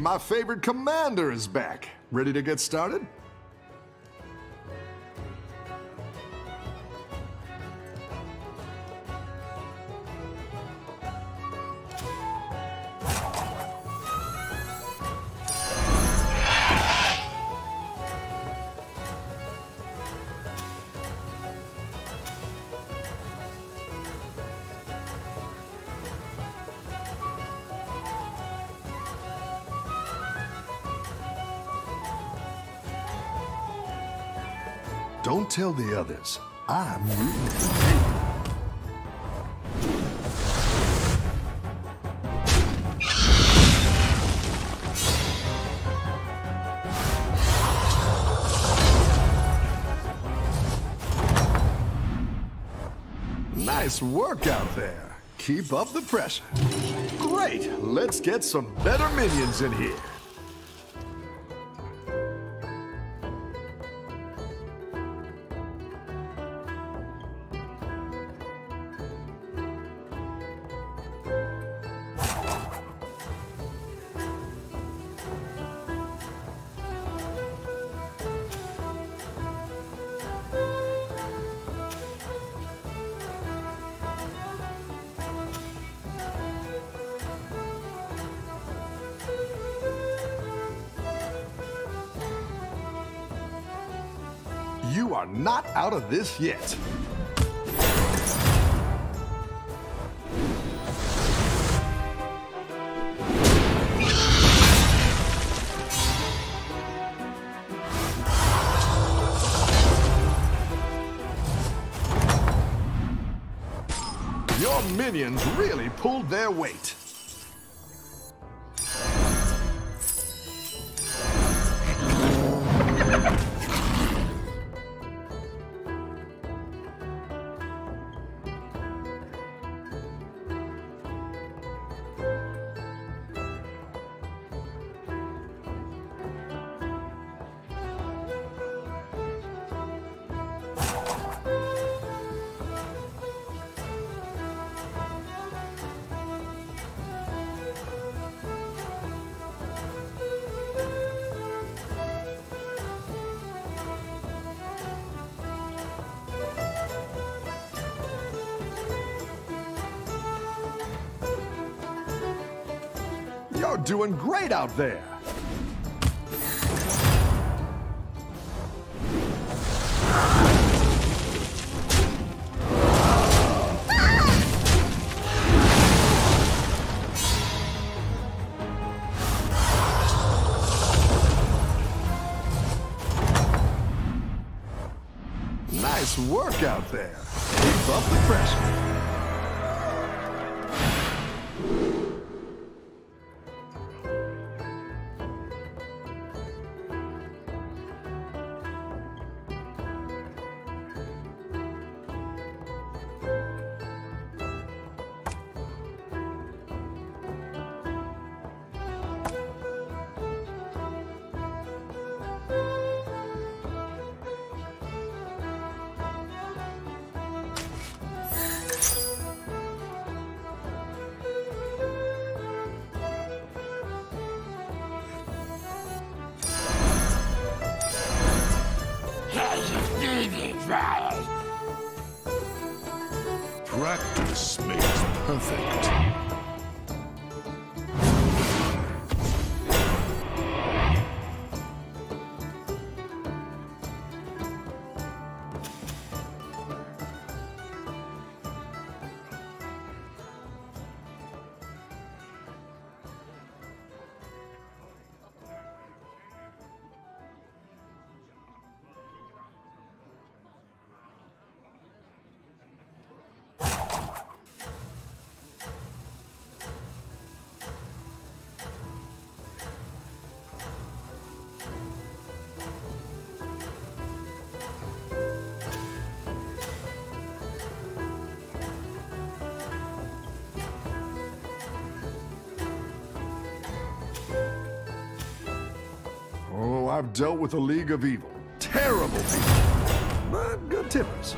My favorite commander is back. Ready to get started? Tell the others. I'm rooting. Nice work out there. Keep up the pressure. Great. Let's get some better minions in here. Out of this yet. Great out there. Perfect. Dealt with a league of evil. Terrible people, but good tippers.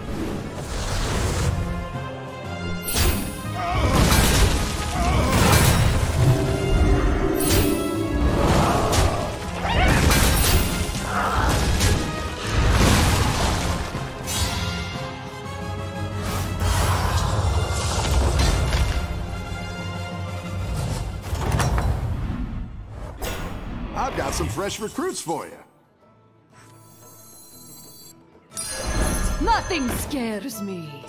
I've got some fresh recruits for you. Nothing scares me.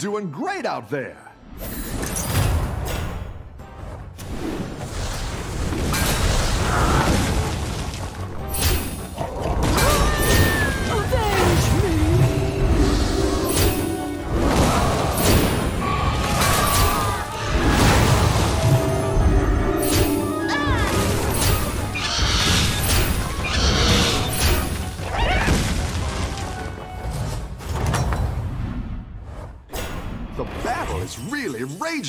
Doing great out there.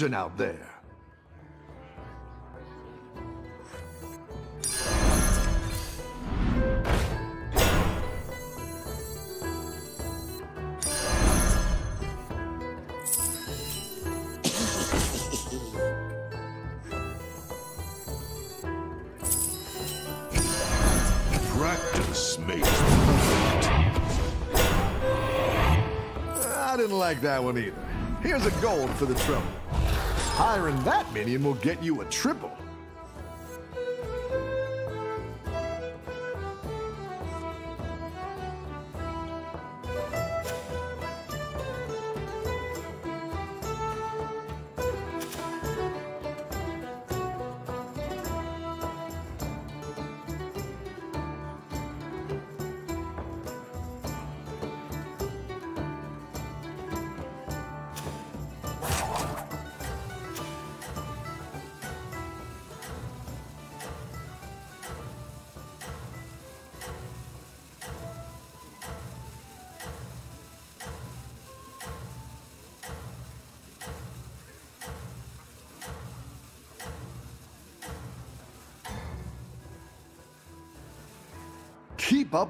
Out there. Practice makes perfect. I didn't like that one either. Here's a gold for the trouble. Hiring that minion will get you a triple.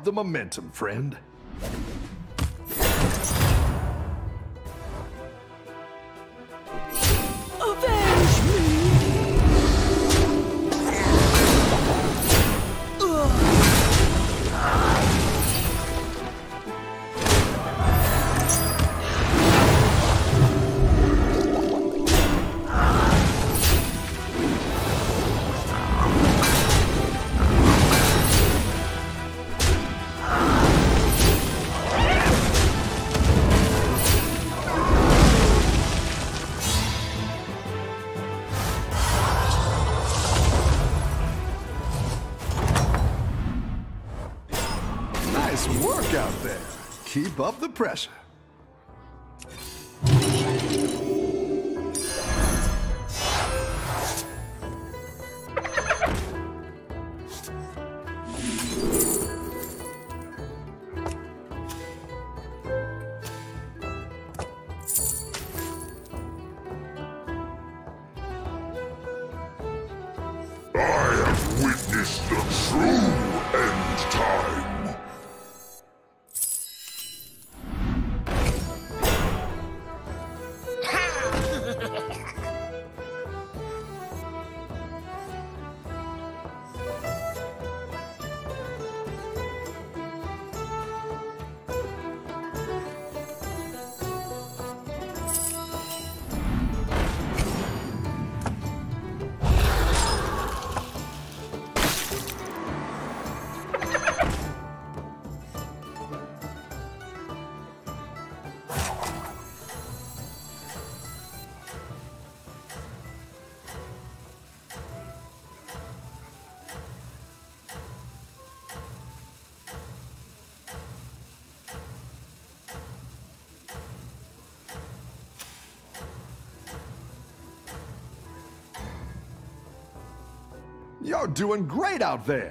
The momentum, friend. Keep doing great out there.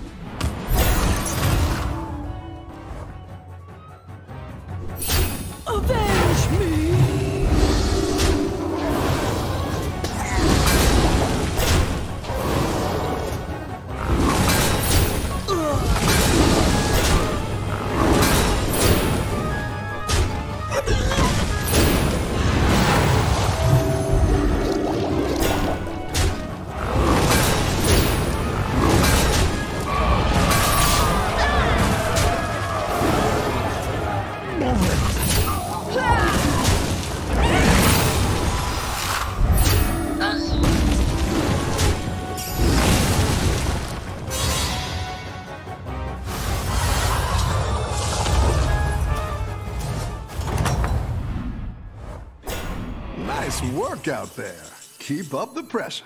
Out there. Keep up the pressure.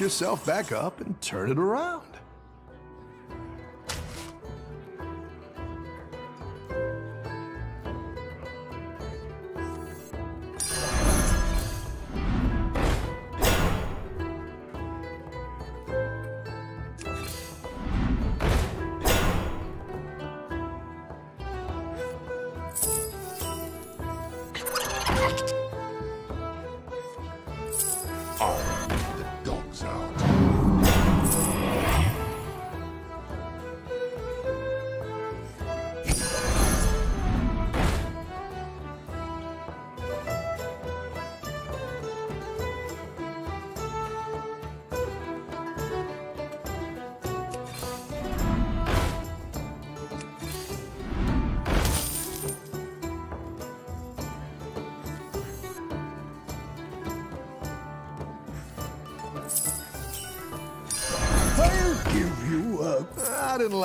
Yourself back up and turn it around.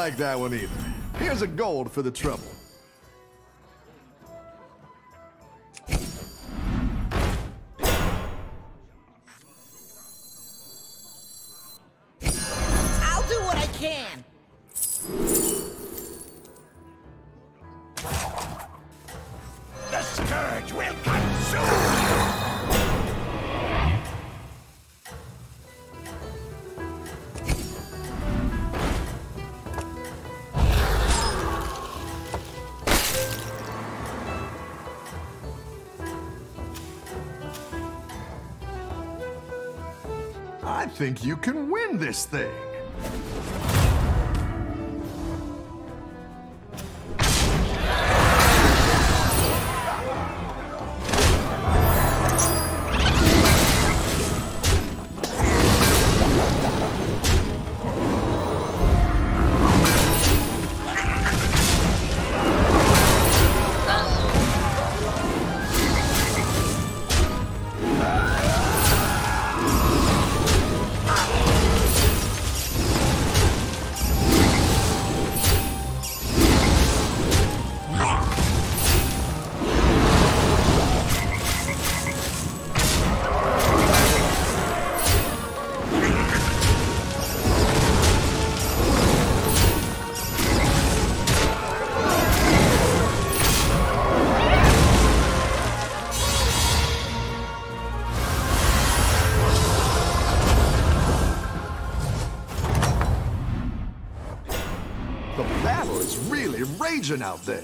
Like that one either. Here's a gold for the trouble. Think you can win this thing. Really out there.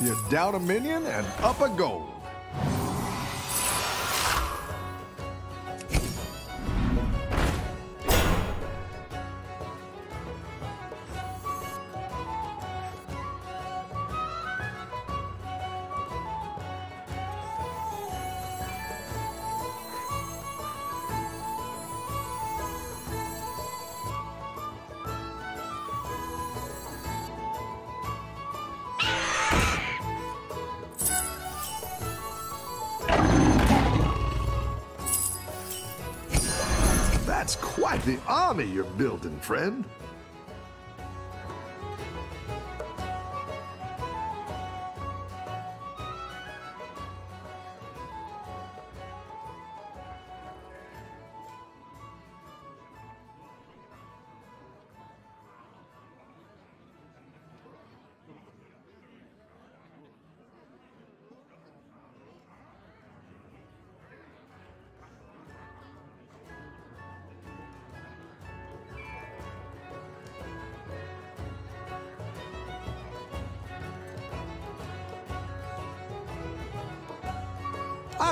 You're down a minion and up a gold. Friend.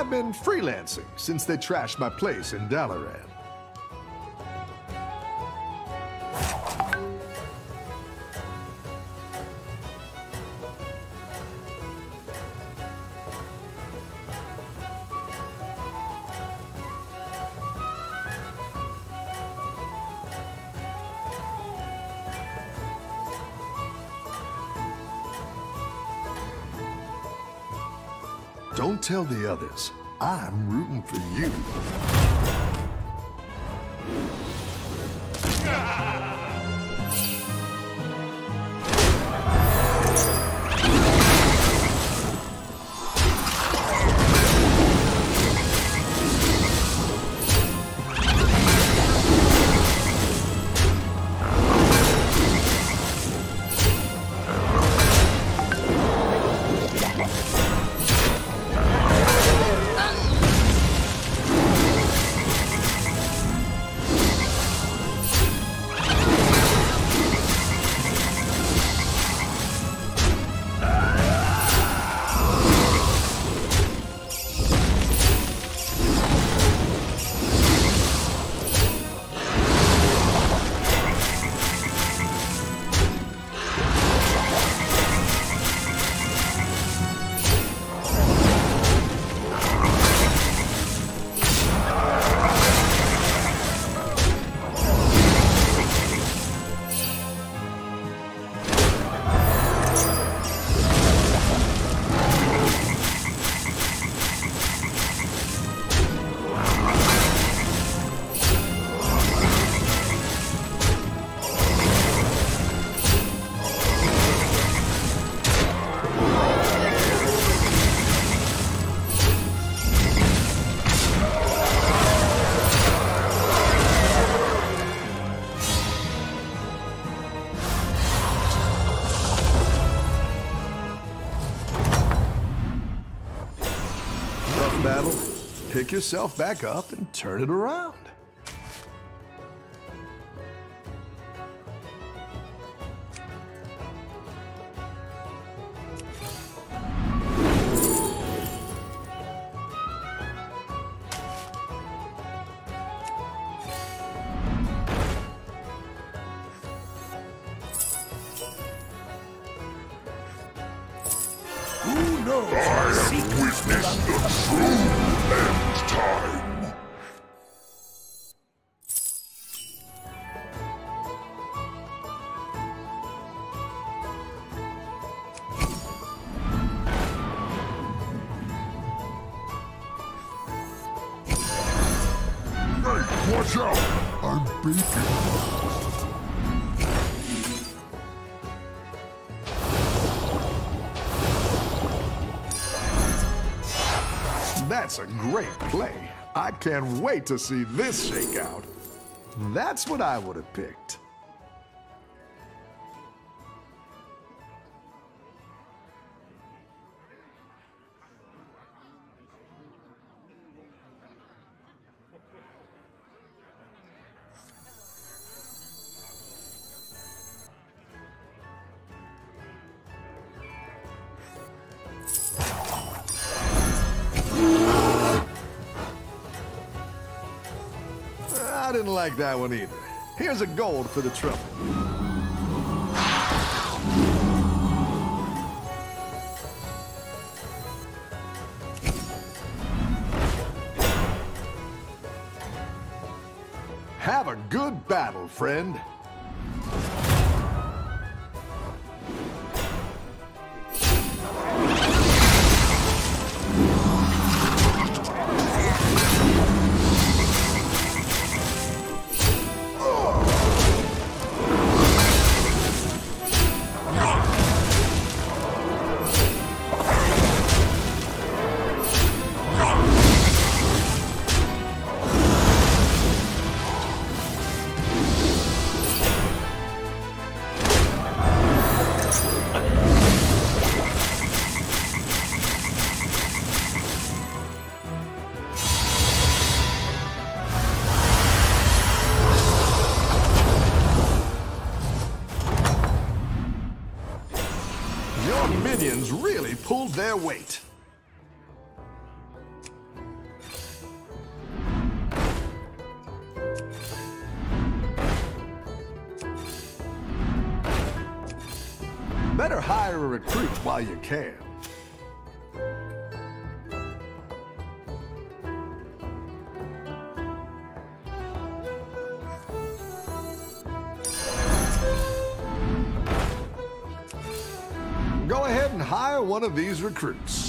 I've been freelancing since they trashed my place in Dalaran. I'm rooting for you. Pick yourself back up and turn it around. That's a great play. I can't wait to see this shake out. That's what I would have picked. Like that one either. Here's a gold for the trouble. Have a good battle, friend. Can. Go ahead and hire one of these recruits.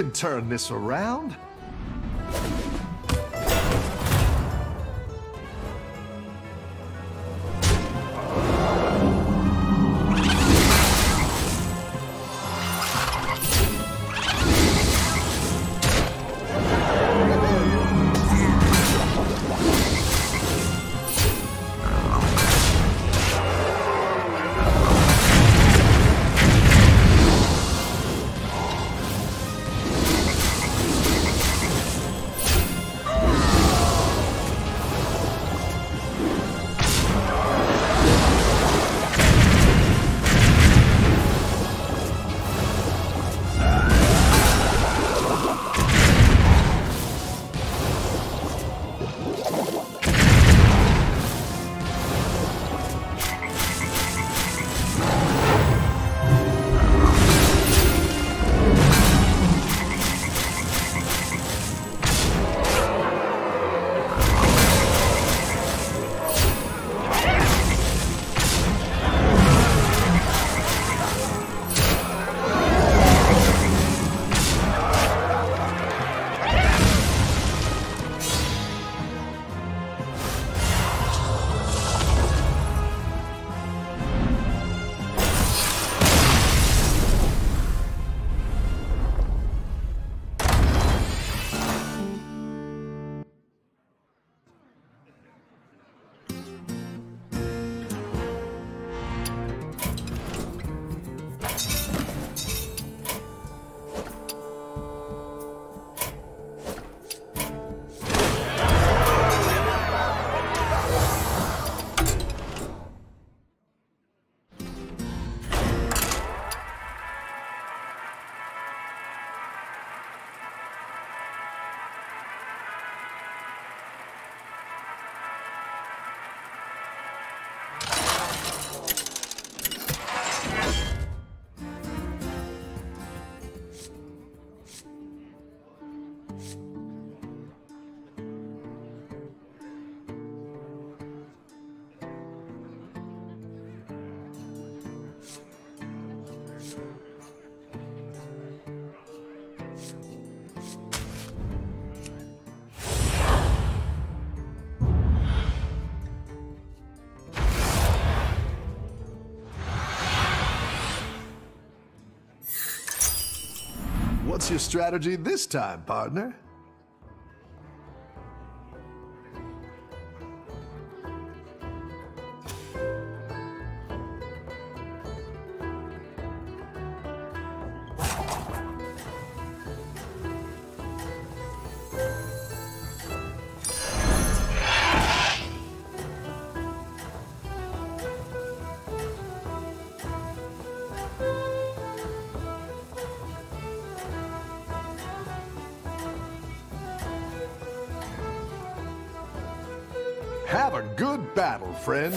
Can turn this around. Strategy this time, partner? Friend.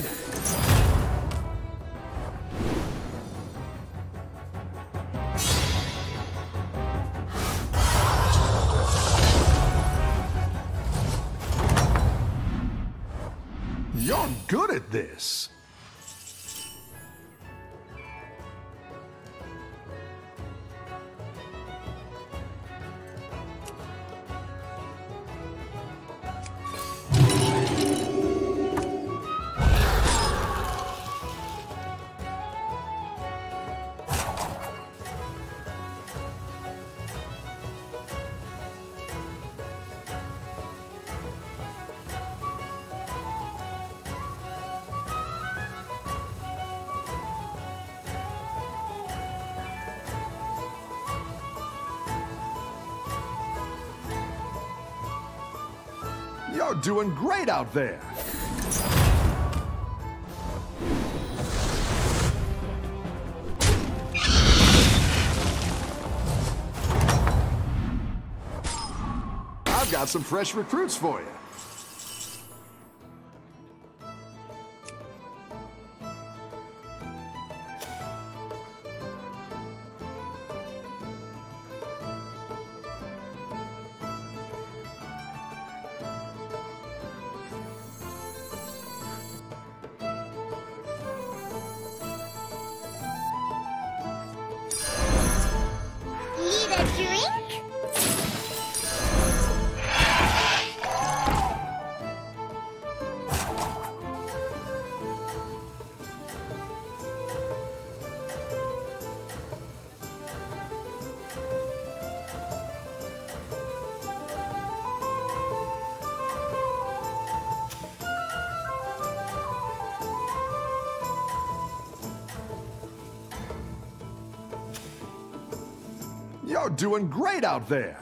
You're good at this. Doing great out there. I've got some fresh recruits for you. Doing great out there.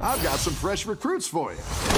I've got some fresh recruits for you.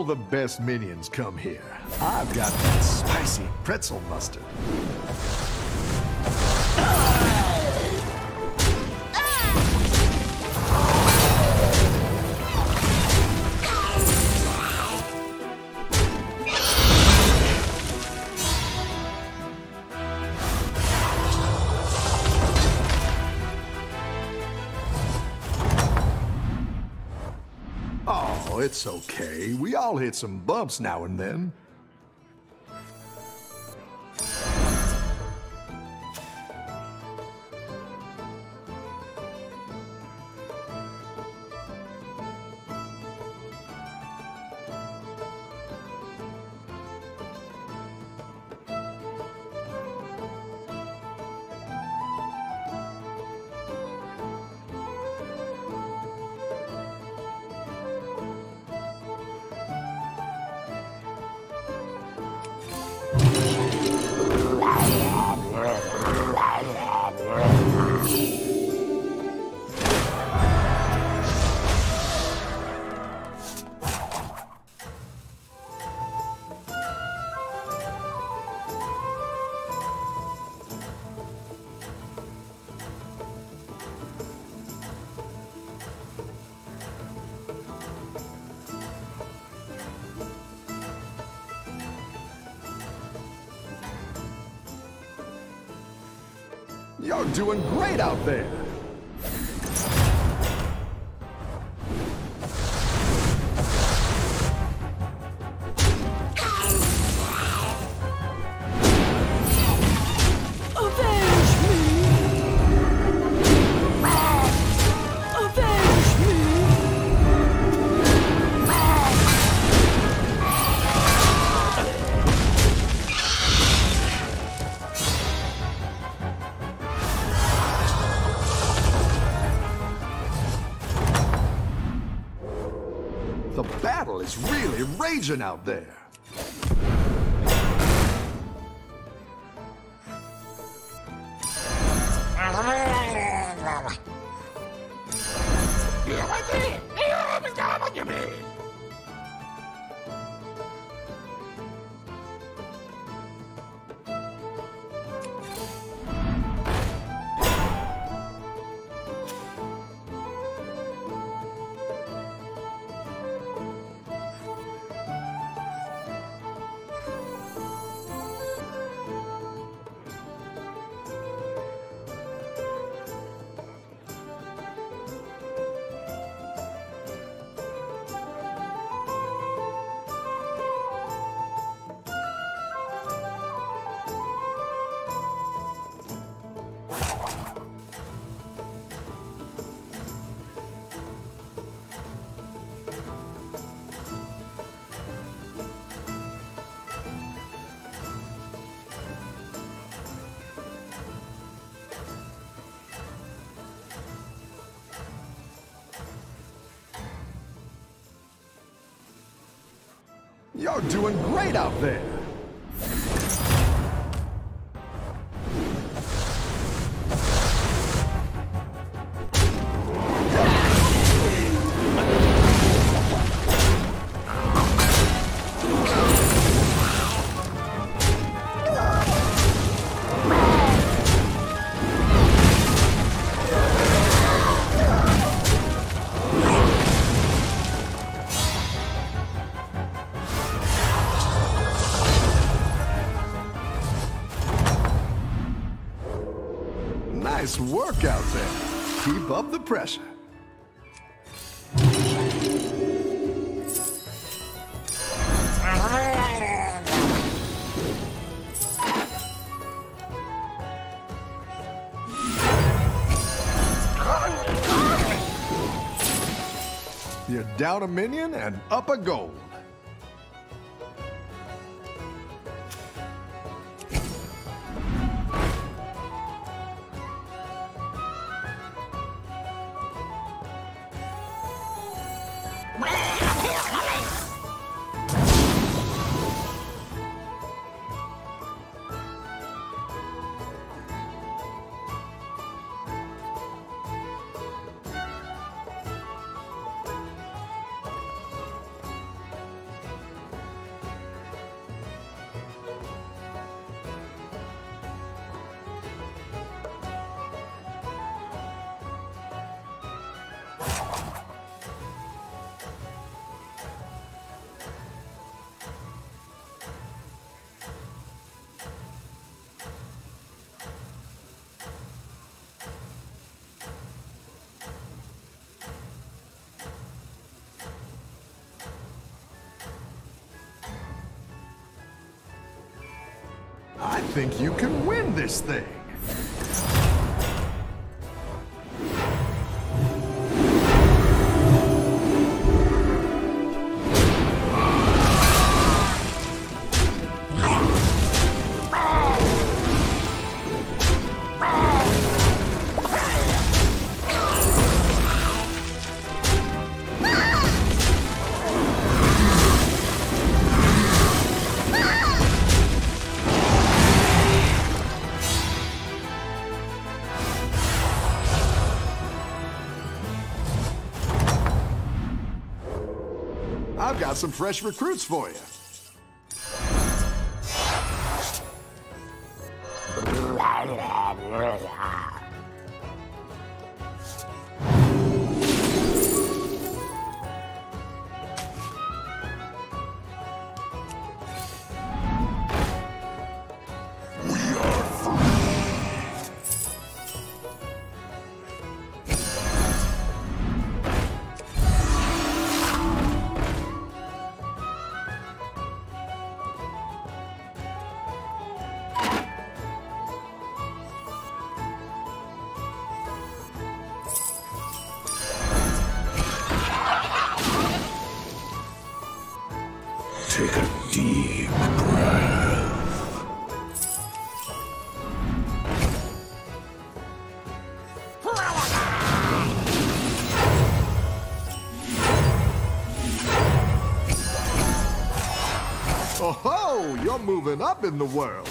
All the best minions come here. I've got that spicy pretzel mustard. It's okay. We all hit some bumps now and then. Out there. Pressure. You're down a minion and up a gold. Think you can win this thing. Some fresh recruits for you. You're moving up in the world.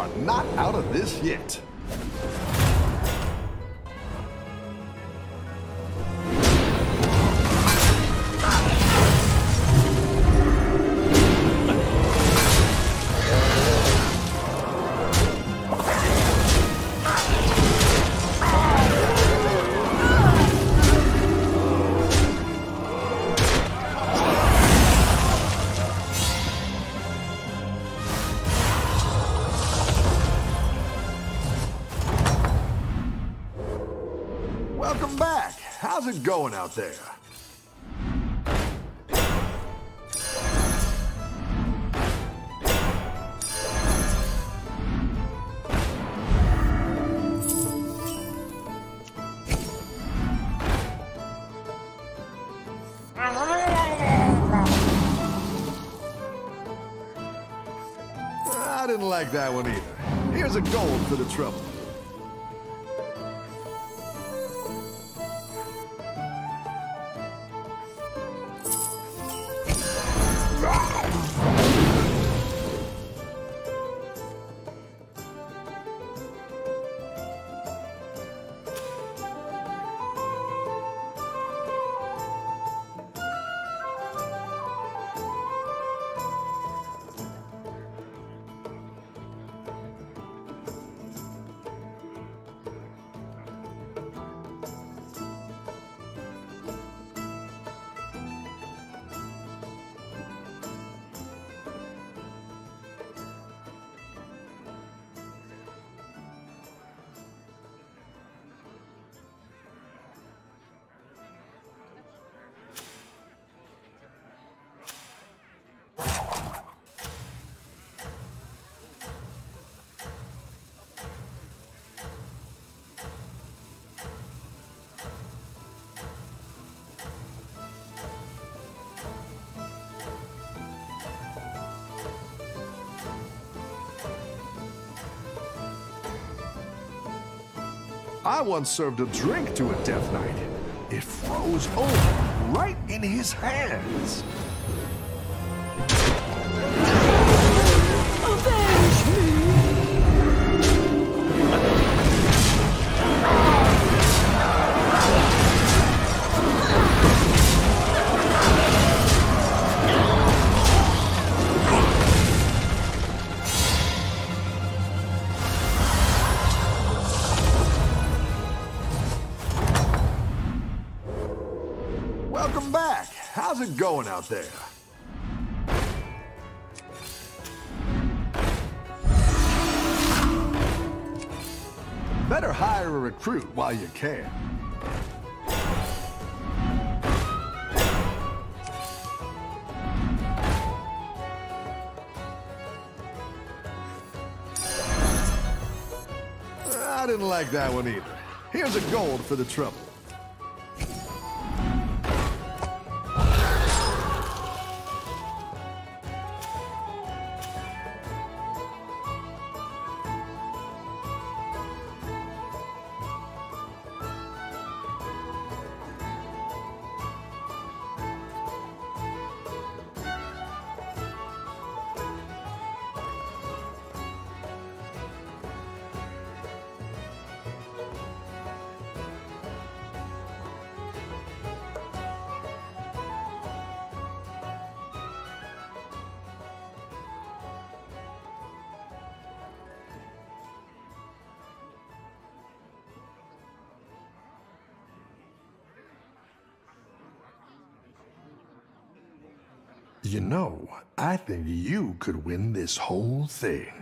Are not out of this yet. It going out there? I didn't like that one either. Here's a gold for the trouble. I once served a drink to a Death Knight. It froze over right in his hands. Going out there? Better hire a recruit while you can. I didn't like that one either. Here's a gold for the trouble. This whole thing.